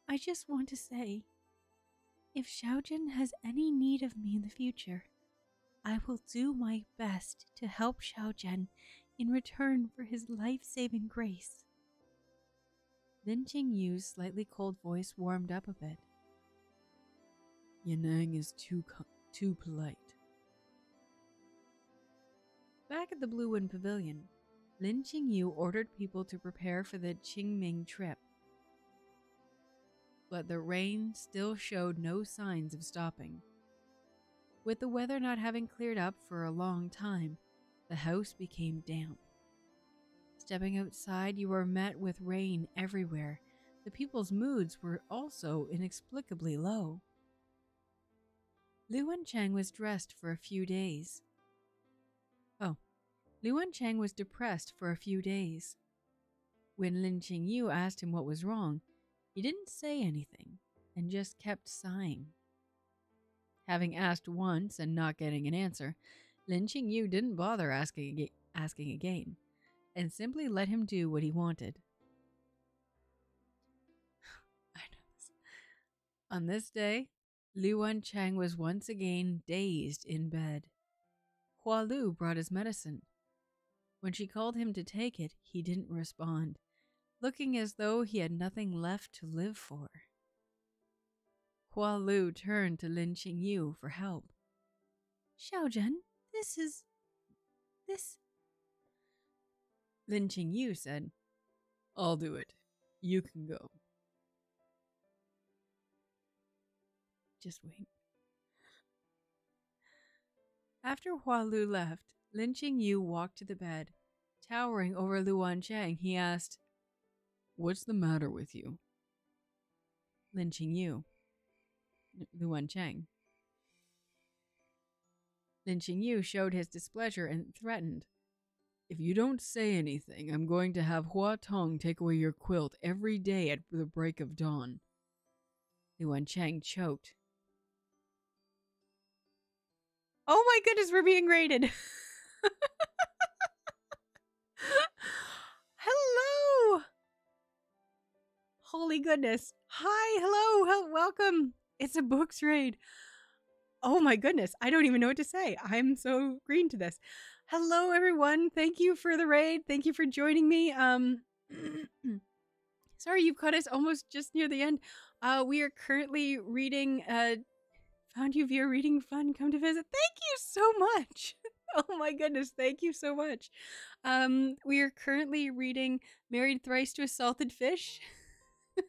I just want to say, if Xiaojun has any need of me in the future, I will do my best to help Xiaojun in return for his life-saving grace. Lin Qingyu's slightly cold voice warmed up a bit. Yiniang is too too polite. Back at the Blue Wind Pavilion, Lin Qingyu ordered people to prepare for the Qingming trip. But the rain still showed no signs of stopping. With the weather not having cleared up for a long time, the house became damp. Stepping outside, you were met with rain everywhere. The people's moods were also inexplicably low. Lu Cheng was dressed for a few days. Oh, Lu Cheng was depressed for a few days. When Lin Qingyu asked him what was wrong, he didn't say anything and just kept sighing. Having asked once and not getting an answer, Lin Qingyu didn't bother asking, asking again and simply let him do what he wanted. I know this. On this day, Lu Cheng was once again dazed in bed. Hua Lu brought his medicine. When she called him to take it, he didn't respond, looking as though he had nothing left to live for. Hua Lu turned to Lin Qingyu for help. Xiaojun, this is. this. Lin Qingyu said, I'll do it. You can go. Just wait. After Hua Lu left, Lin Qingyu walked to the bed. Towering over Luan Cheng, he asked, What's the matter with you? Lin Qingyu. Luan Cheng. Lin Qingyu showed his displeasure and threatened. If you don't say anything, I'm going to have Huan Tong take away your quilt every day at the break of dawn. Luan Cheng choked. Oh my goodness, we're being raided. hello. Holy goodness. Hi, hello, hello, welcome. It's a books raid. Oh my goodness. I don't even know what to say. I'm so green to this. Hello everyone. Thank you for the raid. Thank you for joining me. Um Sorry you've caught us almost just near the end. Uh we are currently reading uh found you via reading fun come to visit. Thank you so much. oh my goodness, thank you so much. Um we are currently reading Married Thrice to a Salted Fish.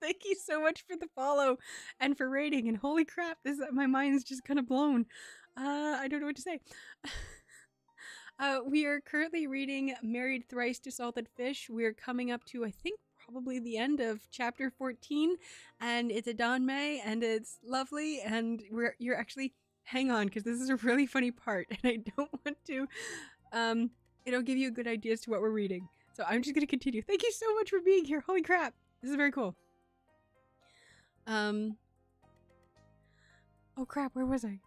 Thank you so much for the follow and for rating. And holy crap, this my mind is just kind of blown. Uh, I don't know what to say. uh, we are currently reading Married Thrice to Salted Fish. We're coming up to, I think, probably the end of chapter 14, and it's a Danmei, and it's lovely. And we're you're actually hang on because this is a really funny part, and I don't want to. Um, it'll give you a good idea as to what we're reading. So I'm just gonna continue. Thank you so much for being here. Holy crap, this is very cool. Um. Oh crap! Where was I?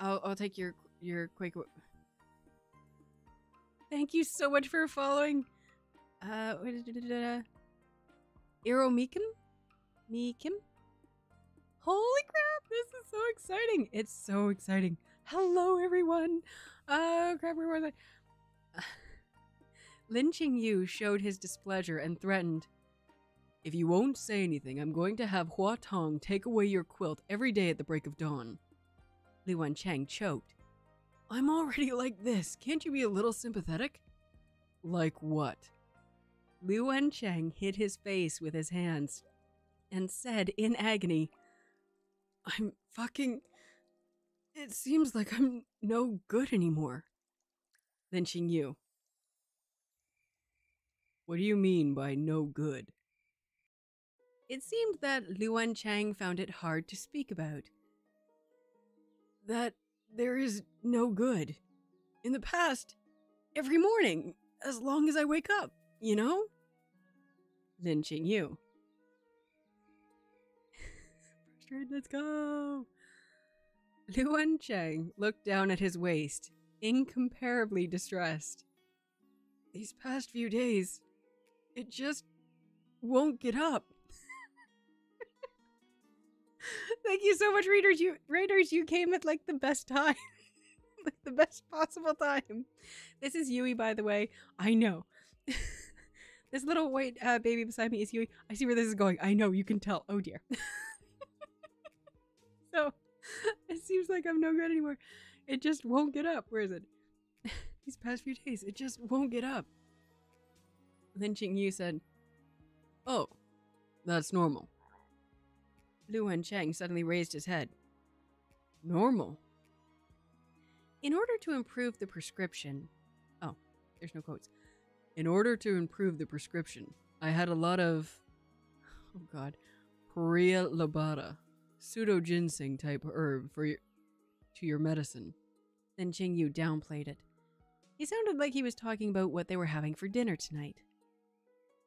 I'll I'll take your your quick. Thank you so much for following. Uh, Iro Mikim, Mikim. Holy crap! This is so exciting! It's so exciting. Hello, everyone. Oh crap! Where was I? Lin Qing Yu showed his displeasure and threatened. If you won't say anything, I'm going to have Huan Tong take away your quilt every day at the break of dawn. Lu Wan Chang choked. I'm already like this. Can't you be a little sympathetic? Like what? Lu Wan Chang hid his face with his hands and said in agony, I'm fucking. It seems like I'm no good anymore. Lin Qing Yu. What do you mean by no good? It seemed that Luan Chang found it hard to speak about. That there is no good. In the past, every morning, as long as I wake up, you know? Lin Qing Yu. Frustrated, let's go. Luan Chang looked down at his waist, incomparably distressed. These past few days, it just won't get up. Thank you so much, readers. You readers, you came at like the best time. like the best possible time. This is Yui, by the way. I know. this little white uh, baby beside me is Yui. I see where this is going. I know, you can tell. Oh dear. so it seems like I'm no good anymore. It just won't get up. Where is it? These past few days, it just won't get up. Lin Qing Yu said, Oh, that's normal. Lu Wen Cheng suddenly raised his head. Normal? In order to improve the prescription. Oh, there's no quotes. In order to improve the prescription, I had a lot of. Oh god. Lobata, pseudo ginseng type herb for your, to your medicine. Lin Qing Yu downplayed it. He sounded like he was talking about what they were having for dinner tonight.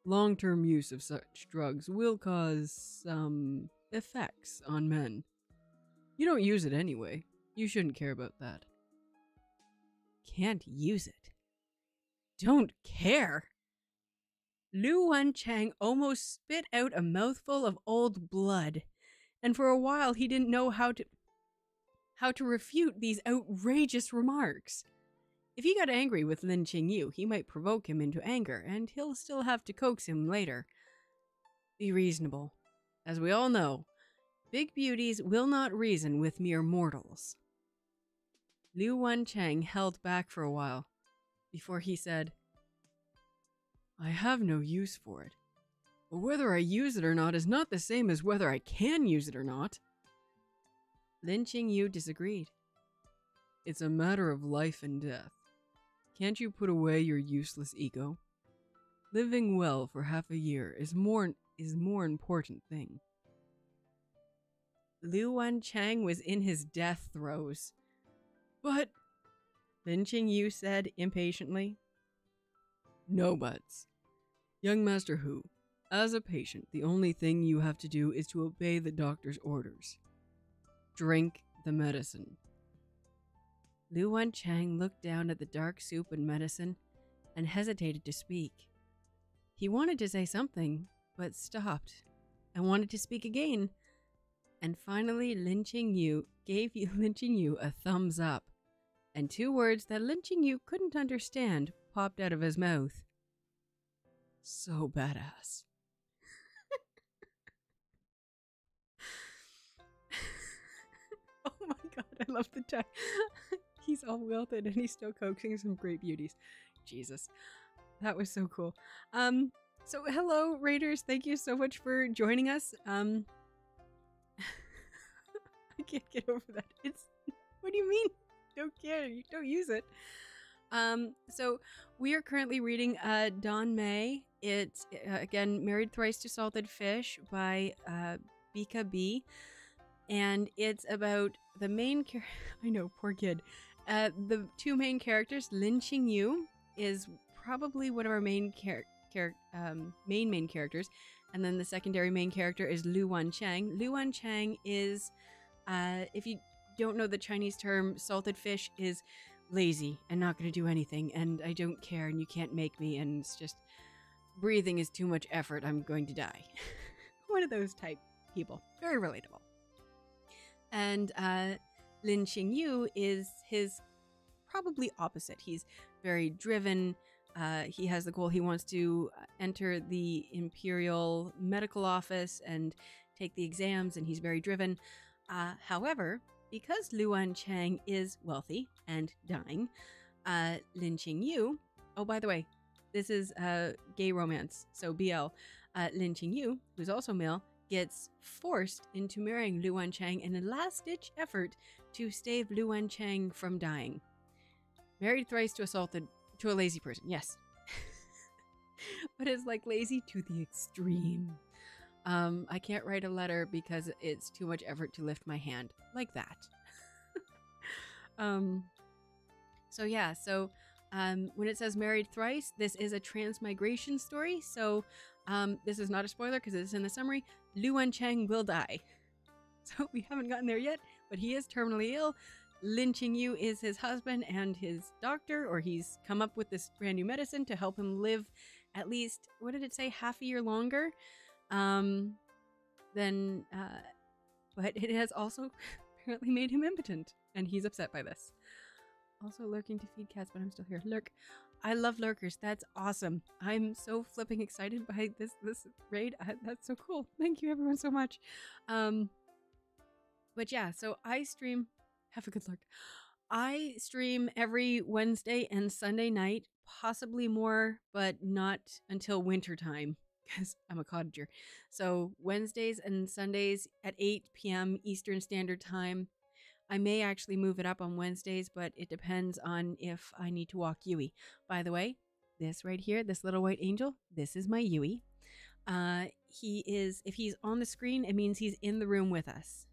Long term use of such drugs will cause some effects on men. You don't use it anyway. You shouldn't care about that. Can't use it. Don't care. Lu Wan Chang almost spit out a mouthful of old blood, and for a while he didn't know how to how to refute these outrageous remarks. If he got angry with Lin Qing Yu, he might provoke him into anger, and he'll still have to coax him later. Be reasonable. As we all know, big beauties will not reason with mere mortals. Liu Wan Chang held back for a while before he said, I have no use for it. Whether I use it or not is not the same as whether I can use it or not. Lin Qing Yu disagreed. It's a matter of life and death. Can't you put away your useless ego? Living well for half a year is more is more important thing. Liu Wan Chang was in his death throes. But Lin Qing Yu said impatiently. No buts. Young Master Hu, as a patient, the only thing you have to do is to obey the doctor's orders. Drink the medicine. Liu Wan Chang looked down at the dark soup and medicine and hesitated to speak. He wanted to say something, but stopped and wanted to speak again, And finally, Lin Qingyu gave you Lin Qingyu a thumbs up. And two words that Lin Qingyu couldn't understand popped out of his mouth. So badass. God, I love the time. he's all wilted and he's still coaxing some great beauties. Jesus. That was so cool. Um so hello raiders, thank you so much for joining us. Um I can't get over that. It's what do you mean? Don't care. You don't use it. Um, so we are currently reading uh, Danmei. It's uh, again Married Thrice to Salted Fish by uh, Bikabi, and it's about the main. Char- I know, poor kid. Uh, the two main characters, Lin Qing Yu, is probably one of our main char- char- um, main main characters, and then the secondary main character is Lu Wan Chang. Lu Wan Chang is, uh, if you don't know the Chinese term, salted fish is lazy and not going to do anything, and I don't care, and you can't make me, and it's just breathing is too much effort. I'm going to die. One of those type people. Very relatable. And uh, Lin Qing Yu is his probably opposite. He's very driven. Uh, he has the goal. He wants to enter the Imperial Medical Office and take the exams, and he's very driven. Uh, however, because Luan Chang is wealthy and dying, uh, Lin Qing Yu, oh, by the way, this is a gay romance, so BL. Uh, Lin Qing Yu, who's also male, gets forced into marrying Luan Chang in a last ditch effort to save Luan Chang from dying. Married thrice to assaulted to a lazy person, yes. but it's like lazy to the extreme. Um, I can't write a letter because it's too much effort to lift my hand like that. um, so yeah, so um, when it says married thrice, this is a transmigration story. So um, this is not a spoiler because it's in the summary. Luan Chang will die. So we haven't gotten there yet, but he is terminally ill. Lin Qing Yu is his husband and his doctor, or he's come up with this brand new medicine to help him live at least, what did it say, half a year longer? Um, then, uh, but it has also apparently made him impotent, and he's upset by this. Also lurking to feed cats, but I'm still here. Lurk. I love lurkers. That's awesome. I'm so flipping excited by this this raid. I, that's so cool. Thank you everyone so much. Um, but yeah, so I stream. Have a good lurk. I stream every Wednesday and Sunday night, possibly more, but not until winter time because I'm a cottager. So Wednesdays and Sundays at 8 p.m. Eastern Standard Time. I may actually move it up on Wednesdays, but it depends on if I need to walk Yui. By the way, this right here, this little white angel, this is my Yui. Uh, he is, if he's on the screen, it means he's in the room with us.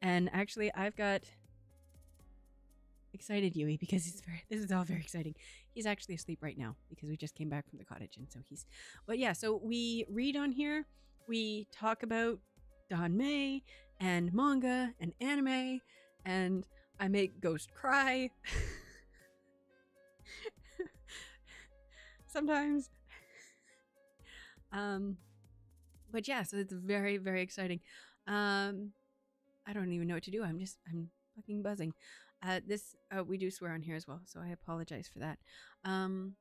And actually, I've got excited Yui because he's very, this is all very exciting. He's actually asleep right now because we just came back from the cottage. And so he's, but yeah, so we read on here, we talk about Danmei and manga and anime, and I make Ghost cry. Sometimes. Um, but yeah, so it's very, very exciting. Um, I don't even know what to do. I'm just, I'm fucking buzzing. Uh, this, uh, we do swear on here as well, so I apologize for that. Um,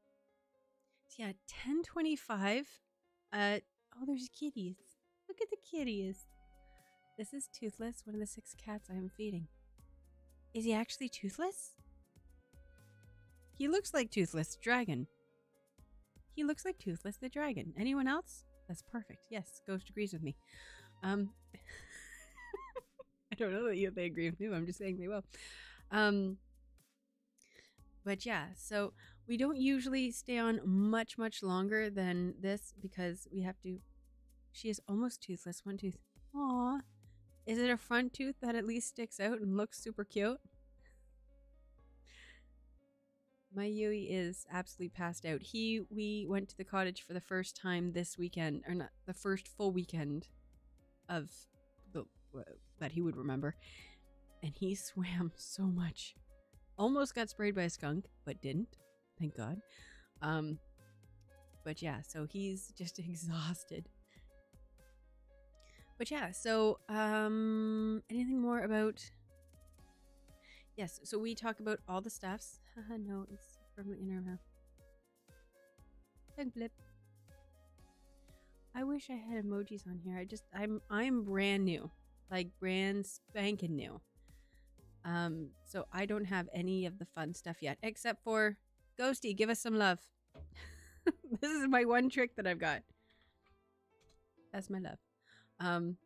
so yeah, 1025. Uh, oh, there's kitties. Look at the kitties. This is Toothless, one of the six cats I am feeding. Is he actually toothless? He looks like Toothless Dragon. He looks like Toothless the Dragon. Anyone else? That's perfect. Yes, Ghost agrees with me. Um, I don't know that they agree with me. I'm just saying they will. Um, but yeah, so we don't usually stay on much, much longer than this because we have to. She is almost toothless. One tooth. Aw. Is it a front tooth that at least sticks out and looks super cute? My Yui is absolutely passed out. He we went to the cottage for the first time this weekend, or not the first full weekend of the that he would remember, and he swam so much. Almost got sprayed by a skunk, but didn't. Thank God. Um, but yeah, so he's just exhausted. But yeah, so um anything more about Yes, so we talk about all the stuffs. No, it's from the inner mouth. Flip. I wish I had emojis on here. I just I'm I'm brand new. Like brand spanking new. Um, so I don't have any of the fun stuff yet, except for Ghosty, give us some love. this is my one trick that I've got. That's my love. Um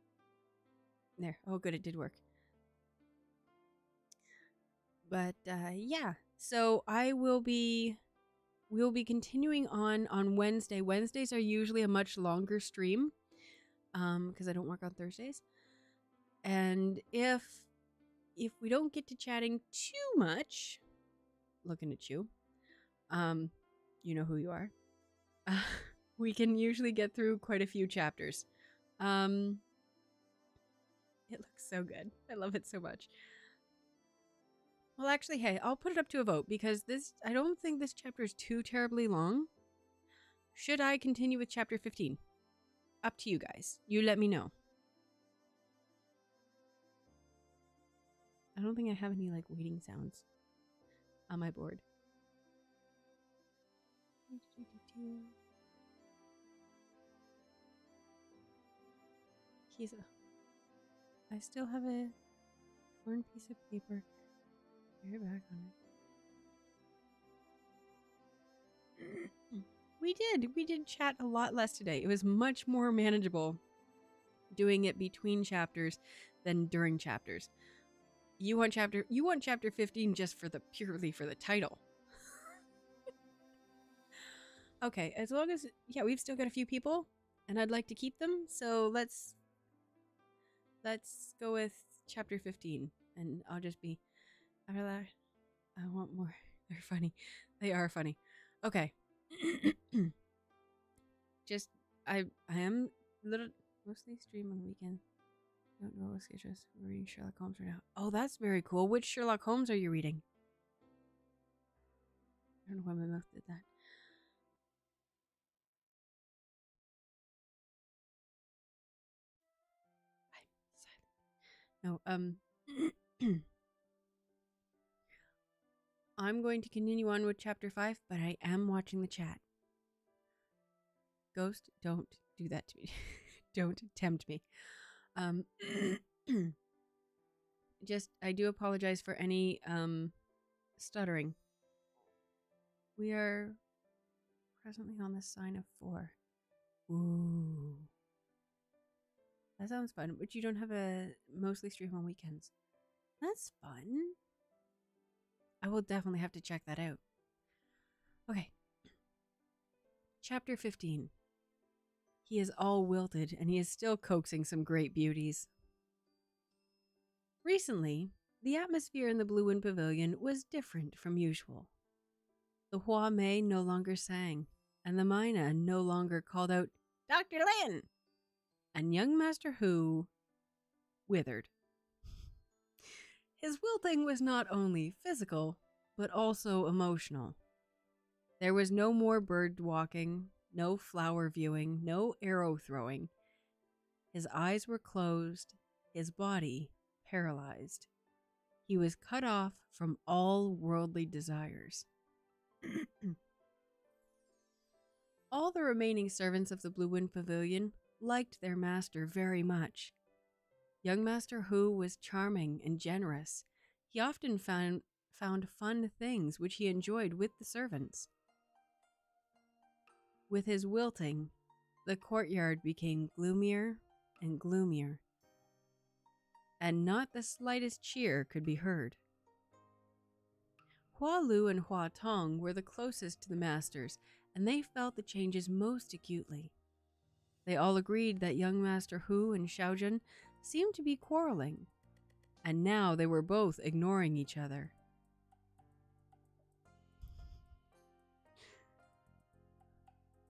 there. Oh good, it did work. But uh yeah. So I will be we'll be continuing on on Wednesday. Wednesdays are usually a much longer stream. Um, because I don't work on Thursdays. And if if we don't get to chatting too much, looking at you, um, you know who you are. Uh, we can usually get through quite a few chapters. Um, it looks so good. I love it so much. Well, actually, hey, I'll put it up to a vote because this, I don't think this chapter is too terribly long. Should I continue with chapter 15? Up to you guys. You let me know. I don't think I have any like waiting sounds on my board. I still have a torn piece of paper. Right back on it. we did. We did chat a lot less today. It was much more manageable doing it between chapters than during chapters. You want chapter you want chapter 15 just for the purely for the title. okay, as long as yeah, we've still got a few people and I'd like to keep them, so let's let's go with chapter 15 and I'll just be I. I want more. They're funny. They are funny. Okay. just I I am little mostly stream on the weekend. Don't know what schedules. We're reading Sherlock Holmes right now. Oh, that's very cool. Which Sherlock Holmes are you reading? I don't know why my mouth did that. No, um I'm going to continue on with chapter 5, but I am watching the chat. Ghost, don't do that to me. don't tempt me. Um just I do apologize for any um stuttering. We are presently on the sign of 4. Ooh. That sounds fun, but you don't have a mostly stream on weekends. That's fun. I will definitely have to check that out. Okay. Chapter 15. He is all wilted and he is still coaxing some great beauties. Recently, the atmosphere in the Blue Wind Pavilion was different from usual. The Hua Mei no longer sang, and the myna no longer called out, Dr. Lin! And young Master Hu withered. His wilting was not only physical, but also emotional. There was no more bird walking, no flower viewing, no arrow throwing. His eyes were closed, his body paralyzed. He was cut off from all worldly desires. all the remaining servants of the Blue Wind Pavilion liked their master very much. Young Master Hu was charming and generous. He often found, found fun things which he enjoyed with the servants. With his wilting, the courtyard became gloomier and gloomier, and not the slightest cheer could be heard. Hua Lu and Huan Tong were the closest to the masters, and they felt the changes most acutely. They all agreed that young Master Hu and Xiaojun seemed to be quarreling, and now they were both ignoring each other.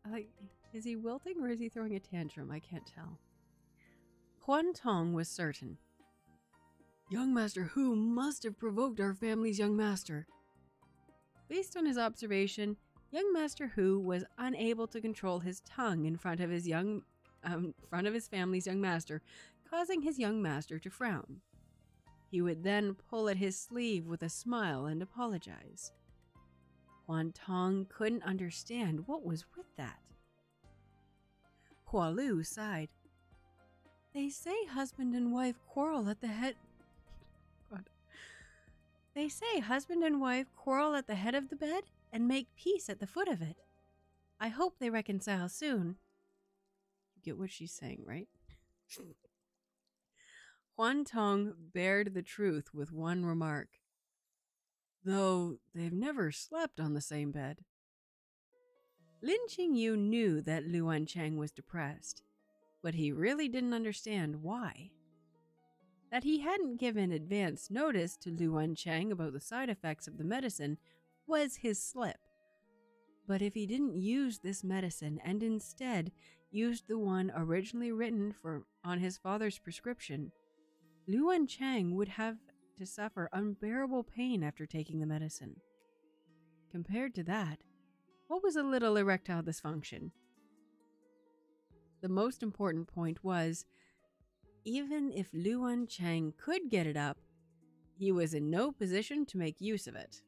Like, is he wilting or is he throwing a tantrum? I can't tell. Huan Tong was certain. Young Master Hu must have provoked our family's young master. Based on his observation, young Master Hu was unable to control his tongue in front of his young um, front of his family's young master, causing his young master to frown. He would then pull at his sleeve with a smile and apologize. Huan Tong couldn't understand what was with that. Hua Lu sighed. They say husband and wife quarrel at the head. God. They say husband and wife quarrel at the head of the bed and make peace at the foot of it. I hope they reconcile soon. You get what she's saying, right? Huan Tong bared the truth with one remark. Though they've never slept on the same bed. Lin Qingyu knew that Luan Chang was depressed, but he really didn't understand why. That he hadn't given advance notice to Luan Chang about the side effects of the medicine was his slip. But if he didn't use this medicine and instead used the one originally written for on his father's prescription, Luan Chang would have to suffer unbearable pain after taking the medicine. Compared to that, what was a little erectile dysfunction? The most important point was even if Luan Chang could get it up, he was in no position to make use of it.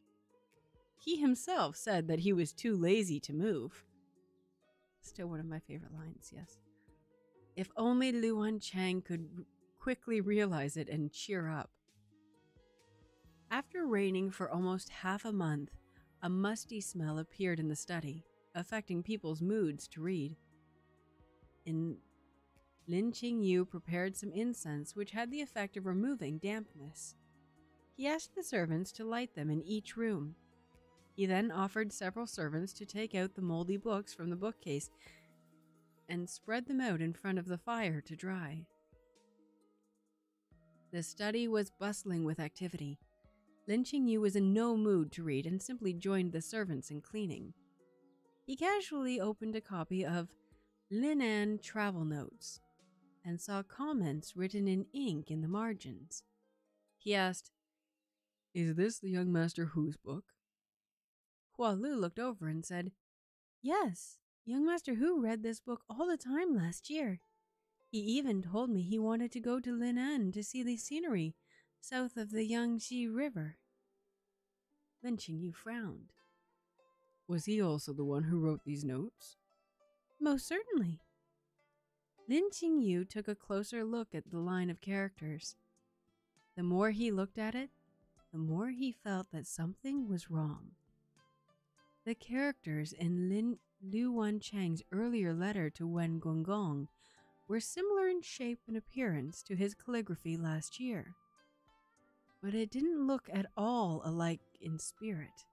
He himself said that he was too lazy to move. Still one of my favorite lines, yes. If only Luan Chang could quickly realize it and cheer up. After raining for almost half a month, a musty smell appeared in the study, affecting people's moods to read. In Lin Qingyu prepared some incense which had the effect of removing dampness. He asked the servants to light them in each room. He then offered several servants to take out the moldy books from the bookcase and spread them out in front of the fire to dry. The study was bustling with activity. Lin Qingyu was in no mood to read and simply joined the servants in cleaning. He casually opened a copy of Linan Travel Notes and saw comments written in ink in the margins. He asked, Is this the young Master Hu's book? Hua Lu looked over and said, Yes, young Master Hu read this book all the time last year. He even told me he wanted to go to Linan to see the scenery south of the Yangtze River. Lin Qingyu frowned. Was he also the one who wrote these notes? Most certainly. Lin Qingyu took a closer look at the line of characters. The more he looked at it, the more he felt that something was wrong. The characters in Lin Lu Wan Chang's earlier letter to Wen Gongong were similar in shape and appearance to his calligraphy last year but it didn't look at all alike in spirit.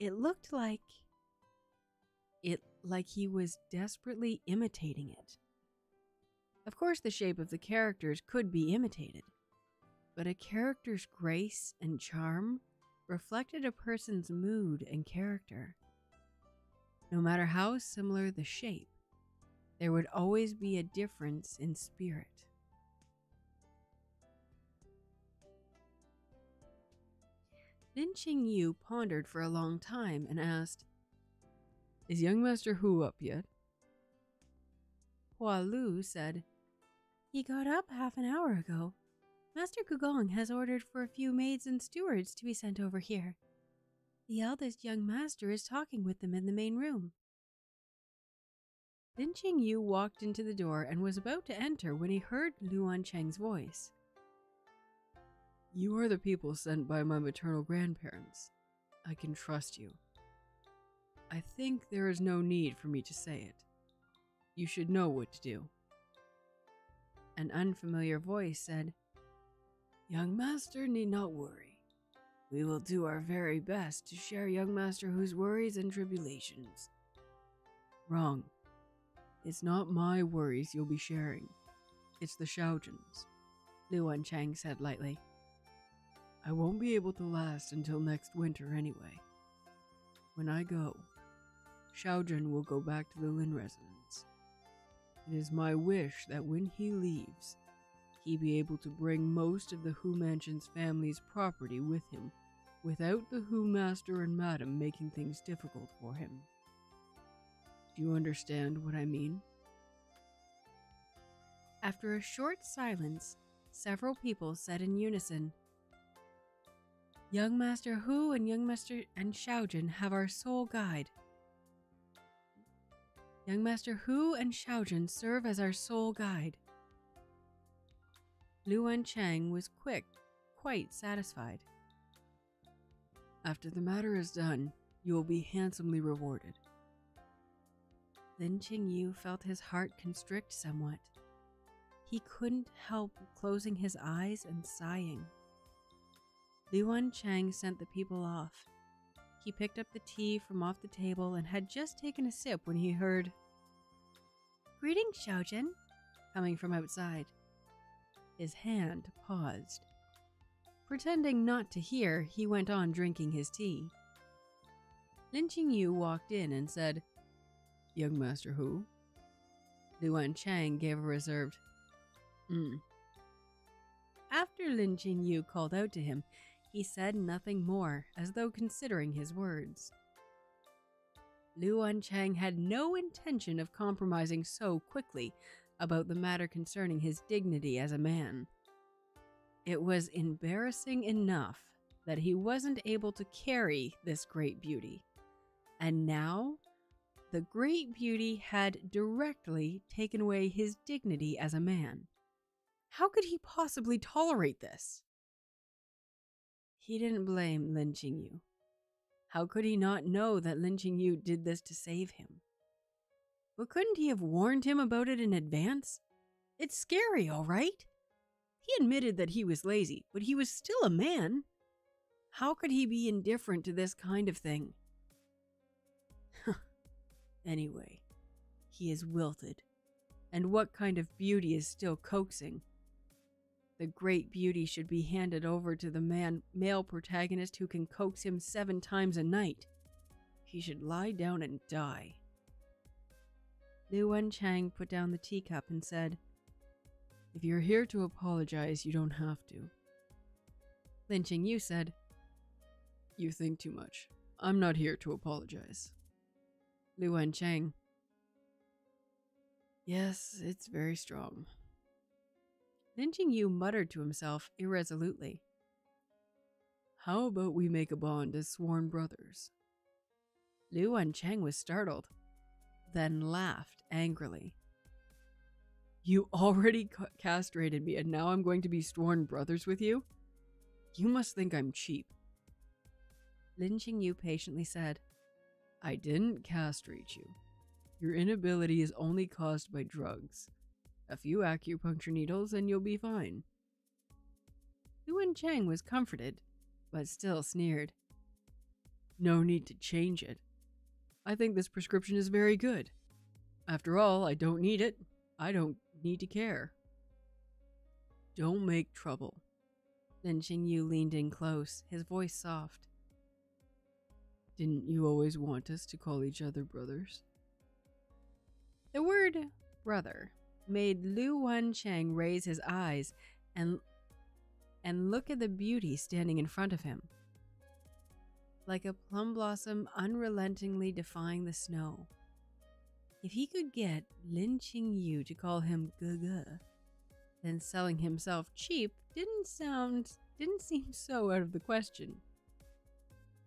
It looked like it like he was desperately imitating it. Of course, the shape of the characters could be imitated, but a character's grace and charm reflected a person's mood and character. No matter how similar the shape, there would always be a difference in spirit. Lin Qingyu pondered for a long time and asked, Is young Master Hu up yet? Hua Lu said, He got up half an hour ago. Master Gugong has ordered for a few maids and stewards to be sent over here. The eldest young master is talking with them in the main room. Lin Qingyu walked into the door and was about to enter when he heard Luan Cheng's voice. You are the people sent by my maternal grandparents. I can trust you. I think there is no need for me to say it. You should know what to do. An unfamiliar voice said, Young Master need not worry. We will do our very best to share Young Master Hu's worries and tribulations. Wrong. It's not my worries you'll be sharing. It's the Xiaojun's, Luan Chang said lightly. I won't be able to last until next winter anyway. When I go, Xiaojun will go back to the Lin residence. It is my wish that when he leaves, he be able to bring most of the Hu Mansion's family's property with him, without the Hu Master and Madam making things difficult for him. Do you understand what I mean? After a short silence, several people said in unison, Young Master Hu and Young Master and Xiaojun have our sole guide. Young Master Hu and Xiaojun serve as our sole guide. Lu Wencheng was quick, quite satisfied. After the matter is done, you will be handsomely rewarded. Lin Qingyu felt his heart constrict somewhat. He couldn't help closing his eyes and sighing. Lu Wencheng sent the people off. He picked up the tea from off the table and had just taken a sip when he heard, Greetings, Xiaojun, coming from outside. His hand paused. Pretending not to hear, he went on drinking his tea. Lin Qingyu walked in and said, Young Master Hu? Lu Chang gave a reserved, Hmm. After Lin Qingyu called out to him, he said nothing more, as though considering his words. Lu Chang had no intention of compromising so quickly about the matter concerning his dignity as a man. It was embarrassing enough that he wasn't able to carry this great beauty. And now, the great beauty had directly taken away his dignity as a man. How could he possibly tolerate this? He didn't blame Lin Qingyu. How could he not know that Lin Qingyu did this to save him? But couldn't he have warned him about it in advance? It's scary, all right. He admitted that he was lazy, but he was still a man. How could he be indifferent to this kind of thing? anyway, he is wilted. And what kind of beauty is still coaxing? The great beauty should be handed over to the man male protagonist who can coax him seven times a night. He should lie down and die. Lu Wencheng put down the teacup and said, If you're here to apologize, you don't have to. Lin Qingyu said, You think too much. I'm not here to apologize. Lu Wencheng, Yes, it's very strong. Lin Qingyu muttered to himself irresolutely. How about we make a bond as sworn brothers? Lu Wencheng was startled, then laughed angrily. You already castrated me, and now I'm going to be sworn brothers with you? You must think I'm cheap. Lin Qingyu patiently said, I didn't castrate you. Your inability is only caused by drugs. A few acupuncture needles and you'll be fine. Lu Wencheng was comforted, but still sneered. No need to change it. I think this prescription is very good. After all, I don't need it. I don't need to care. Don't make trouble. Then Lin Qingyu leaned in close, his voice soft. Didn't you always want us to call each other brothers? The word brother made Lu Wencheng raise his eyes and and look at the beauty standing in front of him. Like a plum blossom unrelentingly defying the snow. If he could get Lin Qingyu to call him Gege, then selling himself cheap didn't sound didn't seem so out of the question.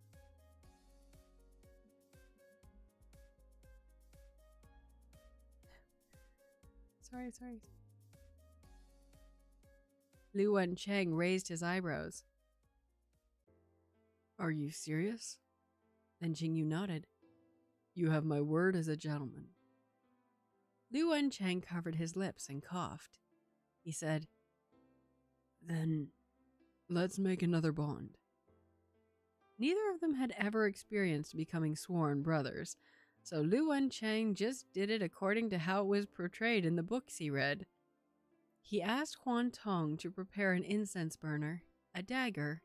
Sorry, sorry. Lu Wencheng raised his eyebrows. Are you serious? Then Jingyu nodded. You have my word as a gentleman. Lu Wencheng covered his lips and coughed. He said, Then let's make another bond. Neither of them had ever experienced becoming sworn brothers, so Lu Wencheng just did it according to how it was portrayed in the books he read. He asked Huan Tong to prepare an incense burner, a dagger,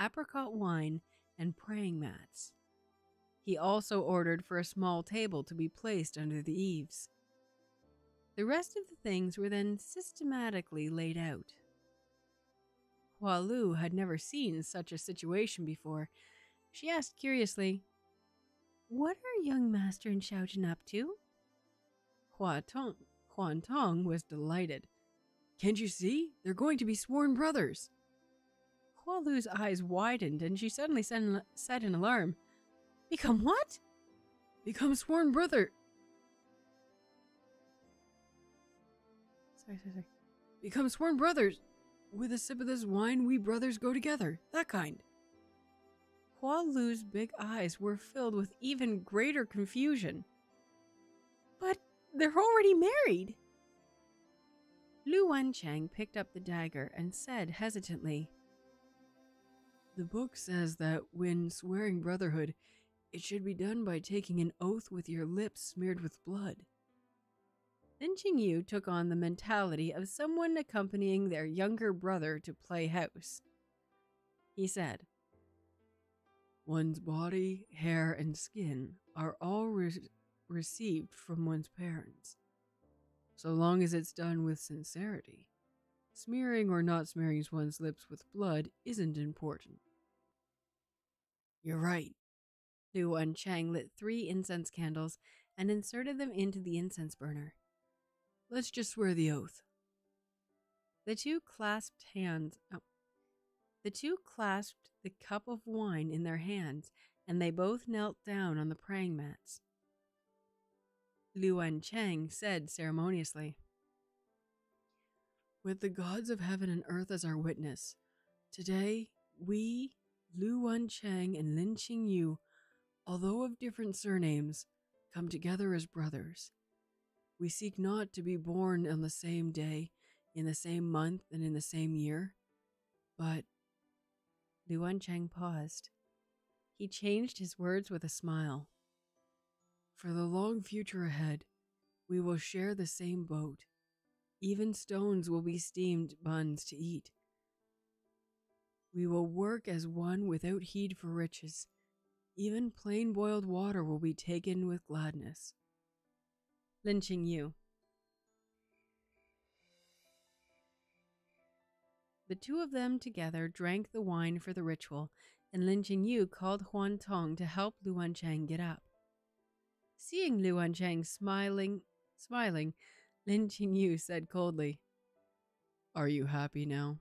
apricot wine, and praying mats. He also ordered for a small table to be placed under the eaves. The rest of the things were then systematically laid out. Hua Lu had never seen such a situation before. She asked curiously, What are young master and Xiaojun up to? Hua Tong, Huan Tong was delighted. Can't you see? They're going to be sworn brothers. Hua Lu's eyes widened and she suddenly said said in alarm, Become what? Become sworn brother. Sorry, sorry, sorry. Become sworn brothers. With a sip of this wine, we brothers go together. That kind. Hua Lu's big eyes were filled with even greater confusion. But they're already married. Lu Wancheng picked up the dagger and said hesitantly, The book says that when swearing brotherhood, it should be done by taking an oath with your lips smeared with blood. Lin Qingyu took on the mentality of someone accompanying their younger brother to play house. He said, One's body, hair, and skin are all re- received from one's parents. So long as it's done with sincerity, smearing or not smearing one's lips with blood isn't important. You're right. Lu Wancheng lit three incense candles and inserted them into the incense burner. Let's just swear the oath. The two clasped hands. Oh. The two clasped the cup of wine in their hands, and they both knelt down on the praying mats. Lu Wancheng said ceremoniously, With the gods of heaven and earth as our witness, today we, Lu Wancheng and Lin Qingyu, although of different surnames, come together as brothers. We seek not to be born on the same day, in the same month, and in the same year, but Lu Wancheng paused. He changed his words with a smile. For the long future ahead, we will share the same boat. Even stones will be steamed buns to eat. We will work as one without heed for riches. Even plain boiled water will be taken with gladness. Lin Qingyu. The two of them together drank the wine for the ritual, and Lin Qingyu called Huan Tong to help Lu Wancheng get up. Seeing Lu Wancheng smiling, smiling, Lin Qingyu said coldly, Are you happy now?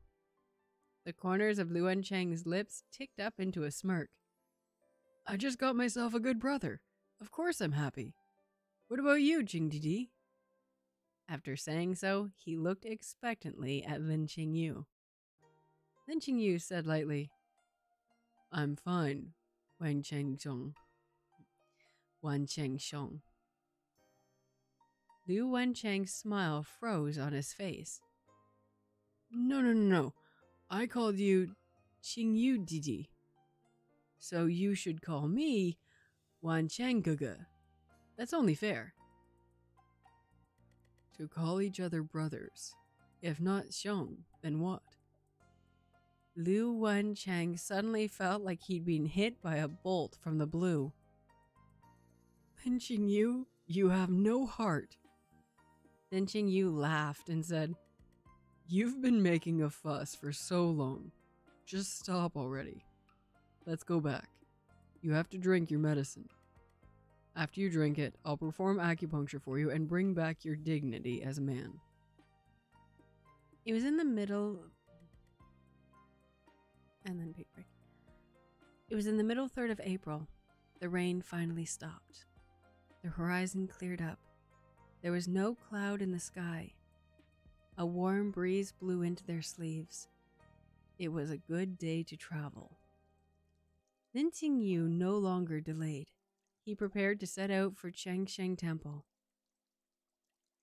The corners of Lu Wancheng's lips ticked up into a smirk. I just got myself a good brother. Of course I'm happy. What about you, Jing Didi? After saying so, he looked expectantly at Lin Qingyu. Lin Qingyu said lightly, I'm fine, Wang Chengzhong. Wan Cheng Xiong. Lu Wancheng's smile froze on his face. No, no, no, no. I called you Qingyu Didi. So you should call me Wan Cheng Gege. That's only fair. To call each other brothers. If not Xiong, then what? Lu Wancheng suddenly felt like he'd been hit by a bolt from the blue. Lin Qingyu, you have no heart. Lin Qingyu laughed and said, You've been making a fuss for so long. Just stop already. Let's go back. You have to drink your medicine. After you drink it, I'll perform acupuncture for you and bring back your dignity as a man. It was in the middle. And then break. It was in the middle third of April. The rain finally stopped. The horizon cleared up. There was no cloud in the sky. A warm breeze blew into their sleeves. It was a good day to travel. Lin Qingyu no longer delayed. He prepared to set out for Changsheng Temple.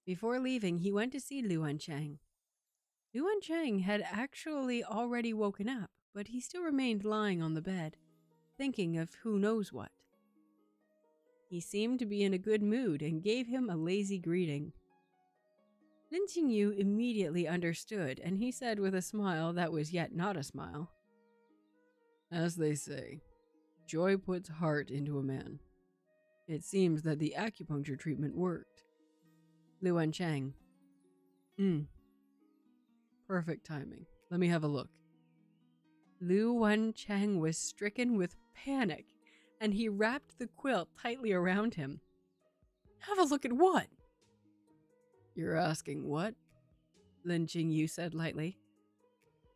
Before leaving, he went to see Lu Wancheng. Lu Wancheng had actually already woken up, but he still remained lying on the bed, thinking of who knows what. He seemed to be in a good mood and gave him a lazy greeting. Lin Qingyu immediately understood, and he said with a smile that was yet not a smile, As they say, joy puts heart into a man. It seems that the acupuncture treatment worked. Lu Wancheng. Hmm. Perfect timing. Let me have a look. Lu Wancheng was stricken with panic, and he wrapped the quilt tightly around him. Have a look at what? You're asking what? Lin Qingyu said lightly.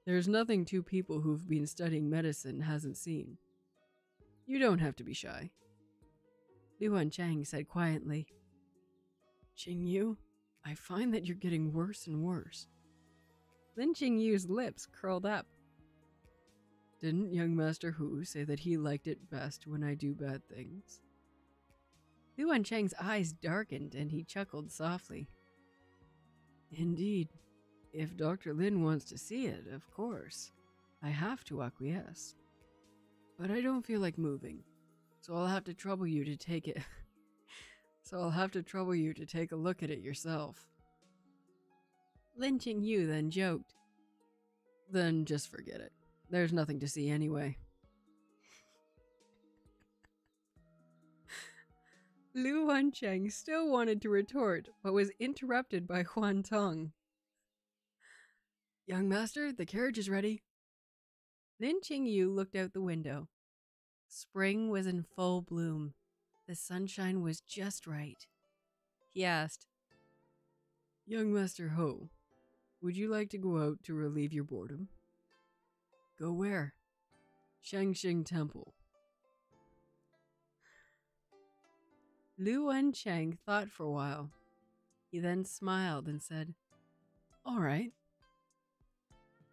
There's nothing two people who've been studying medicine hasn't seen. You don't have to be shy. Lu Chang said quietly. Qingyu, I find that you're getting worse and worse. Lin Qingyu's lips curled up. Didn't young Master Hu say that he liked it best when I do bad things? Lu Chang's eyes darkened and he chuckled softly. Indeed. If Dr. Lin wants to see it, of course. I have to acquiesce. But I don't feel like moving, so I'll have to trouble you to take it. so I'll have to trouble you to take a look at it yourself. Lin Qingyu then joked. Then just forget it. There's nothing to see anyway. Lu Wancheng still wanted to retort, but was interrupted by Huan Tong. Young master, the carriage is ready. Lin Qingyu looked out the window. Spring was in full bloom. The sunshine was just right. He asked, Young Master Ho, would you like to go out to relieve your boredom? Go where? Changsheng Temple. Lu Wencheng thought for a while. He then smiled and said, All right.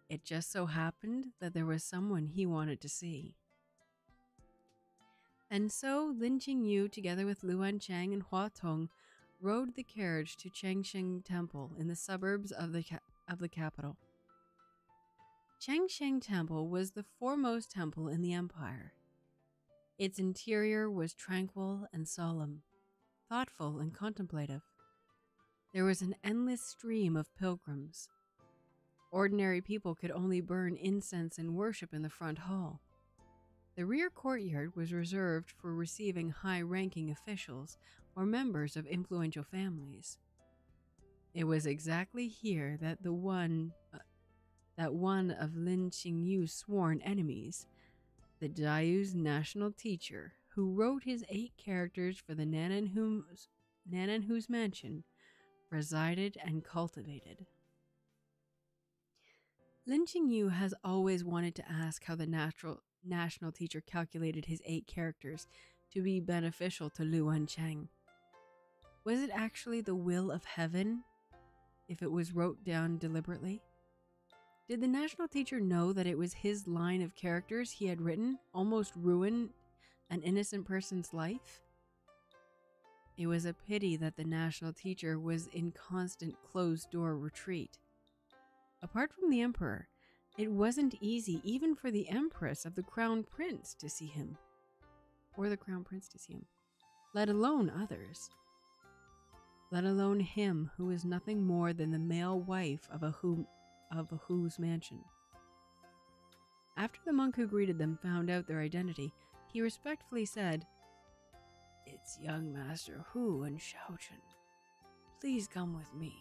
It just so happened that there was someone he wanted to see. And so Lin Yu, together with Lu Wencheng and Hua Tong, rode the carriage to Changsheng Temple in the suburbs of the, of the capital. Changsheng Temple was the foremost temple in the empire. Its interior was tranquil and solemn, thoughtful and contemplative. There was an endless stream of pilgrims. Ordinary people could only burn incense and worship in the front hall. The rear courtyard was reserved for receiving high ranking officials or members of influential families. It was exactly here that the one uh, that one of Lin Qingyu's sworn enemies, the Dayu's national teacher, who wrote his eight characters for the Nananhu's, mansion, resided and cultivated. Lin Qingyu has always wanted to ask how the natural national teacher calculated his eight characters to be beneficial to Lu Wencheng. Was it actually the will of heaven if it was wrote down deliberately? Did the national teacher know that it was his line of characters he had written almost ruined an innocent person's life? It was a pity that the national teacher was in constant closed door retreat. Apart from the emperor, it wasn't easy even for the empress of the crown prince to see him, or the crown prince to see him, let alone others. Let alone him who is nothing more than the male wife of a Hu, of a Hu's mansion. After the monk who greeted them found out their identity, he respectfully said, It's young Master Hu and Xiaojun. Please come with me.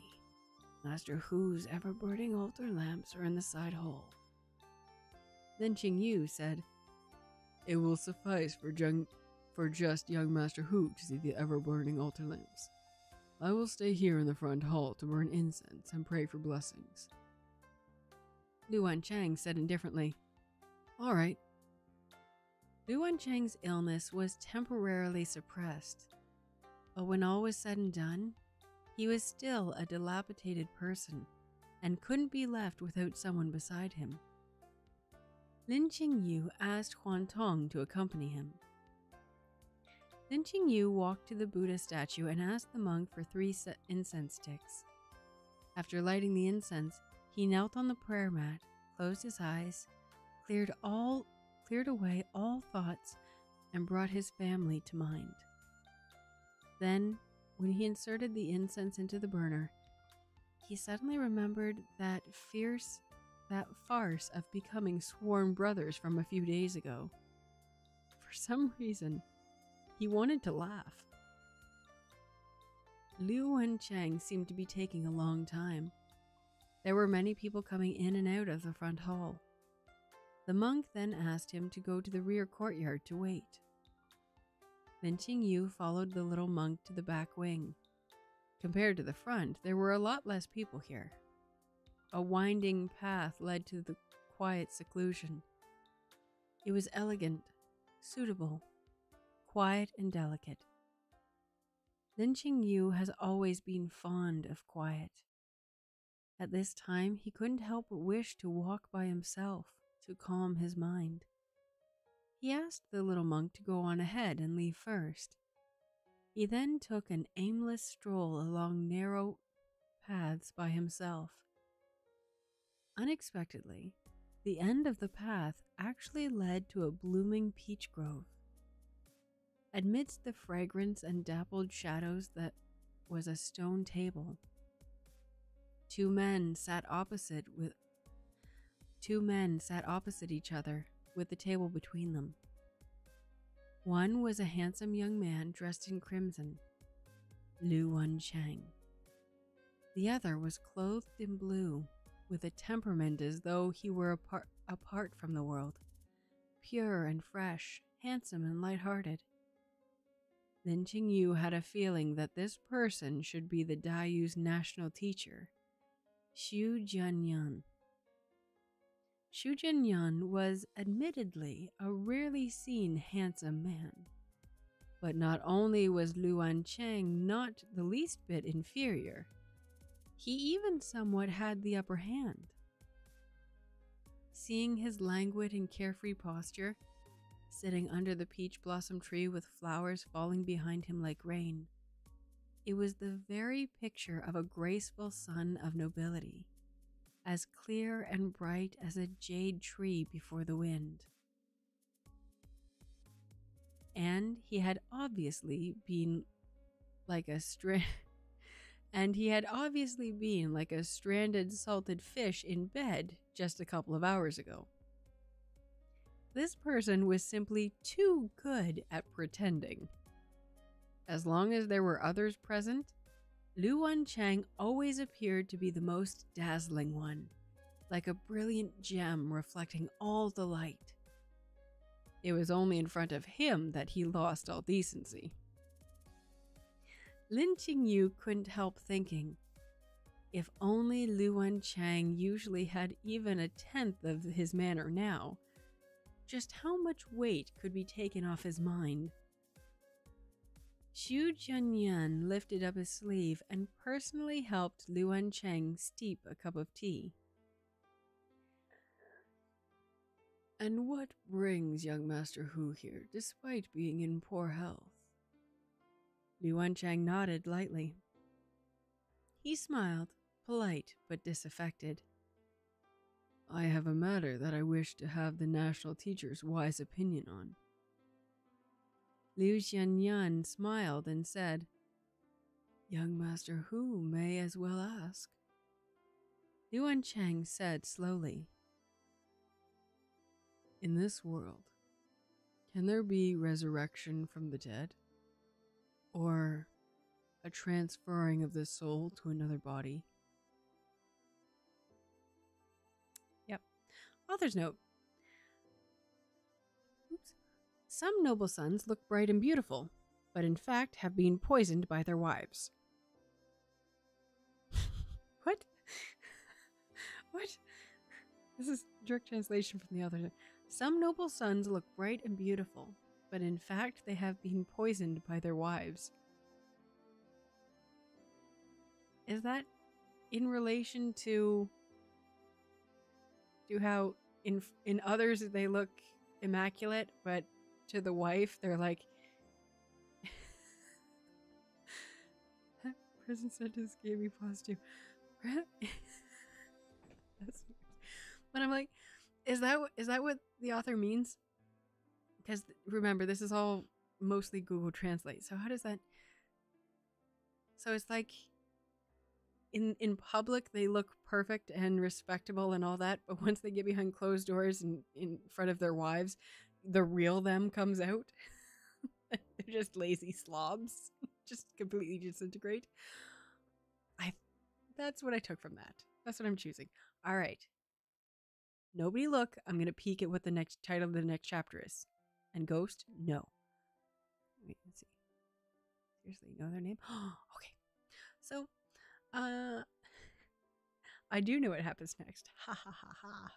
Master Hu's ever burning altar lamps are in the side hall. Then Qing Yu said, It will suffice for, jung- for just young Master Hu to see the ever burning altar lamps. I will stay here in the front hall to burn incense and pray for blessings. Lu Wancheng said indifferently, All right. Lu Wancheng's illness was temporarily suppressed, but when all was said and done, he was still a dilapidated person and couldn't be left without someone beside him. Lin Qingyu asked Huan Tong to accompany him. Lin Qingyu walked to the Buddha statue and asked the monk for three incense sticks. After lighting the incense, he knelt on the prayer mat, closed his eyes, cleared all cleared away all thoughts, and brought his family to mind. Then, when he inserted the incense into the burner, he suddenly remembered that fierce that farce of becoming sworn brothers from a few days ago. For some reason, he wanted to laugh. Liu Wencheng seemed to be taking a long time. There were many people coming in and out of the front hall. The monk then asked him to go to the rear courtyard to wait. Then Qing Yu followed the little monk to the back wing. Compared to the front, there were a lot less people here. a winding path led to the quiet seclusion. It was elegant, suitable, quiet, and delicate. Lin Yu has always been fond of quiet. At this time, he couldn't help but wish to walk by himself to calm his mind. He asked the little monk to go on ahead and leave first. He then took an aimless stroll along narrow paths by himself. Unexpectedly, the end of the path actually led to a blooming peach grove. Amidst the fragrance and dappled shadows that was a stone table. Two men sat opposite with two men sat opposite each other with the table between them. One was a handsome young man dressed in crimson, Lu Wan Chang. The other was clothed in blue, with a temperament as though he were apart, apart from the world, pure and fresh, handsome and light-hearted. Lin Yu had a feeling that this person should be the Dayu's national teacher, Xu Jianyan. Xu Jianyan was admittedly a rarely seen handsome man. But not only was Luan Cheng not the least bit inferior, he even somewhat had the upper hand. Seeing his languid and carefree posture, sitting under the peach blossom tree with flowers falling behind him like rain. It was the very picture of a graceful son of nobility, as clear and bright as a jade tree before the wind. And he had obviously been like a string. and he had obviously been like a stranded salted fish in bed just a couple of hours ago. This person was simply too good at pretending. As long as there were others present, Lu Wan Chang always appeared to be the most dazzling one, like a brilliant gem reflecting all the light. It was only in front of him that he lost all decency. Lin Qingyu couldn't help thinking, if only Liu Wan Chang usually had even a tenth of his manner now, just how much weight could be taken off his mind. Xu Jianyan lifted up his sleeve and personally helped Luan Cheng steep a cup of tea. And what brings young Master Hu here, despite being in poor health? Luan Cheng nodded lightly. He smiled, polite but disaffected. I have a matter that I wish to have the national teacher's wise opinion on. Liu Xianyan smiled and said, Young Master Hu may as well ask. Luan Cheng said slowly, In this world, can there be resurrection from the dead? Or a transferring of the soul to another body? Yep. Author's note. Some noble sons look bright and beautiful, but in fact have been poisoned by their wives. what? what? This is direct translation from the author. Some noble sons look bright and beautiful, but in fact they have been poisoned by their wives. Is that in relation to to how in in others they look immaculate, but to the wife they're like that prison sentence gave me pause too. That's but I'm like, is that is that what the author means? Because remember, this is all mostly Google Translate. So how does that? So it's like in in public they look perfect and respectable and all that but once they get behind closed doors and in front of their wives the real them comes out. They're just lazy slobs. Just completely disintegrate. I that's what i took from that. That's what i'm choosing. All right. Nobody look. I'm gonna peek at what the next title of the next chapter is. And ghost? No. Wait let's see. Seriously know their name? Okay. So uh, I do know what happens next. Ha ha ha ha.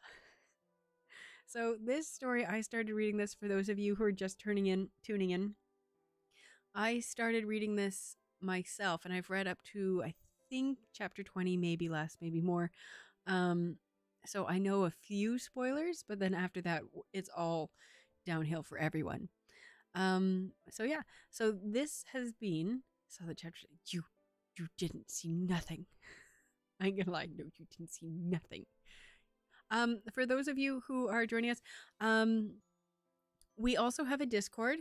So this story, I started reading this for those of you who are just turning in, tuning in. I started reading this myself, and I've read up to I think chapter twenty, maybe less, maybe more. Um, so I know a few spoilers, but then after that, it's all downhill for everyone. Um, so yeah, so this has been so the chapter you you didn't see nothing. I ain't gonna lie, no, you didn't see nothing. Um, for those of you who are joining us, um, we also have a Discord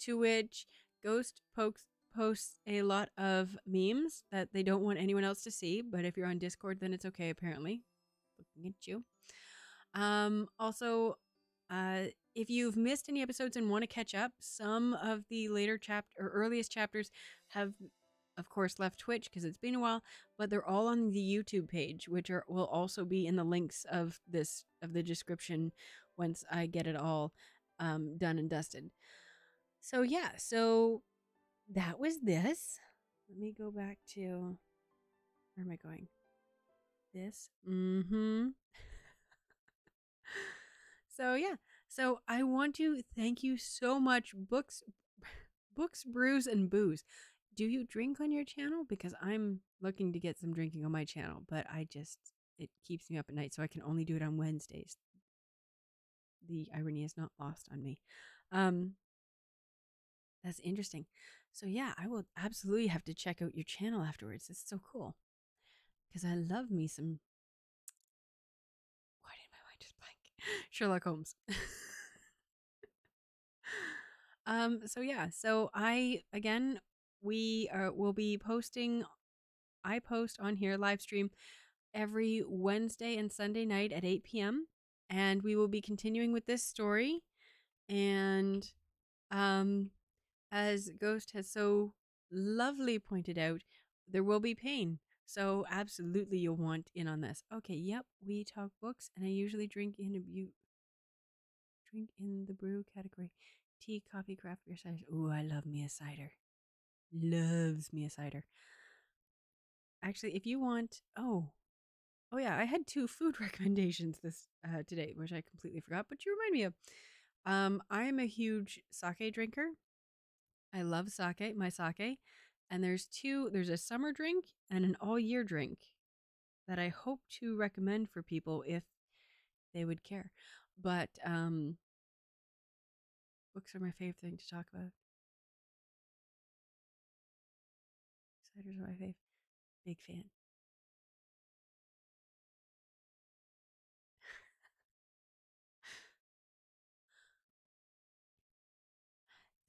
to which Ghost pokes posts a lot of memes that they don't want anyone else to see. But if you're on Discord, then it's okay. Apparently, looking at you. Um, also, uh, if you've missed any episodes and want to catch up, some of the later chapter or earliest chapters have of course left Twitch because it's been a while, but they're all on the YouTube page, which are will also be in the links of this of the description once I get it all um, done and dusted. So yeah, so that was this. Let me go back to where am I going? This. Mm-hmm. so yeah. So I want to thank you so much, books books, brews, and booze do you drink on your channel? Because I'm looking to get some drinking on my channel, but I just, it keeps me up at night, so I can only do it on Wednesdays. The irony is not lost on me. Um, that's interesting. So, yeah, I will absolutely have to check out your channel afterwards. It's so cool. Because I love me some. Why did my mind just blank? Sherlock Holmes. um so yeah so i again we uh, will be posting i post on here live stream every wednesday and sunday night at 8 p.m and we will be continuing with this story and um as ghost has so lovely pointed out there will be pain so absolutely you'll want in on this. Okay yep we talk books and i usually drink in a bu- drink in the brew category. Tea coffee craft beer cider. Ooh i love me a cider loves me a cider. Actually, if you want, oh, oh yeah, I had two food recommendations this uh, today, which I completely forgot, but you remind me of. Um, I am a huge sake drinker. I love sake, my sake, and there's two. There's a summer drink and an all year drink that I hope to recommend for people if they would care. But um, books are my favorite thing to talk about. Ciders my fave. Big fan.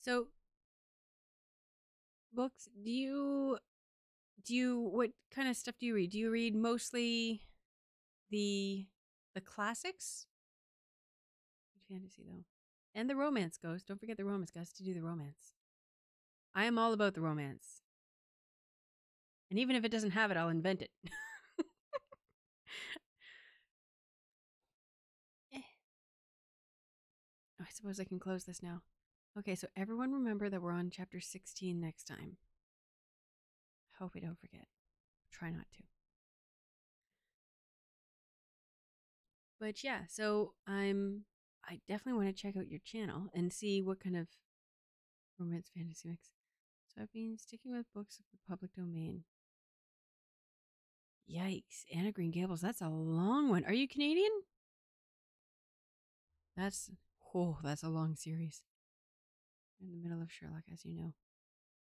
so books do you do you what kind of stuff do you read? Do you read mostly the the classics? Fantasy though? And the romance ghost. Don't forget the romance guys. To do the romance. I am all about the romance and even if it doesn't have it, I'll invent it. eh. oh, I suppose I can close this now. Okay, so everyone remember that we're on chapter 16 next time. I Hope we don't forget. Try not to. But yeah, so I'm I definitely want to check out your channel and see what kind of romance fantasy mix. So I've been sticking with books of the public domain. Yikes. Anne of Green Gables. That's a long one. Are you Canadian? That's, oh, that's a long series. In the middle of Sherlock, as you know.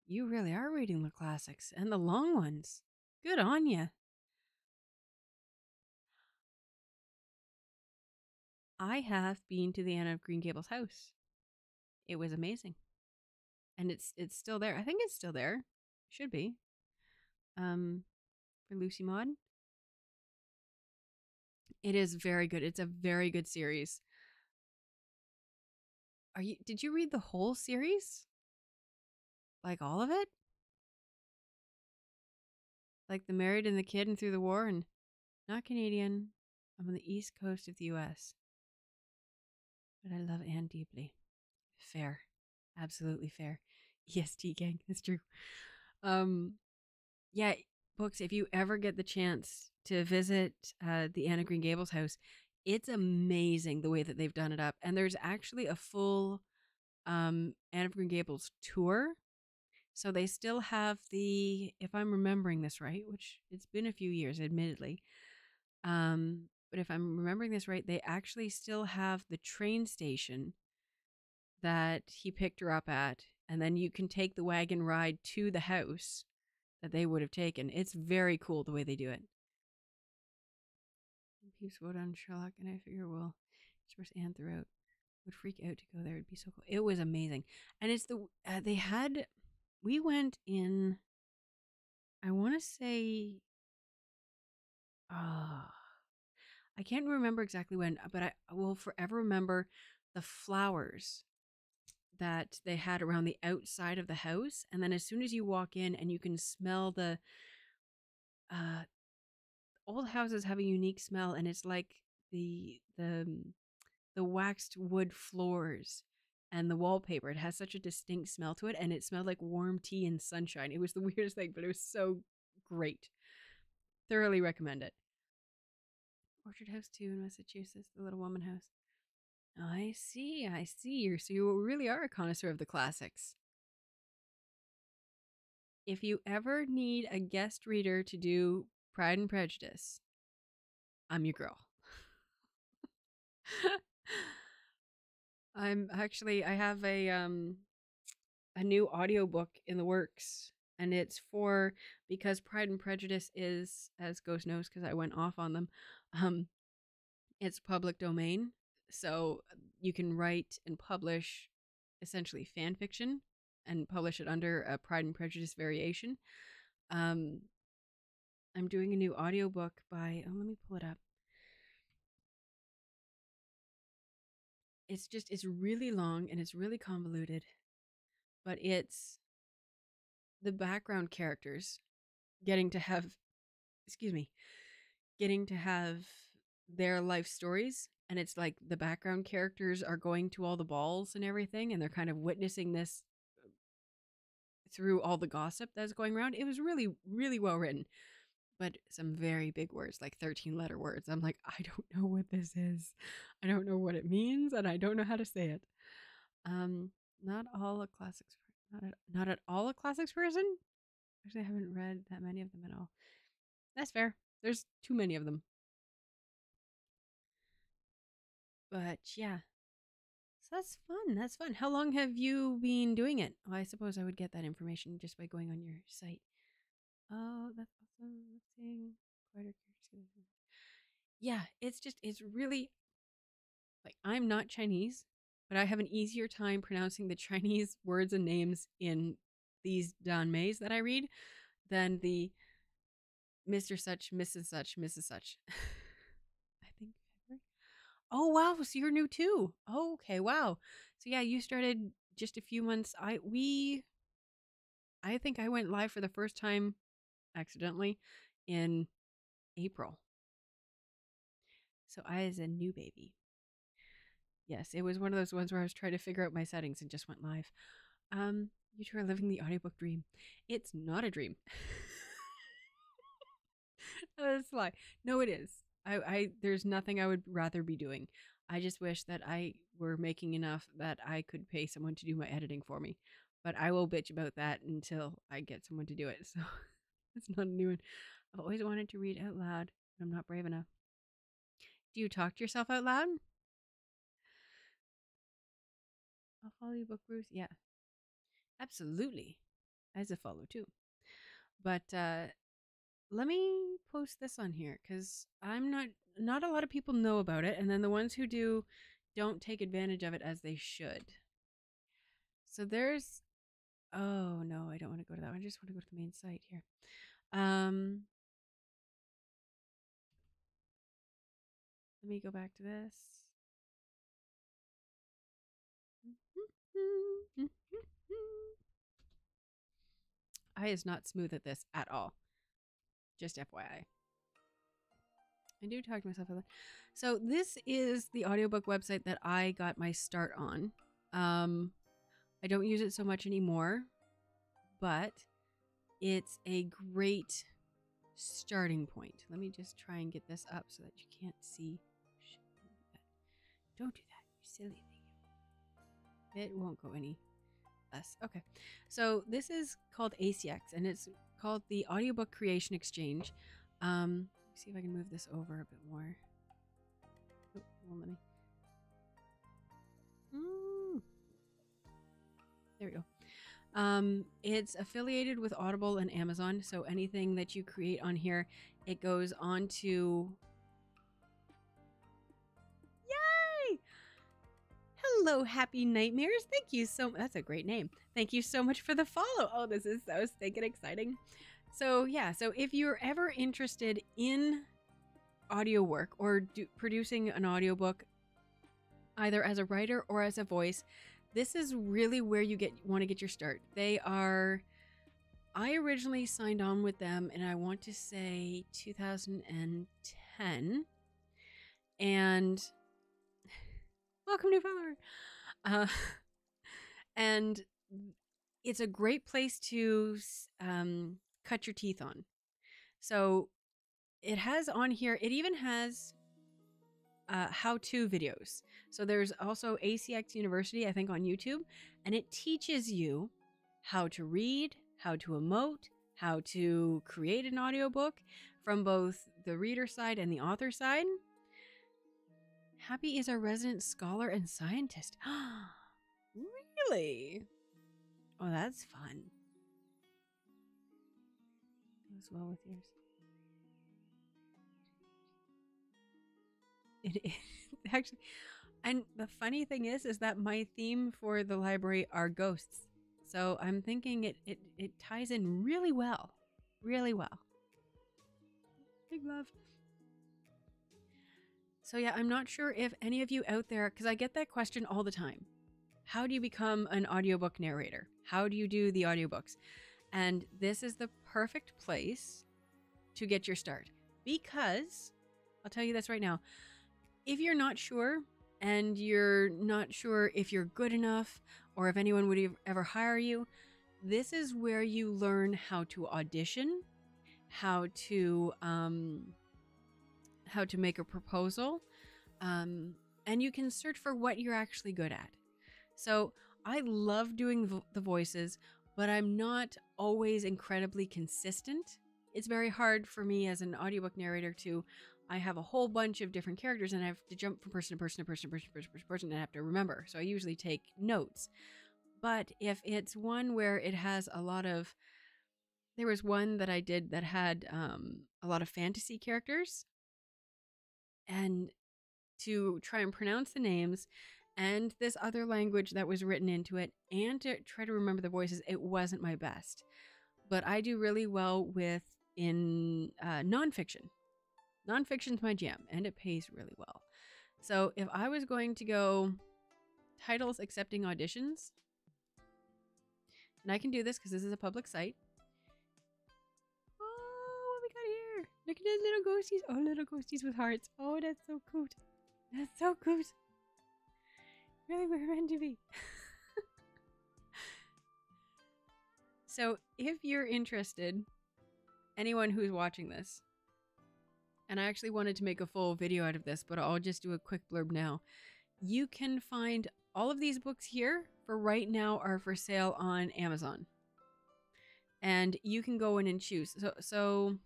You really are reading the classics and the long ones. Good on you. I have been to the Anne of Green Gables house. It was amazing. And it's it's still there. I think it's still there. Should be. Um for Lucy Maud. It is very good. It's a very good series. Are you did you read the whole series? Like all of it? Like the married and the kid and through the war and not Canadian. I'm on the east coast of the US. But I love Anne deeply. Fair. Absolutely fair. EST gang, that's true. Um yeah, books, if you ever get the chance to visit uh, the Anne of Green Gables house, it's amazing the way that they've done it up. And there's actually a full um, Anne of Green Gables tour. So they still have the, if I'm remembering this right, which it's been a few years, admittedly. Um, but if I'm remembering this right, they actually still have the train station that he picked her up at. And then you can take the wagon ride to the house that they would have taken. It's very cool the way they do it. Peeps vote on Sherlock, and I figure, well, express Anne throughout would freak out to go there. It'd be so cool. It was amazing, and it's the uh, they had. We went in. I want to say. Ah, uh, I can't remember exactly when, but I will forever remember the flowers that they had around the outside of the house, and then as soon as you walk in and you can smell the. Uh, old houses have a unique smell, and it's like the the the waxed wood floors and the wallpaper. It has such a distinct smell to it, and it smelled like warm tea and sunshine. It was the weirdest thing, but it was so great. Thoroughly recommend it. Orchard House too in Massachusetts, the Little Woman House. I see, I see. You're so you really are a connoisseur of the classics. If you ever need a guest reader to do Pride and Prejudice, I'm your girl. I'm actually I have a um a new audiobook in the works and it's for because Pride and Prejudice is as Ghost knows because I went off on them. Um it's public domain. So you can write and publish essentially fan fiction and publish it under a Pride and Prejudice variation. Um I'm doing a new audiobook by oh let me pull it up. it's just it's really long and it's really convoluted but it's the background characters getting to have excuse me getting to have their life stories and it's like the background characters are going to all the balls and everything and they're kind of witnessing this through all the gossip that's going around it was really really well written but some very big words, like 13 letter words. I'm like, I don't know what this is. I don't know what it means, and I don't know how to say it. Um, not all a classics, not at, not at all a classics person. Actually, I haven't read that many of them at all. That's fair. There's too many of them. But yeah, so that's fun. That's fun. How long have you been doing it? I suppose I would get that information just by going on your site. Oh, that's awesome. Quite Yeah, it's just it's really like I'm not Chinese, but I have an easier time pronouncing the Chinese words and names in these Danmeis that I read than the Mr. Such, Mrs. Such, Mrs. Such. Oh wow, so you're new too. Oh, okay, wow. So yeah, you started just a few months. I we I think I went live for the first time accidentally in April. So I is a new baby. Yes, it was one of those ones where I was trying to figure out my settings and just went live. Um, you two are living the audiobook dream. It's not a dream. That's a lie. No, it is. I, I there's nothing I would rather be doing. I just wish that I were making enough that I could pay someone to do my editing for me. But I will bitch about that until I get someone to do it. So that's not a new one. I've always wanted to read out loud, but I'm not brave enough. Do you talk to yourself out loud? I'll follow you, book Bruce. Yeah, absolutely. As a follow too. But uh, let me post this on here because I'm not. Not a lot of people know about it, and then the ones who do don't take advantage of it as they should. So there's Oh no, I don't want to go to that one. I just want to go to the main site here. Um, let me go back to this. I is not smooth at this at all. Just FYI. I do talk to myself a lot. So this is the audiobook website that I got my start on. Um, I don't use it so much anymore, but it's a great starting point. Let me just try and get this up so that you can't see. Don't do that, you silly thing. It won't go any less. Okay. So this is called ACX and it's called the Audiobook Creation Exchange. Um, see if I can move this over a bit more. Oh, won't let me. Mm. There we go. Um, it's affiliated with Audible and Amazon, so anything that you create on here, it goes on Hello, Happy Nightmares. Thank you so. Much. That's a great name. Thank you so much for the follow. Oh, this is so stinking exciting. So yeah, so if you're ever interested in audio work or do, producing an audiobook, either as a writer or as a voice, this is really where you get want to get your start. They are I originally signed on with them and I want to say 2010 and welcome new follower. Uh, and it's a great place to um, cut your teeth on. So it has on here, it even has uh, how to videos. So there's also ACX University, I think, on YouTube, and it teaches you how to read, how to emote, how to create an audiobook from both the reader side and the author side. Happy is our resident scholar and scientist. really? Oh, that's fun. Goes well with yours. It is actually, and the funny thing is, is that my theme for the library are ghosts. So I'm thinking it it it ties in really well, really well. Big love. So yeah, I'm not sure if any of you out there, because I get that question all the time. How do you become an audiobook narrator? How do you do the audiobooks? And this is the perfect place to get your start because I'll tell you this right now if you're not sure and you're not sure if you're good enough or if anyone would ever hire you, this is where you learn how to audition, how to um, how to make a proposal, um, and you can search for what you're actually good at. So I love doing the voices, but I'm not always incredibly consistent. It's very hard for me as an audiobook narrator to I have a whole bunch of different characters and I have to jump from person to person to person to person to person, to person and I have to remember. So I usually take notes. But if it's one where it has a lot of there was one that I did that had um, a lot of fantasy characters and to try and pronounce the names and this other language that was written into it and to try to remember the voices it wasn't my best but i do really well with in uh, nonfiction Nonfiction's my jam, and it pays really well. So if I was going to go titles accepting auditions, and I can do this because this is a public site. Look at those little ghosties. Oh, little ghosties with hearts. Oh, that's so cute. That's so cute. Really, we're meant to be. so if you're interested, anyone who's watching this, and I actually wanted to make a full video out of this, but I'll just do a quick blurb now. You can find all of these books here for right now are for sale on Amazon. And you can go in and choose. So, so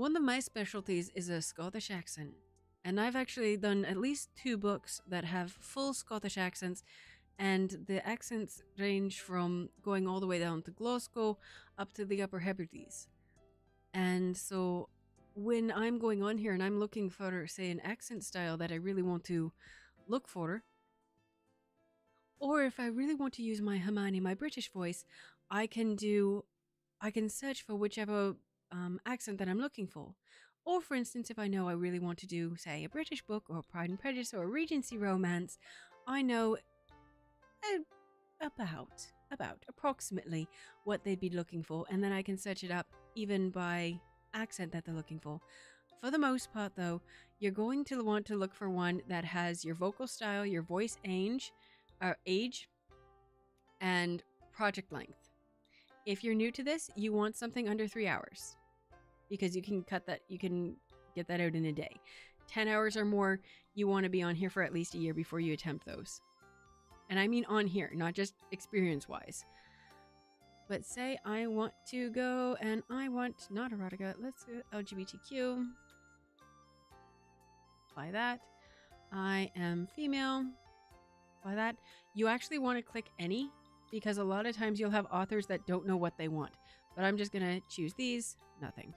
one of my specialties is a Scottish accent. And I've actually done at least two books that have full Scottish accents. And the accents range from going all the way down to Glasgow up to the Upper Hebrides. And so when I'm going on here and I'm looking for, say, an accent style that I really want to look for, or if I really want to use my Hermione, my British voice, I can do, I can search for whichever um, accent that I'm looking for. Or, for instance, if I know I really want to do, say, a British book or Pride and Prejudice or a Regency romance, I know about, about approximately what they'd be looking for, and then I can search it up even by accent that they're looking for. For the most part, though, you're going to want to look for one that has your vocal style, your voice age, or uh, age, and project length. if you're new to this, you want something under three hours because you can cut that, you can get that out in a day. 10 hours or more, you want to be on here for at least a year before you attempt those. And I mean on here, not just experience wise. But say I want to go and I want not erotica, let's go LGBTQ. Buy that. I am female. Buy that. You actually want to click any because a lot of times you'll have authors that don't know what they want. But I'm just going to choose these. Nothing.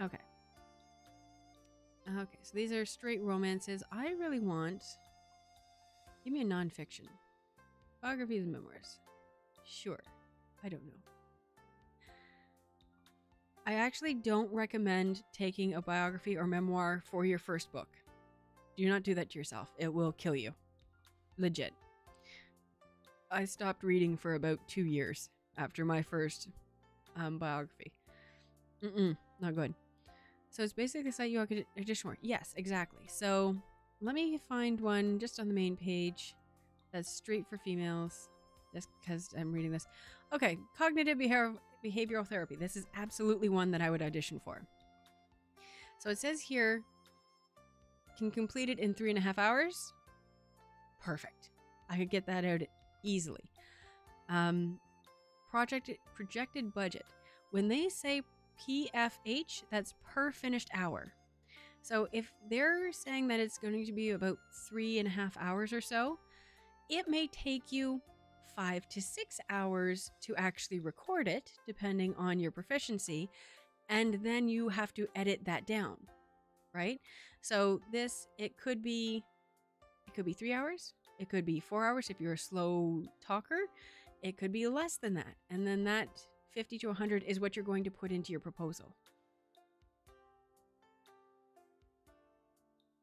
Okay. Okay, so these are straight romances. I really want. Give me a nonfiction. Biographies and memoirs. Sure. I don't know. I actually don't recommend taking a biography or memoir for your first book. Do not do that to yourself. It will kill you. Legit. I stopped reading for about two years after my first um, biography. Mm-mm, not good. So it's basically site you addition more. Yes, exactly. So let me find one just on the main page that's straight for females, just because I'm reading this. Okay, cognitive behavior, behavioral therapy. This is absolutely one that I would audition for. So it says here, can complete it in three and a half hours. Perfect. I could get that out easily. Um, project projected budget. When they say PFH, that's per finished hour. So if they're saying that it's going to be about three and a half hours or so, it may take you five to six hours to actually record it, depending on your proficiency, and then you have to edit that down, right? So this, it could be, it could be three hours, it could be four hours if you're a slow talker, it could be less than that, and then that 50 to 100 is what you're going to put into your proposal.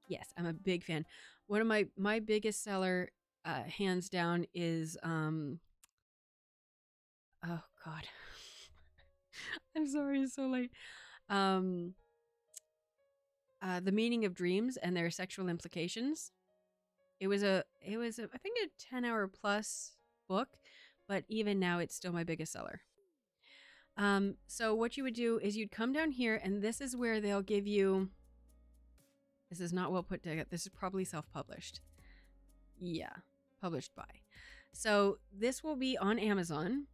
Yes, I'm a big fan. One of my my biggest seller uh hands down is um oh god. I'm sorry it's so late. Um uh The Meaning of Dreams and Their Sexual Implications. It was a it was a, I think a 10 hour plus book, but even now it's still my biggest seller. Um, so what you would do is you'd come down here, and this is where they'll give you. This is not well put together. This is probably self-published. Yeah, published by. So this will be on Amazon,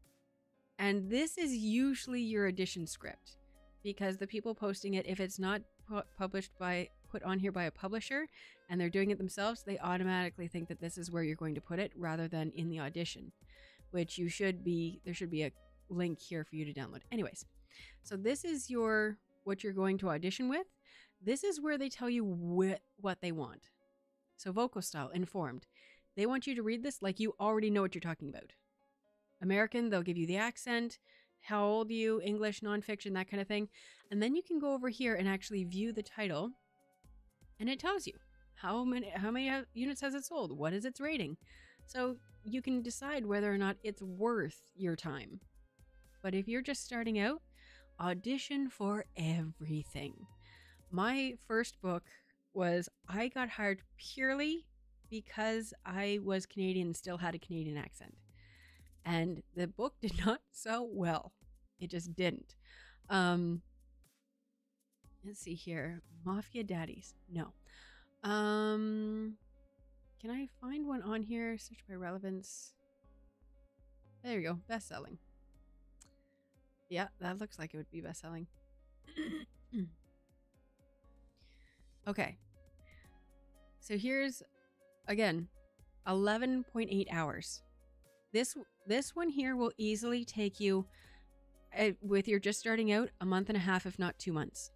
and this is usually your edition script because the people posting it, if it's not pu- published by put on here by a publisher and they're doing it themselves, they automatically think that this is where you're going to put it rather than in the audition, which you should be. There should be a link here for you to download. Anyways, so this is your what you're going to audition with. This is where they tell you wh- what they want. So vocal style, informed. They want you to read this like you already know what you're talking about. American, they'll give you the accent, how old you, English, nonfiction, that kind of thing. And then you can go over here and actually view the title and it tells you how many how many uh, units has it sold, what is its rating. So you can decide whether or not it's worth your time. But if you're just starting out, audition for everything. My first book was I got hired purely because I was Canadian and still had a Canadian accent. And the book did not sell well. It just didn't. Um let's see here. Mafia Daddies. No. Um can I find one on here? Search by relevance. There you go. Best selling. Yeah, that looks like it would be best selling. okay. So here's again 11.8 hours. This this one here will easily take you uh, with your just starting out a month and a half if not 2 months.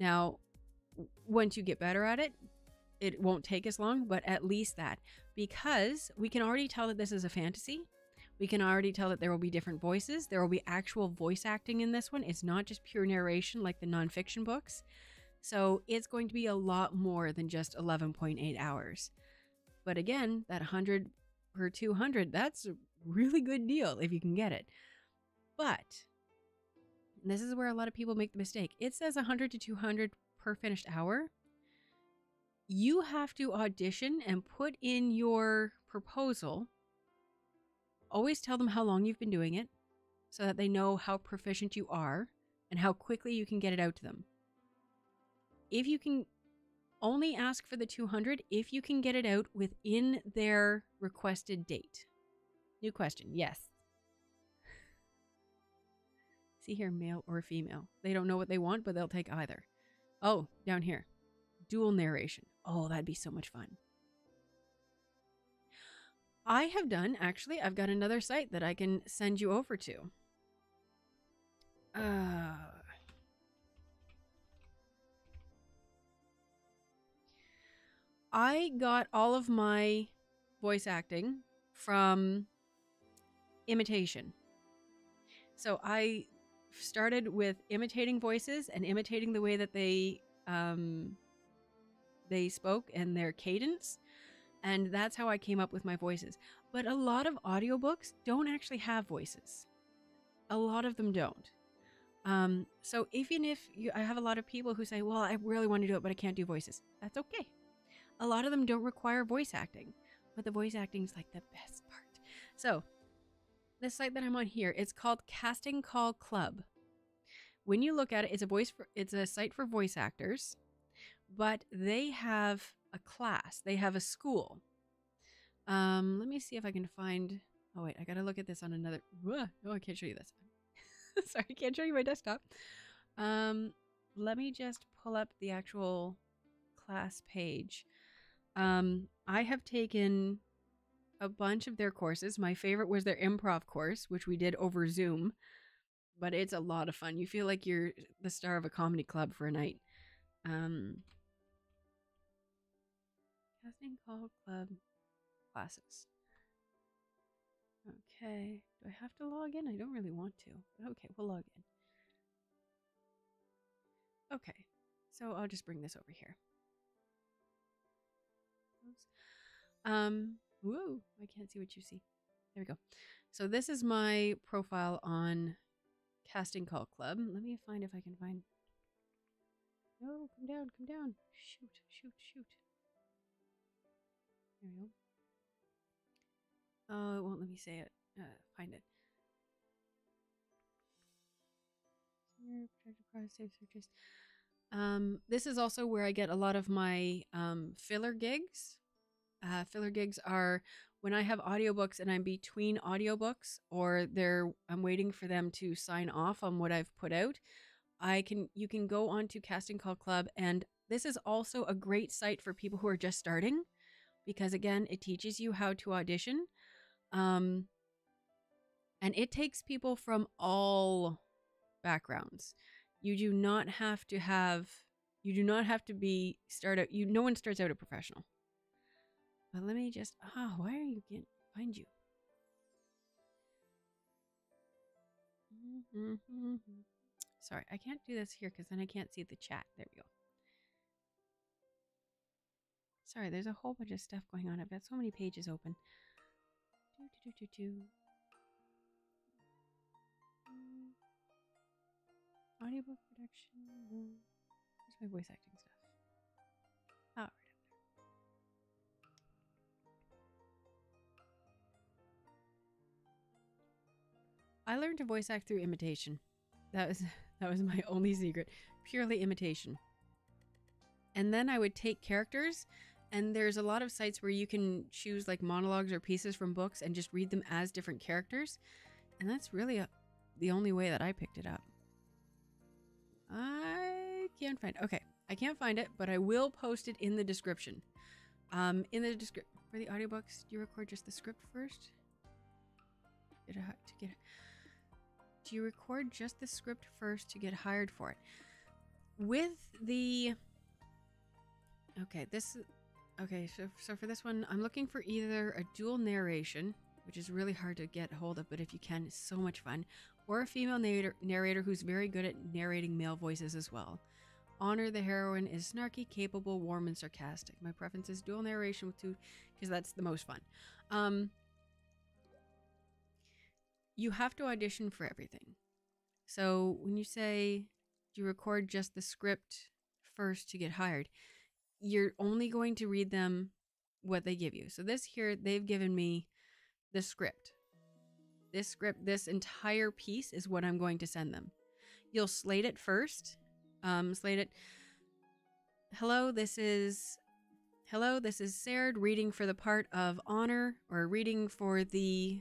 Now, once you get better at it, it won't take as long, but at least that because we can already tell that this is a fantasy we can already tell that there will be different voices. There will be actual voice acting in this one. It's not just pure narration like the nonfiction books. So it's going to be a lot more than just 11.8 hours. But again, that 100 per 200, that's a really good deal if you can get it. But this is where a lot of people make the mistake. It says 100 to 200 per finished hour. You have to audition and put in your proposal always tell them how long you've been doing it so that they know how proficient you are and how quickly you can get it out to them. If you can only ask for the 200 if you can get it out within their requested date. New question. Yes. See here, male or female. They don't know what they want, but they'll take either. Oh, down here. Dual narration. Oh, that'd be so much fun. I have done, actually, I've got another site that I can send you over to. Uh, I got all of my voice acting from imitation. So I started with imitating voices and imitating the way that they um, they spoke and their cadence, and that's how I came up with my voices. But a lot of audiobooks don't actually have voices. A lot of them don't. Um, so even if you, I have a lot of people who say, "Well, I really want to do it, but I can't do voices," that's okay. A lot of them don't require voice acting, but the voice acting is like the best part. So, the site that I'm on here, it's called Casting Call Club. When you look at it, it's a voice for, it's a site for voice actors, but they have a class. They have a school. Um, let me see if I can find. Oh wait, I gotta look at this on another. Oh, I can't show you this. Sorry, I can't show you my desktop. Um, let me just pull up the actual class page. Um, I have taken a bunch of their courses. My favorite was their improv course, which we did over Zoom, but it's a lot of fun. You feel like you're the star of a comedy club for a night. Um, casting call club classes. Okay, do I have to log in? I don't really want to, but okay, we'll log in. Okay, so I'll just bring this over here. Um, whoa, I can't see what you see. There we go. So this is my profile on Casting Call Club. Let me find if I can find. No, come down, come down. Shoot, shoot, shoot. There we go. Oh, it won't let me say it. Uh, find it. Um, this is also where I get a lot of my um, filler gigs. Uh, filler gigs are when I have audiobooks and I'm between audiobooks or they're I'm waiting for them to sign off on what I've put out. I can you can go on to Casting Call Club and this is also a great site for people who are just starting because again it teaches you how to audition. Um, and it takes people from all backgrounds. You do not have to have you do not have to be start out you no one starts out a professional but let me just. Ah, oh, why are you getting. Find you. Mm-hmm. Sorry, I can't do this here because then I can't see the chat. There we go. Sorry, there's a whole bunch of stuff going on. I've got so many pages open. Do, do, do, do, do. Mm. Audiobook production. Where's my voice acting stuff? Oh, I learned to voice act through imitation. That was that was my only secret. Purely imitation. And then I would take characters and there's a lot of sites where you can choose like monologues or pieces from books and just read them as different characters. And that's really a, the only way that I picked it up. I can't find. Okay, I can't find it, but I will post it in the description. Um, in the description for the audiobooks, do you record just the script first? To get do you record just the script first to get hired for it? With the Okay, this Okay, so so for this one, I'm looking for either a dual narration, which is really hard to get hold of, but if you can, it's so much fun, or a female narrator, narrator who's very good at narrating male voices as well. Honor the heroine is snarky, capable, warm, and sarcastic. My preference is dual narration with two, because that's the most fun. Um, you have to audition for everything. So when you say you record just the script first to get hired, you're only going to read them what they give you. So this here, they've given me the script. This script, this entire piece is what I'm going to send them. You'll slate it first. Um, slate it. Hello, this is Hello, this is Serdd reading for the part of Honor, or reading for the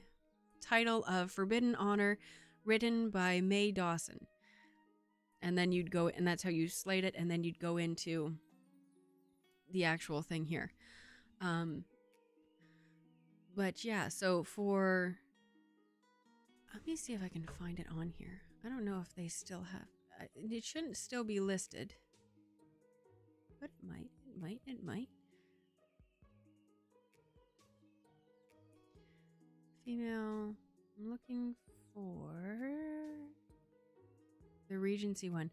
title of Forbidden Honor, written by Mae Dawson. And then you'd go, and that's how you slate it, and then you'd go into the actual thing here. Um, but yeah, so for. Let me see if I can find it on here. I don't know if they still have. It shouldn't still be listed. But it might. It might. It might. Female. I'm looking for the Regency one.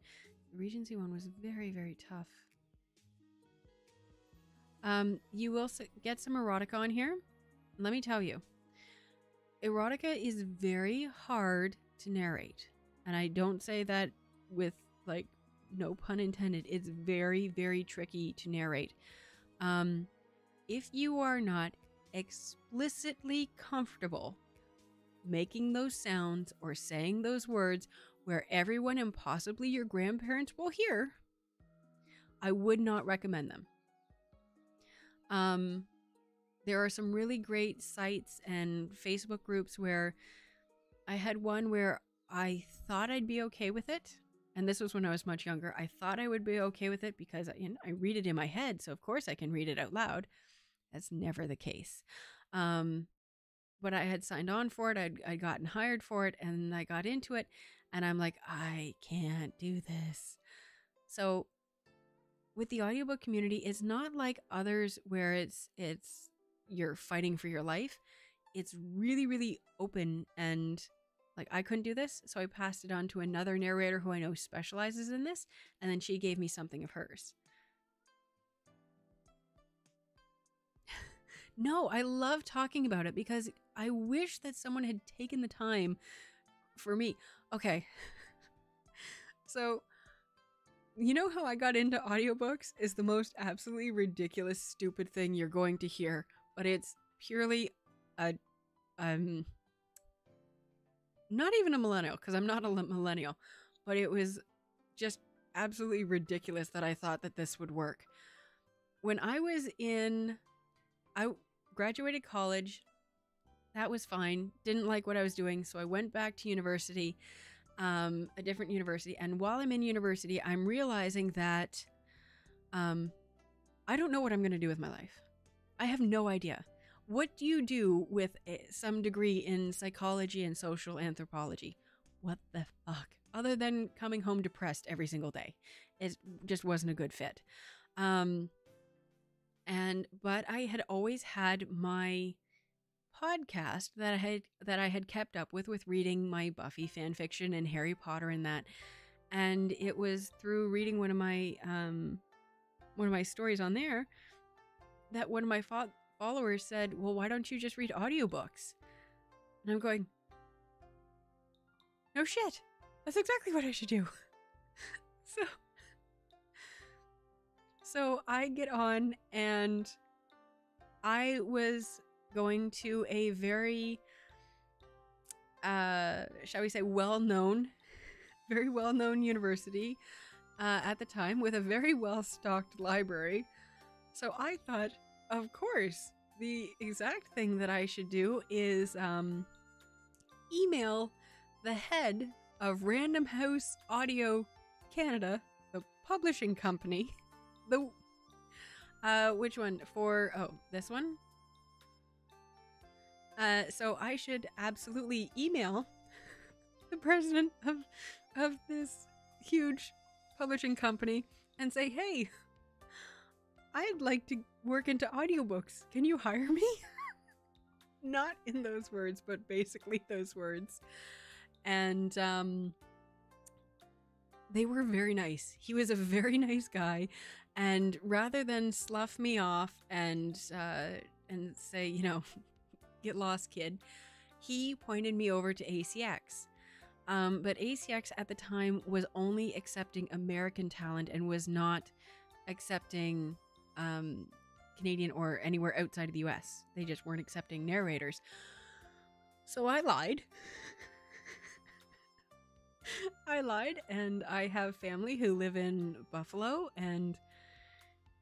The Regency one was very, very tough. Um, you will get some erotica on here. Let me tell you, erotica is very hard to narrate. And I don't say that with like no pun intended. It's very, very tricky to narrate. Um, if you are not explicitly comfortable making those sounds or saying those words where everyone and possibly your grandparents will hear, I would not recommend them. Um, there are some really great sites and Facebook groups where I had one where I thought I'd be okay with it. And this was when I was much younger. I thought I would be okay with it because you know, I read it in my head. So, of course, I can read it out loud. That's never the case. Um, but I had signed on for it. I'd, I'd gotten hired for it and I got into it. And I'm like, I can't do this. So with the audiobook community, it's not like others where it's it's you're fighting for your life. It's really, really open and like I couldn't do this, so I passed it on to another narrator who I know specializes in this, and then she gave me something of hers. no, I love talking about it because I wish that someone had taken the time for me. Okay. so, you know how I got into audiobooks is the most absolutely ridiculous, stupid thing you're going to hear, but it's purely a, um, not even a millennial, because I'm not a millennial, but it was just absolutely ridiculous that I thought that this would work. When I was in, I graduated college, that was fine. Didn't like what I was doing, so I went back to university, um, a different university. And while I'm in university, I'm realizing that um, I don't know what I'm going to do with my life. I have no idea. What do you do with a, some degree in psychology and social anthropology? What the fuck? Other than coming home depressed every single day, it just wasn't a good fit. Um, and but I had always had my podcast that I had that I had kept up with with reading my Buffy fan fiction and Harry Potter and that. And it was through reading one of my um one of my stories on there that one of my fo- followers said, "Well, why don't you just read audiobooks?" And I'm going, "No shit. That's exactly what I should do." so So I get on and I was going to a very uh shall we say well-known very well-known university uh, at the time with a very well-stocked library. So i thought of course the exact thing that i should do is um email the head of random house audio canada the publishing company the uh which one? For oh this one uh, so I should absolutely email the president of of this huge publishing company and say, "Hey, I'd like to work into audiobooks. Can you hire me?" Not in those words, but basically those words. And um they were very nice. He was a very nice guy, and rather than slough me off and uh, and say, you know, get lost, kid. He pointed me over to ACX. Um, but ACX at the time was only accepting American talent and was not accepting um, Canadian or anywhere outside of the US. They just weren't accepting narrators. So I lied. I lied and I have family who live in Buffalo and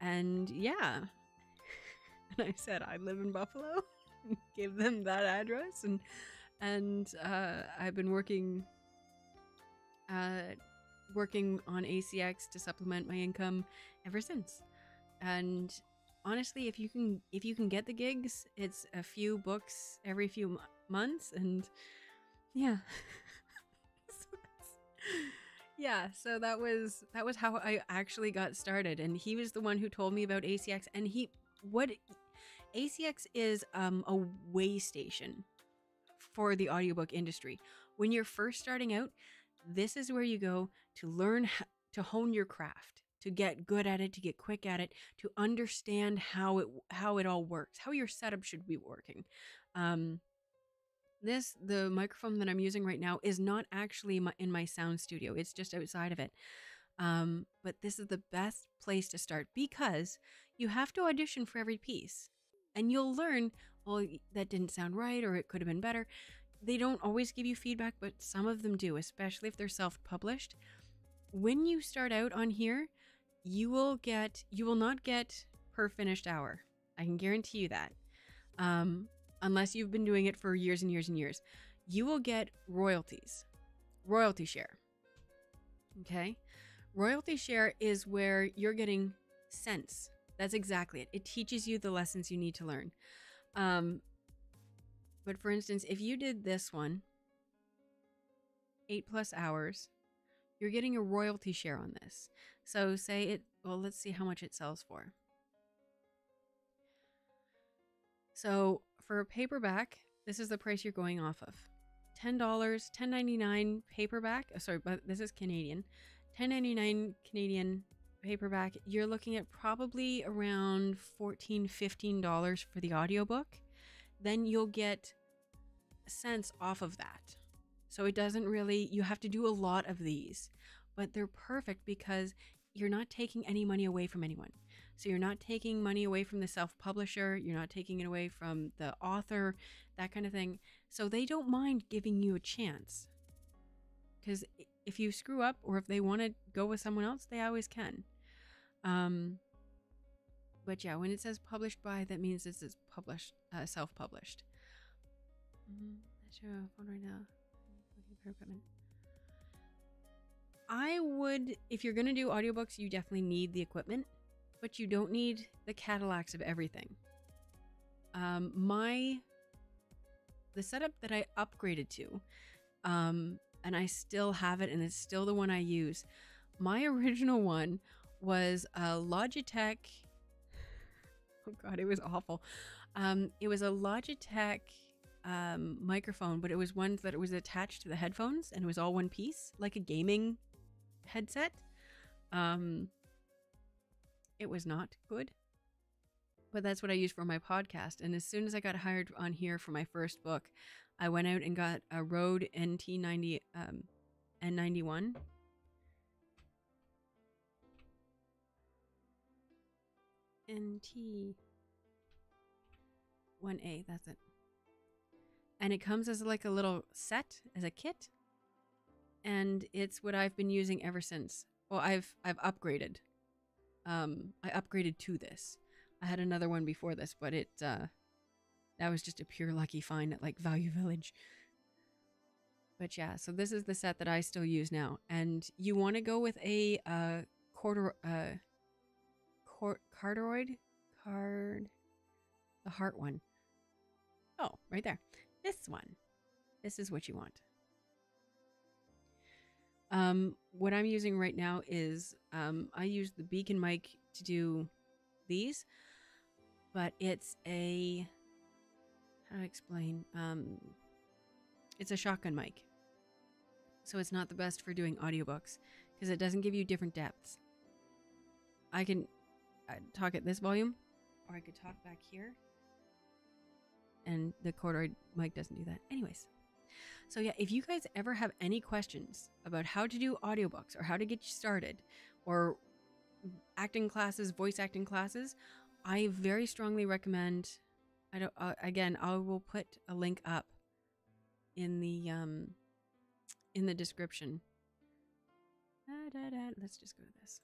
and yeah. And I said I live in Buffalo. Give them that address and and uh, I've been working uh, working on ACX to supplement my income ever since. And honestly, if you can if you can get the gigs, it's a few books every few months and yeah. So yeah, so that was that was how I actually got started and he was the one who told me about ACX and he what ACX is um a way station for the audiobook industry. When you're first starting out, this is where you go to learn to hone your craft, to get good at it, to get quick at it, to understand how it how it all works, how your setup should be working. Um, this the microphone that I'm using right now is not actually my, in my sound studio. It's just outside of it. Um, but this is the best place to start because you have to audition for every piece, and you'll learn. Well, that didn't sound right, or it could have been better they don't always give you feedback, but some of them do, especially if they're self published. When you start out on here, you will get, you will not get per finished hour. I can guarantee you that. Um, unless you've been doing it for years and years and years, you will get royalties, royalty share. Okay. Royalty share is where you're getting cents. That's exactly it. It teaches you the lessons you need to learn. Um, but for instance, if you did this one, eight plus hours, you're getting a royalty share on this. So say it, well, let's see how much it sells for. So for a paperback, this is the price you're going off of. $10, $10.99 paperback. Oh, sorry, but this is Canadian. $10.99 Canadian paperback. You're looking at probably around $14, $15 for the audiobook then you'll get cents off of that. So it doesn't really, you have to do a lot of these, but they're perfect because you're not taking any money away from anyone. So you're not taking money away from the self publisher, you're not taking it away from the author, that kind of thing. So they don't mind giving you a chance. Because if you screw up or if they want to go with someone else, they always can. Um, but yeah, when it says published by, that means this is published, uh, self-published. Mm-hmm. Phone right now. Looking for equipment. I would, if you're gonna do audiobooks, you definitely need the equipment, but you don't need the Cadillacs of everything. Um, my the setup that I upgraded to, um, and I still have it, and it's still the one I use. My original one was a Logitech oh god, it was awful. Um, it was a Logitech um, microphone, but it was one that it was attached to the headphones, and it was all one piece, like a gaming headset. Um, it was not good, but that's what I used for my podcast. And as soon as I got hired on here for my first book, I went out and got a Rode NT90 um, N91 NT 1A, that's it. And it comes as like a little set, as a kit. And it's what I've been using ever since. Well, I've I've upgraded. Um, I upgraded to this. I had another one before this, but it uh that was just a pure lucky find at like Value Village. But yeah, so this is the set that I still use now. And you want to go with a uh quarter uh cor- card the heart one. Oh, right there. This one. This is what you want. Um, what I'm using right now is um, I use the BEACN mic to do these, but it's a how to explain? Um, it's a shotgun mic, so it's not the best for doing audiobooks because it doesn't give you different depths. I can uh, talk at this volume, or I could talk back here. And the cardioid mic doesn't do that. Anyways, so yeah, if you guys ever have any questions about how to do audiobooks or how to get you started, or acting classes, voice acting classes, I very strongly recommend. I don't. Uh, again, I will put a link up in the um in the description. Da, da, da. Let's just go to this.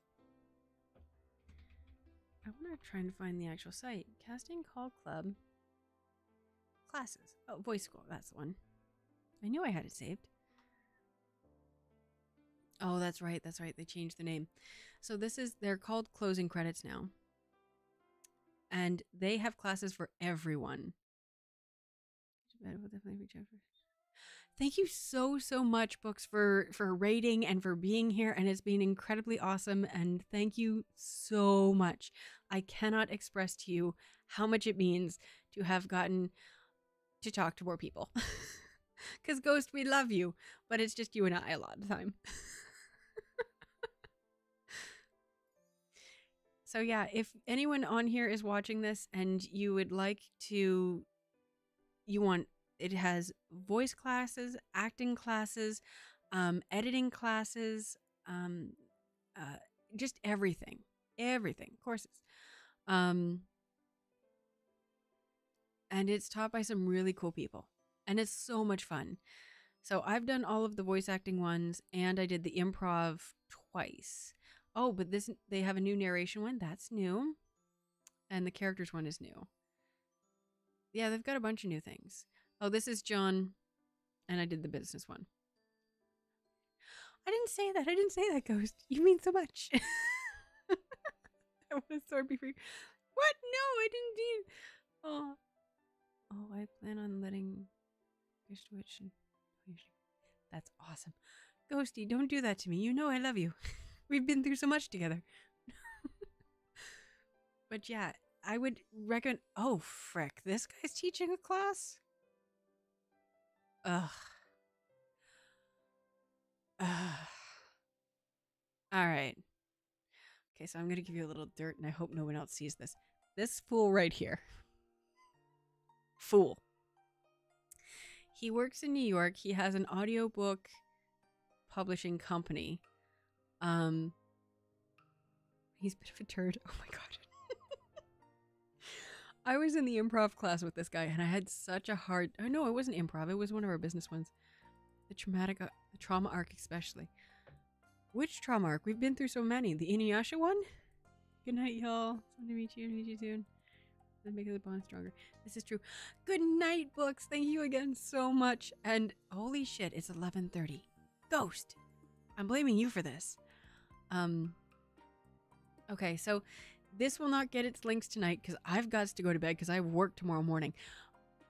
I want to try and find the actual site. Casting Call Club classes. Oh, voice school. That's the one. I knew I had it saved. Oh, that's right. That's right. They changed the name. So this is they're called closing credits now. And they have classes for everyone. Thank you so so much books for for rating and for being here and it's been incredibly awesome and thank you so much. I cannot express to you how much it means to have gotten to talk to more people. Cuz Ghost we love you, but it's just you and I a lot of the time. so yeah, if anyone on here is watching this and you would like to you want it has voice classes, acting classes, um, editing classes, um, uh, just everything, everything courses. Um, and it's taught by some really cool people, and it's so much fun. So I've done all of the voice acting ones, and I did the improv twice. Oh, but this they have a new narration one. That's new, and the characters one is new. Yeah, they've got a bunch of new things. Oh, this is John, and I did the business one. I didn't say that. I didn't say that, Ghost. You mean so much. I want to sword be free. What? No, I didn't. Oh, oh, I plan on letting Ghost Witch. And... Oh, That's awesome, Ghosty. Don't do that to me. You know I love you. We've been through so much together. but yeah, I would recommend. Oh, frick! This guy's teaching a class. Ugh. Ugh. All right. Okay, so I'm going to give you a little dirt, and I hope no one else sees this. This fool right here. Fool. He works in New York. He has an audiobook publishing company. Um, he's a bit of a turd. Oh my god. I was in the improv class with this guy, and I had such a hard. Oh no, it wasn't improv. It was one of our business ones. The traumatic, uh, the trauma arc, especially. Which trauma arc? We've been through so many. The Inuyasha one. Good night, y'all. It's Fun to meet you. Meet you soon. Then make the bond stronger. This is true. Good night, books. Thank you again so much. And holy shit, it's eleven thirty. Ghost. I'm blaming you for this. Um. Okay, so this will not get its links tonight because I've got to go to bed because I work tomorrow morning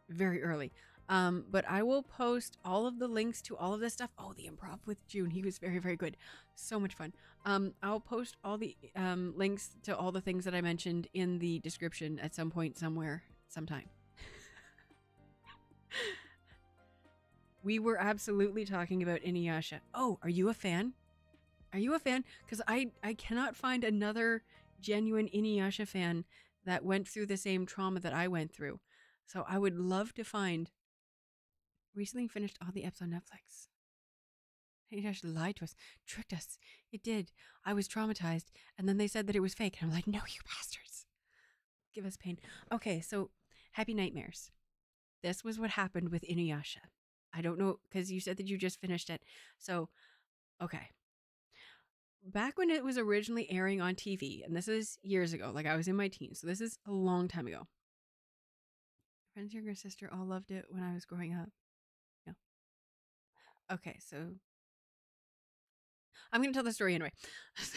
very early. Um, but I will post all of the links to all of this stuff. Oh, the improv with June. He was very, very good. So much fun. Um, I'll post all the um, links to all the things that I mentioned in the description at some point, somewhere, sometime. we were absolutely talking about Inuyasha. Oh, are you a fan? Are you a fan? Because I, I cannot find another genuine Inuyasha fan that went through the same trauma that I went through. So I would love to find. Recently finished all the episodes on Netflix. Inuyasha lied to us, tricked us. It did. I was traumatized, and then they said that it was fake. And I'm like, no, you bastards. Give us pain. Okay, so happy nightmares. This was what happened with Inuyasha. I don't know, because you said that you just finished it. So, okay back when it was originally airing on TV, and this is years ago, like I was in my teens, so this is a long time ago. friend's younger sister all loved it when I was growing up. No. Okay, so I'm going to tell the story anyway.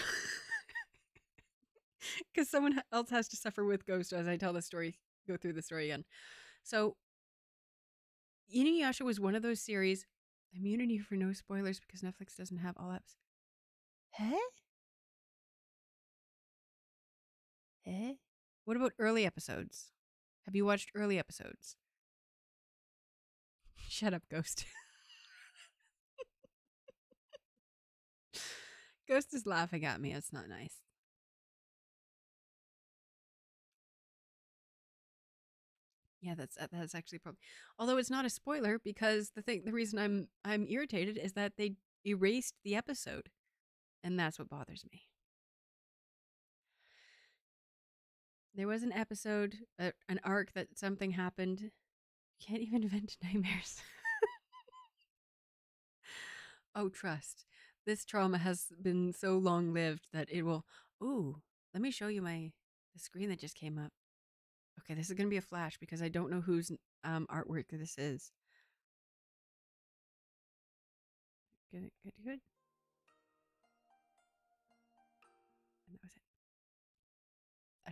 Because someone else has to suffer with Ghost as I tell the story, go through the story again. So, Inuyasha was one of those series. Immunity for no spoilers because Netflix doesn't have all episodes. Huh? Eh? What about early episodes? Have you watched early episodes? Shut up, Ghost. Ghost is laughing at me. It's not nice. Yeah, that's that's actually probably. Although it's not a spoiler because the thing, the reason I'm I'm irritated is that they erased the episode. And that's what bothers me. There was an episode, uh, an arc that something happened. You can't even vent nightmares. Oh, trust. This trauma has been so long lived that it will. Ooh, let me show you my the screen that just came up. Okay, this is gonna be a flash because I don't know whose um, artwork this is. Good, good, good.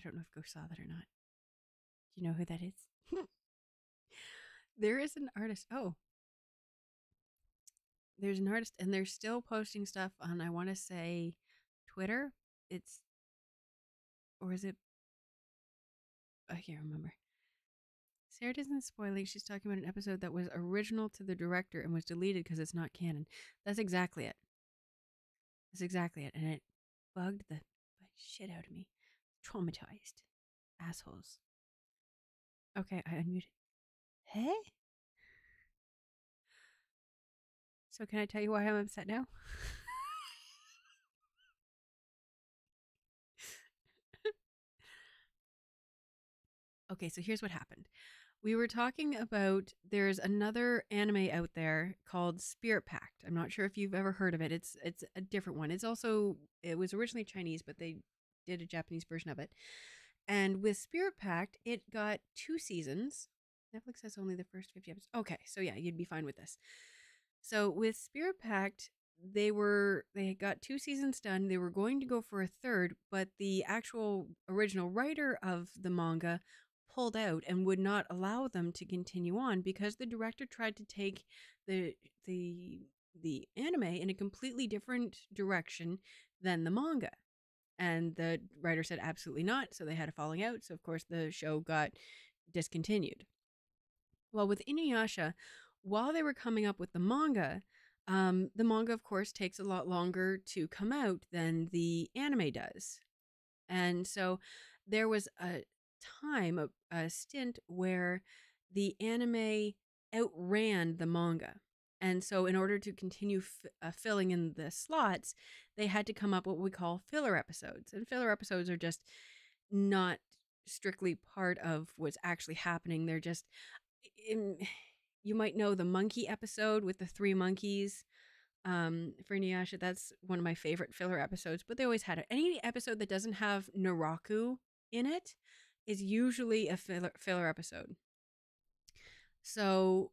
Don't know if Ghost saw that or not. Do you know who that is? there is an artist. Oh, there's an artist, and they're still posting stuff on. I want to say Twitter. It's or is it? I can't remember. Sarah doesn't spoiling. She's talking about an episode that was original to the director and was deleted because it's not canon. That's exactly it. That's exactly it, and it bugged the shit out of me. Traumatized assholes. Okay, I unmuted. Hey? So, can I tell you why I'm upset now? okay, so here's what happened. We were talking about there's another anime out there called Spirit Pact. I'm not sure if you've ever heard of it. It's it's a different one. It's also it was originally Chinese, but they did a Japanese version of it. And with Spirit Pact, it got two seasons. Netflix has only the first 50 episodes. Okay, so yeah, you'd be fine with this. So with Spirit Pact, they were they got two seasons done. They were going to go for a third, but the actual original writer of the manga pulled out and would not allow them to continue on because the director tried to take the the the anime in a completely different direction than the manga. And the writer said absolutely not, so they had a falling out. So of course the show got discontinued. Well, with Inuyasha, while they were coming up with the manga, um, the manga, of course, takes a lot longer to come out than the anime does. And so there was a time, a, a stint where the anime outran the manga. And so, in order to continue f- uh, filling in the slots, they had to come up with what we call filler episodes. And filler episodes are just not strictly part of what's actually happening. They're just, in, you might know the monkey episode with the three monkeys um, for Inuyasha. That's one of my favorite filler episodes, but they always had it. Any episode that doesn't have Naraku in it is usually a filler, filler episode. So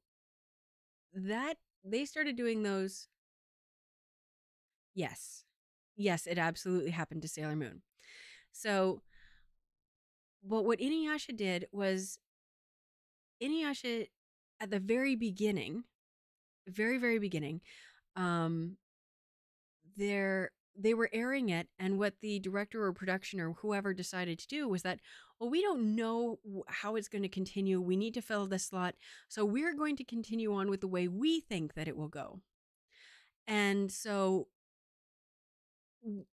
that they started doing those. Yes. Yes, it absolutely happened to Sailor Moon. So, but what Inuyasha did was Inuyasha at the very beginning, very very beginning, um, there they were airing it, and what the director or production or whoever decided to do was that, well, we don't know how it's going to continue. We need to fill this slot, so we're going to continue on with the way we think that it will go. And so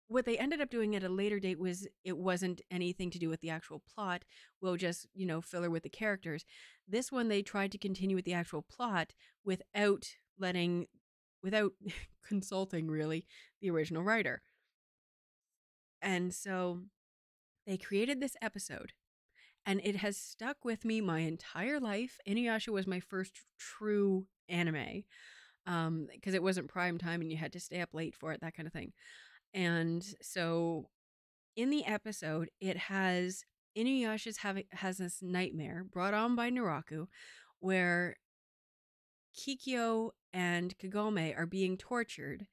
what they ended up doing at a later date was it wasn't anything to do with the actual plot. We'll just, you know, fill her with the characters. This one they tried to continue with the actual plot without letting without consulting really the original writer. And so they created this episode and it has stuck with me my entire life. Inuyasha was my first true anime um because it wasn't prime time and you had to stay up late for it that kind of thing. And so in the episode it has Inuyasha's having has this nightmare brought on by Naraku where Kikyo and Kagome are being tortured,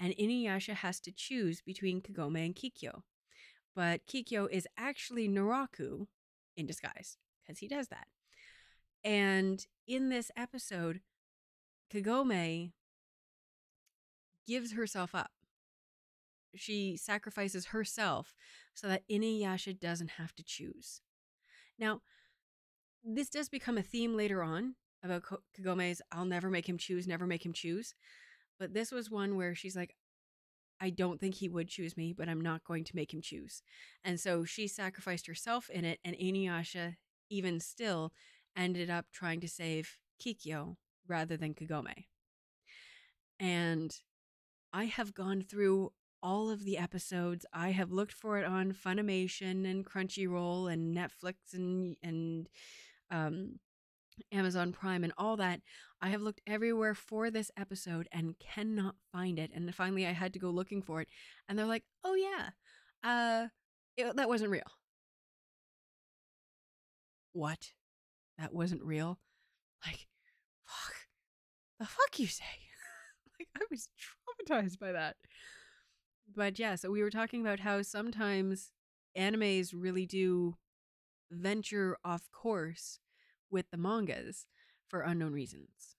and Inuyasha has to choose between Kagome and Kikyo. But Kikyo is actually Naraku in disguise, because he does that. And in this episode, Kagome gives herself up. She sacrifices herself so that Inuyasha doesn't have to choose. Now, this does become a theme later on about Kagome's I'll never make him choose, never make him choose. But this was one where she's like, I don't think he would choose me, but I'm not going to make him choose. And so she sacrificed herself in it, and Inuyasha, even still, ended up trying to save Kikyo rather than Kagome. And I have gone through all of the episodes. I have looked for it on Funimation and Crunchyroll and Netflix and and um, Amazon Prime and all that. I have looked everywhere for this episode and cannot find it. And finally I had to go looking for it. And they're like, "Oh yeah. Uh it, that wasn't real." What? That wasn't real? Like, fuck. The fuck you say? like I was traumatized by that. But yeah, so we were talking about how sometimes animes really do venture off course with the mangas for unknown reasons.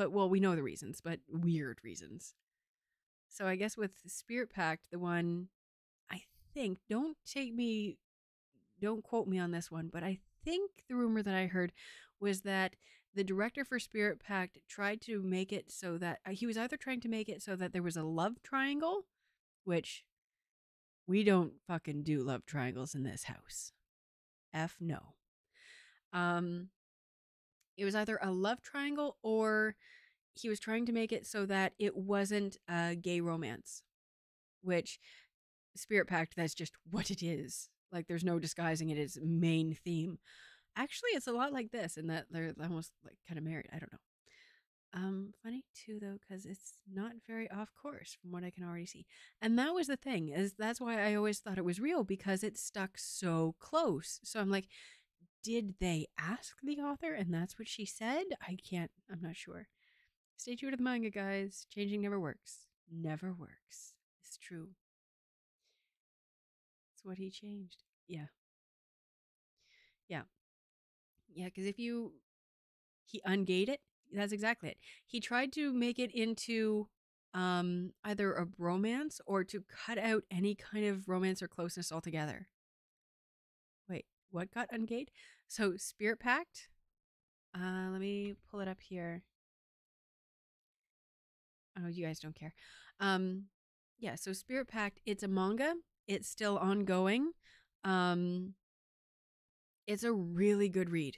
But well, we know the reasons, but weird reasons. So I guess with Spirit Pact, the one I think don't take me don't quote me on this one, but I think the rumor that I heard was that the director for Spirit Pact tried to make it so that uh, he was either trying to make it so that there was a love triangle, which we don't fucking do love triangles in this house. F no. Um, it was either a love triangle or he was trying to make it so that it wasn't a gay romance, which Spirit Pact, that's just what it is. Like there's no disguising it as main theme. Actually, it's a lot like this in that they're almost like kind of married. I don't know. Um, funny too though, because it's not very off course from what I can already see. And that was the thing, is that's why I always thought it was real because it stuck so close. So I'm like, did they ask the author and that's what she said? I can't, I'm not sure. Stay true to the manga, guys. Changing never works. Never works. It's true. It's what he changed. Yeah. Yeah. Yeah, because if you, he ungate it, that's exactly it. He tried to make it into um either a romance or to cut out any kind of romance or closeness altogether. What got ungate? So Spirit Pact. Uh let me pull it up here. Oh, you guys don't care. Um yeah, so Spirit Pact, it's a manga. It's still ongoing. Um it's a really good read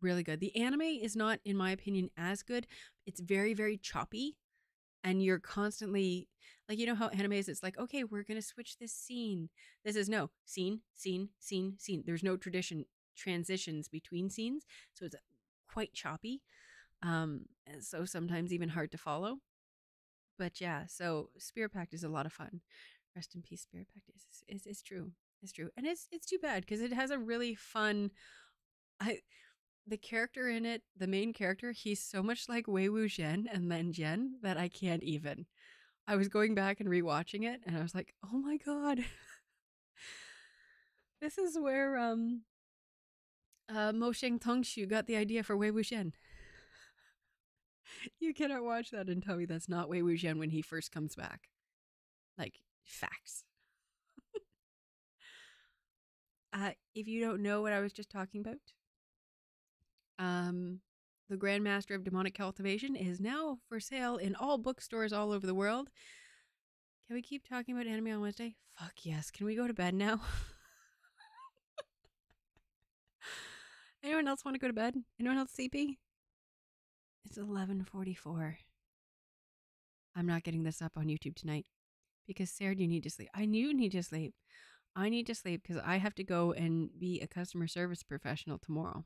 really good. The anime is not, in my opinion, as good. It's very, very choppy. And you're constantly like, you know how anime is, it's like, okay, we're gonna switch this scene. This is no scene, scene, scene, scene. There's no tradition transitions between scenes. So it's quite choppy. Um, so sometimes even hard to follow. But yeah, so Spirit Pact is a lot of fun. Rest in peace, Spirit Pact is is, is true. It's true. And it's it's too bad because it has a really fun I the character in it, the main character, he's so much like Wei Wuxian and then Jen that I can't even. I was going back and rewatching it and I was like, oh my god. this is where um uh Mo Xiang Tong Xiu got the idea for Wei Wuxian. you cannot watch that and tell me that's not Wei Wuxian when he first comes back. Like facts. uh if you don't know what I was just talking about, um, the Grandmaster of Demonic Cultivation is now for sale in all bookstores all over the world. Can we keep talking about anime on Wednesday? Fuck yes. Can we go to bed now? Anyone else want to go to bed? Anyone else sleepy? It's 11:44. I'm not getting this up on YouTube tonight because Sarah, you need to sleep. I knew you need to sleep. I need to sleep because I have to go and be a customer service professional tomorrow.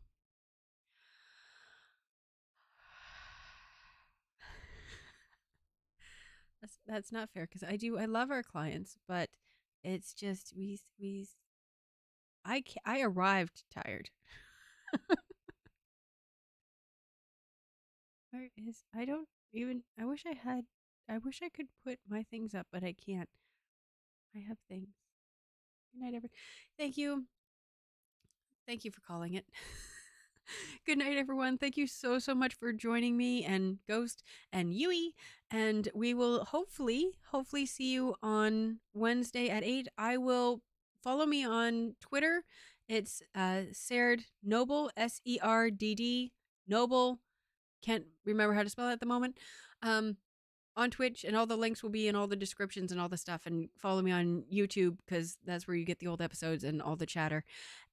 That's that's not fair because I do I love our clients, but it's just we we I I arrived tired. Where is I don't even I wish I had I wish I could put my things up, but I can't. I have things. Good night, everyone. Thank you. Thank you for calling it. Good night, everyone. Thank you so, so much for joining me and Ghost and Yui. And we will hopefully, hopefully see you on Wednesday at 8. I will follow me on Twitter. It's uh, Serdd Noble, S E R D D, Noble. Can't remember how to spell it at the moment. Um, on Twitch, and all the links will be in all the descriptions and all the stuff. And follow me on YouTube because that's where you get the old episodes and all the chatter.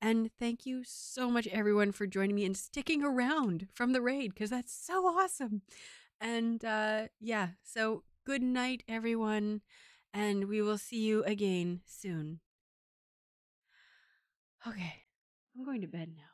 And thank you so much, everyone, for joining me and sticking around from the raid because that's so awesome. And uh, yeah, so good night, everyone, and we will see you again soon. Okay, I'm going to bed now.